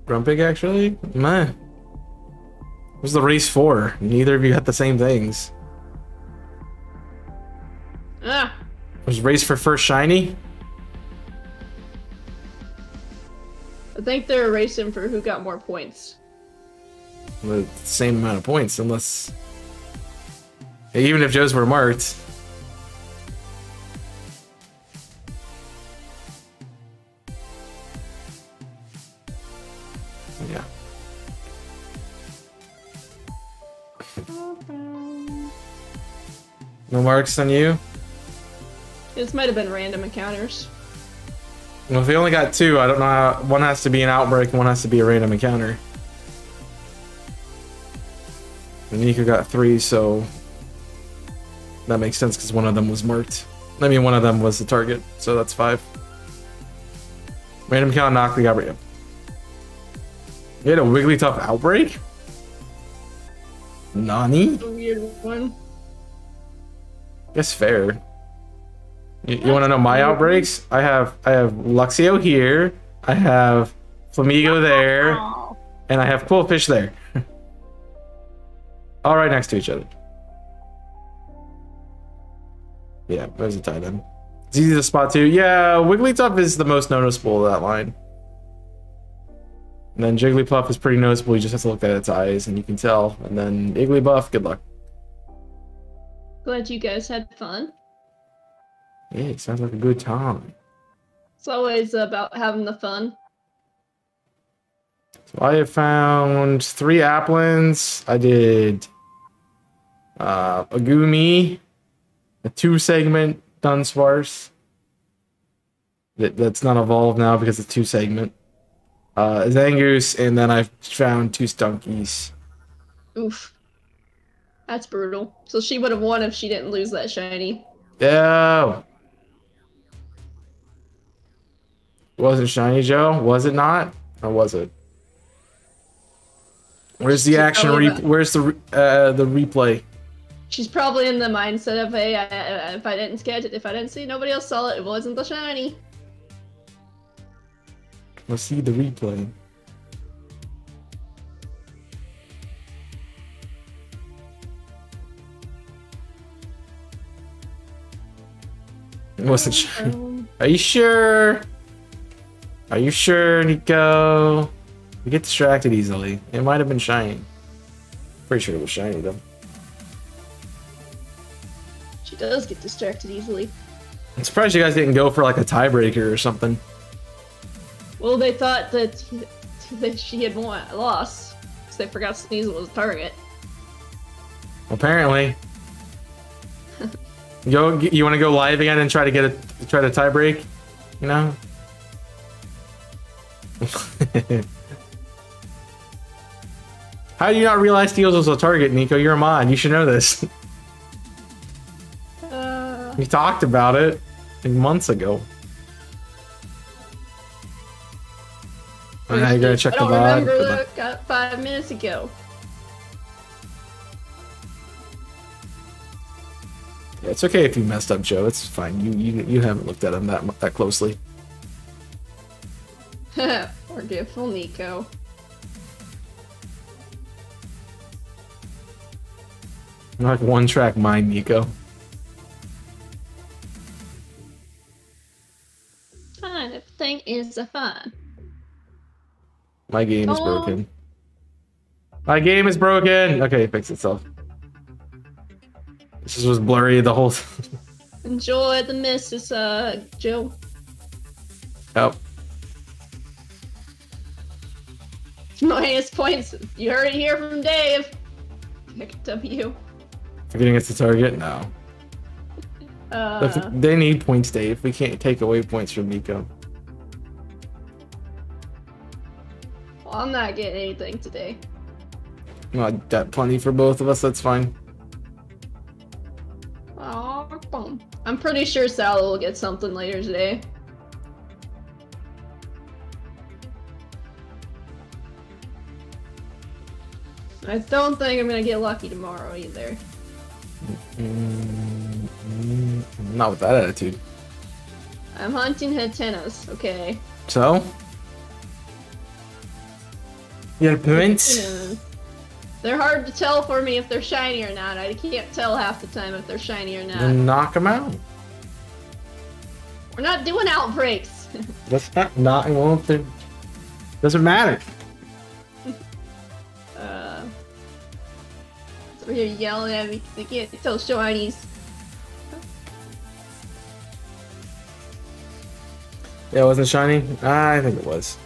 Grumpig actually? Meh. What's the race for? Neither of you got the same things. Ah, Was race for first shiny? I think they're racing for who got more points. The same amount of points, unless. Even if Joe's were marked. Yeah. <laughs> No marks on you? This might have been random encounters. Well, if we only got two, I don't know how. One has to be an outbreak and one has to be a random encounter. And Nico got three, so. That makes sense because one of them was marked. I mean, one of them was the target, so that's five. Random encounter knock, got rid You had a Wigglytuff outbreak? Nani? A weird one. Guess fair. You, you want to know my outbreaks? I have I have Luxio here. I have Flamigo there, <laughs> and I have Qwilfish there. <laughs> All right next to each other. Yeah, there's a tight end. It's easy to spot too. Yeah, Wigglytuff is the most noticeable of that line. And then Jigglypuff is pretty noticeable. You just have to look at its eyes, and you can tell. And then Igglybuff, good luck. glad you guys had fun. Yeah, it sounds like a good time. It's always about having the fun. So I have found three Applins. I did uh, a Goomy, a two segment Dunsparce. That, that's not evolved now because it's two segment. Uh, Zangoose, and then I've found two Stunkies. Oof. That's brutal. So she would have won if she didn't lose that shiny. Oh! Was it Shiny Joe? Was it not? Or was it? Where's the action? Re- where's the re- uh, the replay? She's probably in the mindset of, hey, I, I, if I didn't catch it, if I didn't see nobody else saw it, it wasn't the shiny. Let's see the replay. It wasn't. Um, Are you sure? Are you sure, Nico? You get distracted easily. It might have been shiny. Pretty sure it was shiny though. she does get distracted easily. I'm surprised you guys didn't go for like a tiebreaker or something. Well, they thought that, that she had won, lost. Because they forgot Sneasel was a target. Apparently. <laughs> Go. You want to go live again and try to get a try to tie break? You know. <laughs> How do you not realize Steels was a target, Nico? You're a mod. You should know this. <laughs> Uh, we talked about it months ago. Now you're gonna check I the don't VOD. remember that got five minutes ago. Yeah, it's okay if you messed up, Joe. It's fine. You you you haven't looked at him that that closely. <laughs> Forgetful Nico. You're like one track mind, Nico. Fine, everything is a fine. My game is Oh. broken. My game is broken. Okay, it fixed itself. This just was blurry the whole. <laughs> Enjoy the missus, uh, Jill. Oh, <laughs> Minus points. You heard it here from Dave. W. forgetting it's the target? No. Uh, they need points, Dave. We can't take away points from Nico. well, I'm not getting anything today. Well, got plenty for both of us. That's fine. Oh, boom. I'm pretty sure Sal will get something later today. I don't think I'm gonna get lucky tomorrow either. Mm, mm, not with that attitude. I'm hunting Hitenas, okay. So? Your points? Yeah. They're hard to tell for me if they're shiny or not. I can't tell half the time if they're shiny or not. Then knock them out. We're not doing outbreaks. <laughs> That's not not well. Doesn't matter. So you're yelling at me 'cause I can't tell shinies. Yeah, it wasn't shiny. Ah, I think it was.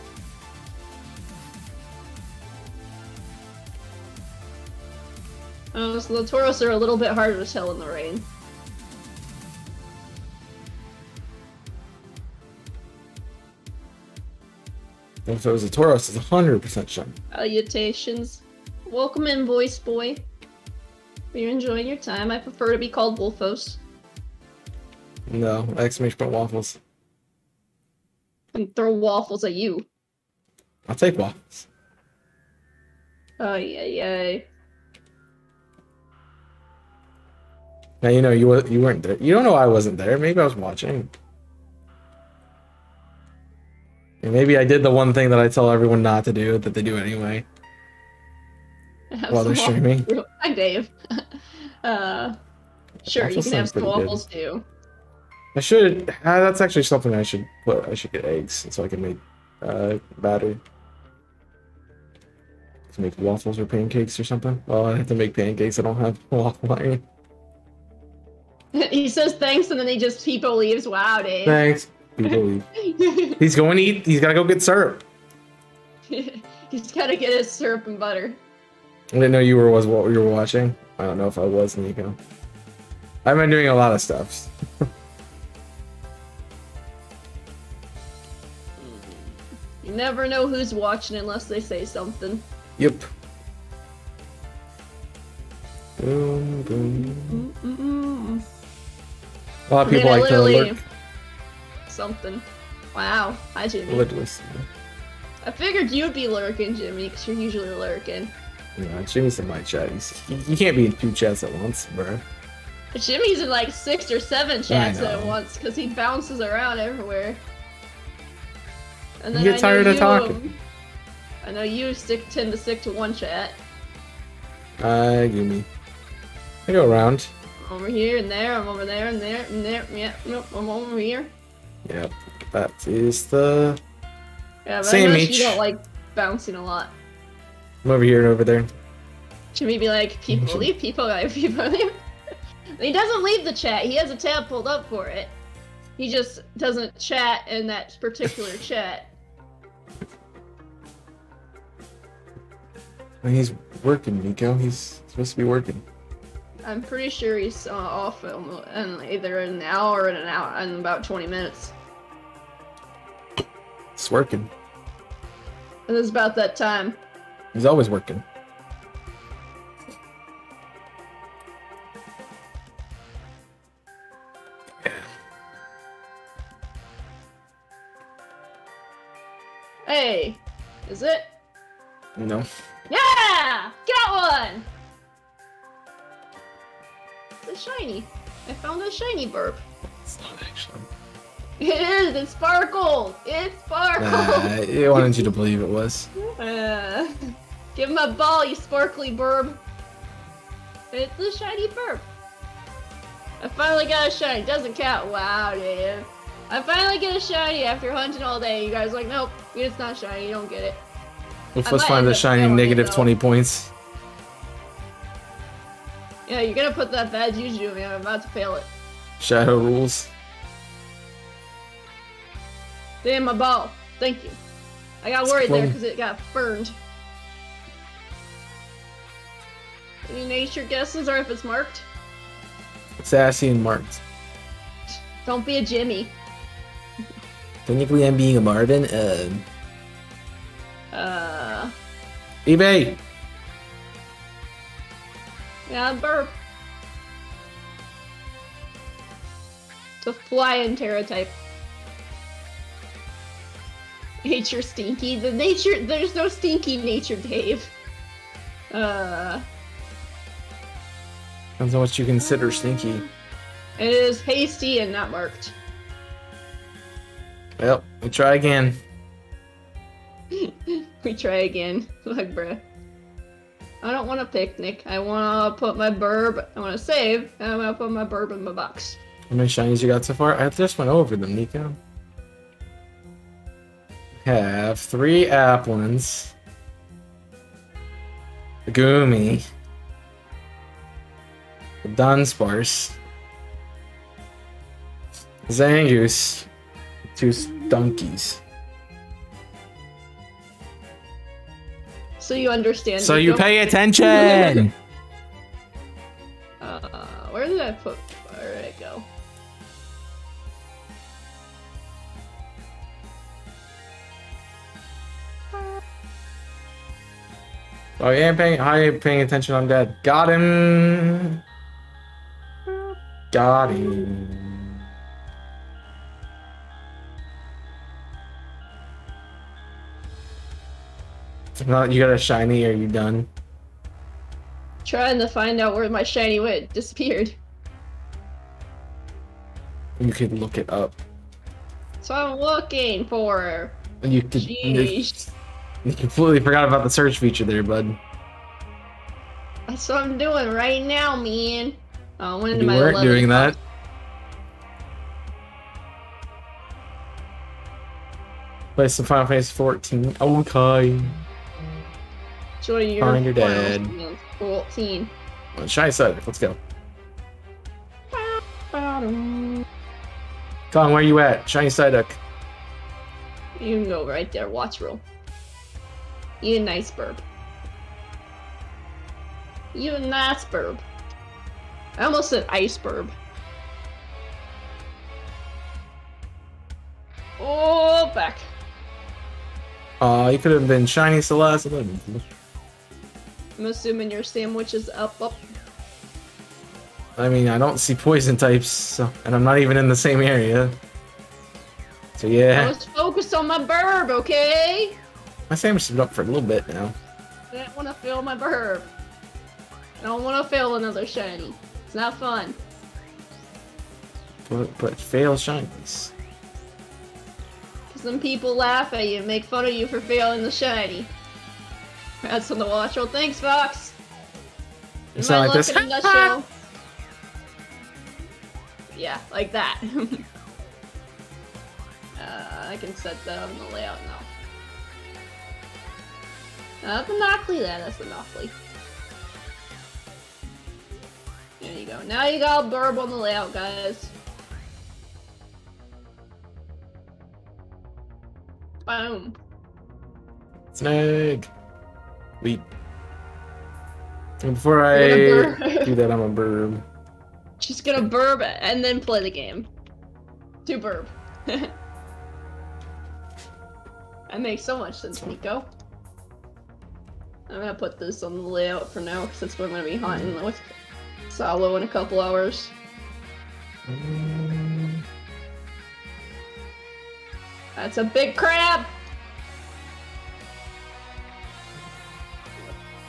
Oh, so the Tauros are a little bit harder to tell in the rain. If it was a Tauros, it's hundred percent shiny. Salutations. Welcome in, voice boy. You're enjoying your time, I prefer to be called Wolfos. No, exclamation point waffles. And throw waffles at you. I'll take waffles. Oh, yeah, yeah. Now you know you wa- you weren't there. You don't know I wasn't there. Maybe I was watching. And maybe I did the one thing that I tell everyone not to do that they do anyway. <laughs> While they're streaming. waffles. <laughs> Hi, Dave. <laughs> uh, sure, you can have some pretty good. waffles too. I should. Uh, that's actually something I should put. I should get eggs so I can make uh, batter. To make waffles or pancakes or something. Well, I have to make pancakes. I don't have <laughs> waffle iron. he says thanks and then he just people leaves. Wow, Dave. Thanks. People leave. He's going to eat. He's got to go get syrup. He's gotta get his syrup and butter. I didn't know you were was what you were watching. I don't know if I was Nico. I've been doing a lot of stuff. <laughs> You never know who's watching unless they say something. Yep. Boom, boom. Mm-mm-mm. A lot of people like to lurk. Something. Wow. Hi, Jimmy. I figured you'd be lurking, Jimmy, because you're usually lurking. Yeah, Jimmy's in my chat. He's, he, you can't be in two chats at once, bro. But Jimmy's in like six or seven chats at once because he bounces around everywhere. And You get tired of you, talking. um, I know you stick tend to stick to one chat. Uh, give me. I go around. Over here and there. I'm over there and there and there. Yeah, nope. I'm over here. Yep. That is the. Yeah, but Same I each. you don't like bouncing a lot. I'm over here and over there. Jimmy be like, people leave, people leave, people leave. <laughs> he doesn't leave the chat. He has a tab pulled up for it. He just doesn't chat in that particular <laughs> chat. He's working, Nico. He's supposed to be working. I'm pretty sure he's uh, off in, either an hour or in an hour in about 20 minutes. It's working. And it's about that time. He's always working. Hey, is it? No. Yeah! Got one! It's shiny. I found a shiny burp. It's not actually. It is! It sparkled! It sparkled! Nah, I wanted you to <laughs> believe it was. Uh, give him a ball, you sparkly burb. It's a shiny burb. I finally got a shiny. Doesn't count. Wow, Dave. I finally get a shiny after hunting all day. You guys are like, nope, it's not shiny. You don't get it. Let's, let's find the shiny negative 20 points. Yeah, you're gonna put that bad juju me. I'm about to fail it. Shadow rules. Damn my ball. Thank you. I got worried there because it got burned. Any nature guesses or if it's marked? Sassy and marked. Don't be a Jimmy. Technically, I'm being a Marvin. Uh, Uh, eBay. yeah, burp. It's a flying Tera type. Nature stinky. The nature, there's no stinky nature, Dave. Uh, Depends on what you consider stinky. it is hasty and not marked. Well, we try again. <laughs> we try again. <laughs> Like, bruh. I don't want a picnic. I want to put my burb. I want to save. And I want to put my burb in my box. How many shinies you got so far? I just went over them, Nico. Have three Applins. A Goomy. A Dunsparce. Zangoose. Two donkeys. So you understand. So you Nico? pay <laughs> attention! Uh, where did I put? Where did it go? oh, you ain't paying, how you ain't paying attention? I'm dead. Got him! Got him. Not you got a shiny, are you done? Trying to find out where my shiny went. Disappeared. You could look it up. So I'm looking for her. You could. Jeez. you completely forgot about the search feature there, bud. That's what I'm doing right now, man. Oh, I went into You my weren't 11 doing that. Play some Final Fantasy 14. Okay. Join your Find your finals dad. against 14. Shy side. Let's go. You Kong, where you at? Shiny Psyduck. can go right there. Watch roll. You a nice burb. You a nice burb. I almost said ice burb. Oh, back. Aw, you could have been Shiny Celeste. It would've been cool. I'm assuming your sandwich is up, up. I mean, I don't see poison types, so, and I'm not even in the same area. So yeah. I was focused on my burb, okay? my sandwich been up for a little bit now. I didn't want to fail my burb. I don't want to fail another shiny. It's not fun. But, but fail shinies. Some people laugh at you and make fun of you for failing the shiny. That's on the watch roll. Thanks, Fox. You sound like this. in yeah, like that. <laughs> uh, I can set that on the layout now. Uh, the Nacli there, that's the Nacli. There you go. Now you got a burb on the layout, guys. Boom. Snag. Weep. And before I You're gonna burp. <laughs> do that, I'm a burb. She's gonna burb and then play the game. To burb. <laughs> that makes so much sense, Nico. I'm gonna put this on the layout for now since we're gonna be hunting with Salo in a couple hours. That's a big crab!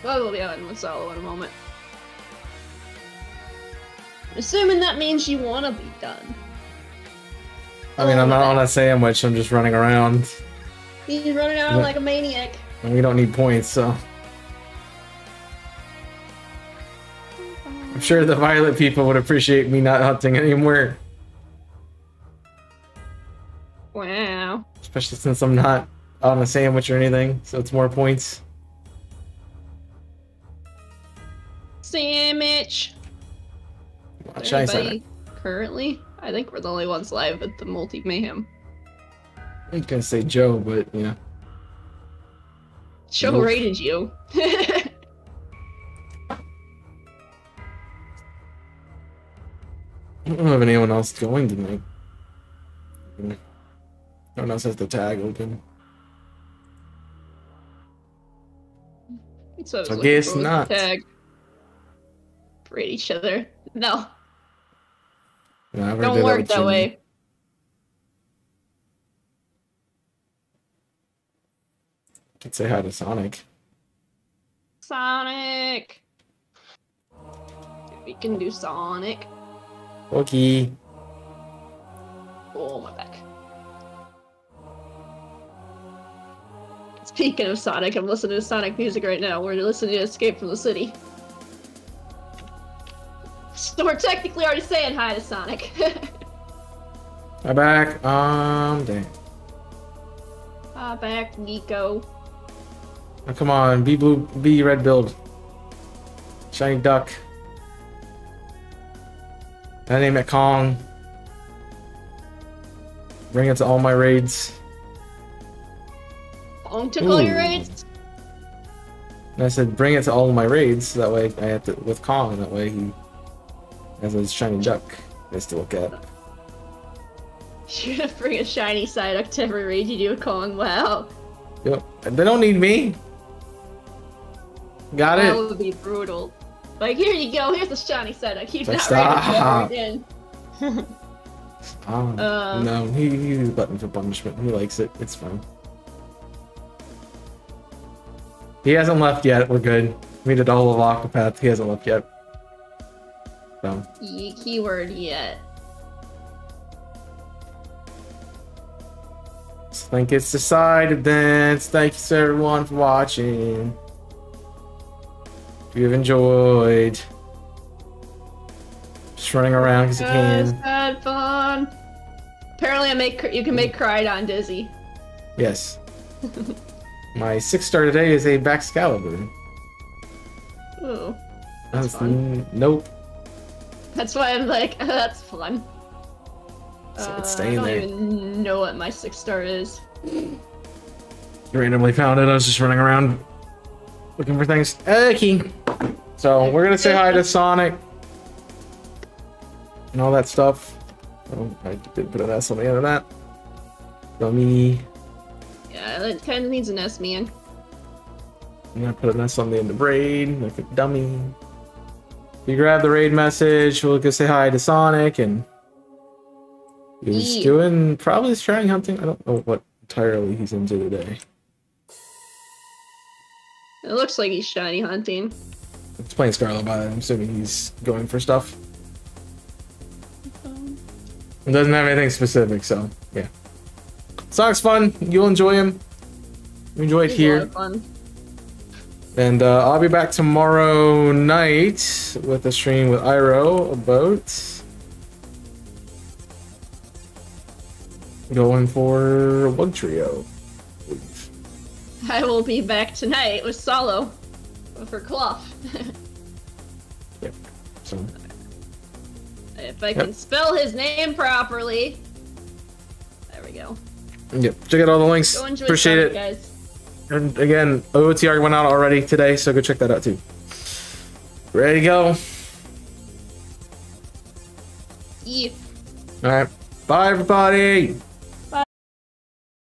Well, we'll be hunting with Salo in a moment. Assuming that means you wanna be done. I mean, I'm not on a sandwich. I'm just running around, He's running around like a maniac. and we don't need points, so I'm sure the violet people would appreciate me not hunting anymore, Wow. especially since I'm not on a sandwich or anything. So it's more points. Sandwich. Watch currently. I think we're the only ones live at the multi mayhem. I'm gonna say Joe, but yeah. Joe rated you. <laughs> I don't have anyone else going tonight. No one else has the tag open. so I was So looking guess for not. Tag. Rate each other. No, Yeah, don't work that Jimmy. way. Could say hi to Sonic. Sonic. We can do Sonic. Okay. Oh my back. Speaking of Sonic, I'm listening to Sonic music right now. We're listening to Escape from the City. So we're technically already saying hi to Sonic. <laughs> Hi back. Um, dang. Hi back, Nico. Oh, come on, be blue, be red build. Shiny duck. I name it Kong. Bring it to all my raids. Long took all your raids? And I said, bring it to all my raids. That way, I have to with Kong. That way, he has his shiny duck. Nice to look at. You're gonna bring a shiny Psyduck to every raid you do with Kong. Wow. Yep. They don't need me. Got That it. That would be brutal. Like, here you go, here's the shiny Psyduck. He's Like, not ready to stop. go again. <laughs> Um, Uh. no, he he's button for punishment. He likes it. It's fine. He hasn't left yet. We're good. We did all of Octopath. He hasn't left yet. So, Key- keyword yet. I think it's decided then. Thanks everyone for watching. You've enjoyed. Just running around because you Guys, can. had fun. Apparently, I make you can make Koraidon dizzy. Yes. <laughs> My sixth star today is a Baxcalibur. Ooh, That's fun. nope. that's why I'm like, <laughs> that's fun. So it's Uh, staying I don't there. even know what my six star is. randomly found it. I was just running around looking for things. Okay. So we're gonna say hi to Sonic and all that stuff. Oh, I did put an S on the end of that. Dummy. Yeah, it kind of needs an S, man. I'm gonna put an S on the end of raid, like a dummy. You grab the raid message. We'll go say hi to Sonic, and he's doing probably trying hunting. I don't know what entirely he's into today. It looks like he's shiny hunting. It's playing Scarlet Violet. I'm assuming he's going for stuff. It doesn't have anything specific, so yeah. Sonic's fun. You'll enjoy him. You enjoy it He's here. fun. And uh, I'll be back tomorrow night with a stream with Iro about going for Bug Trio. <laughs> I will be back tonight with Solo for Cloth. <laughs> So if I can spell his name properly. There we go. yep, check out all the links. Go enjoy Appreciate it. guys. And again, OTR went out already today, so go check that out too. Ready to go? Yeah. All right. Bye, everybody.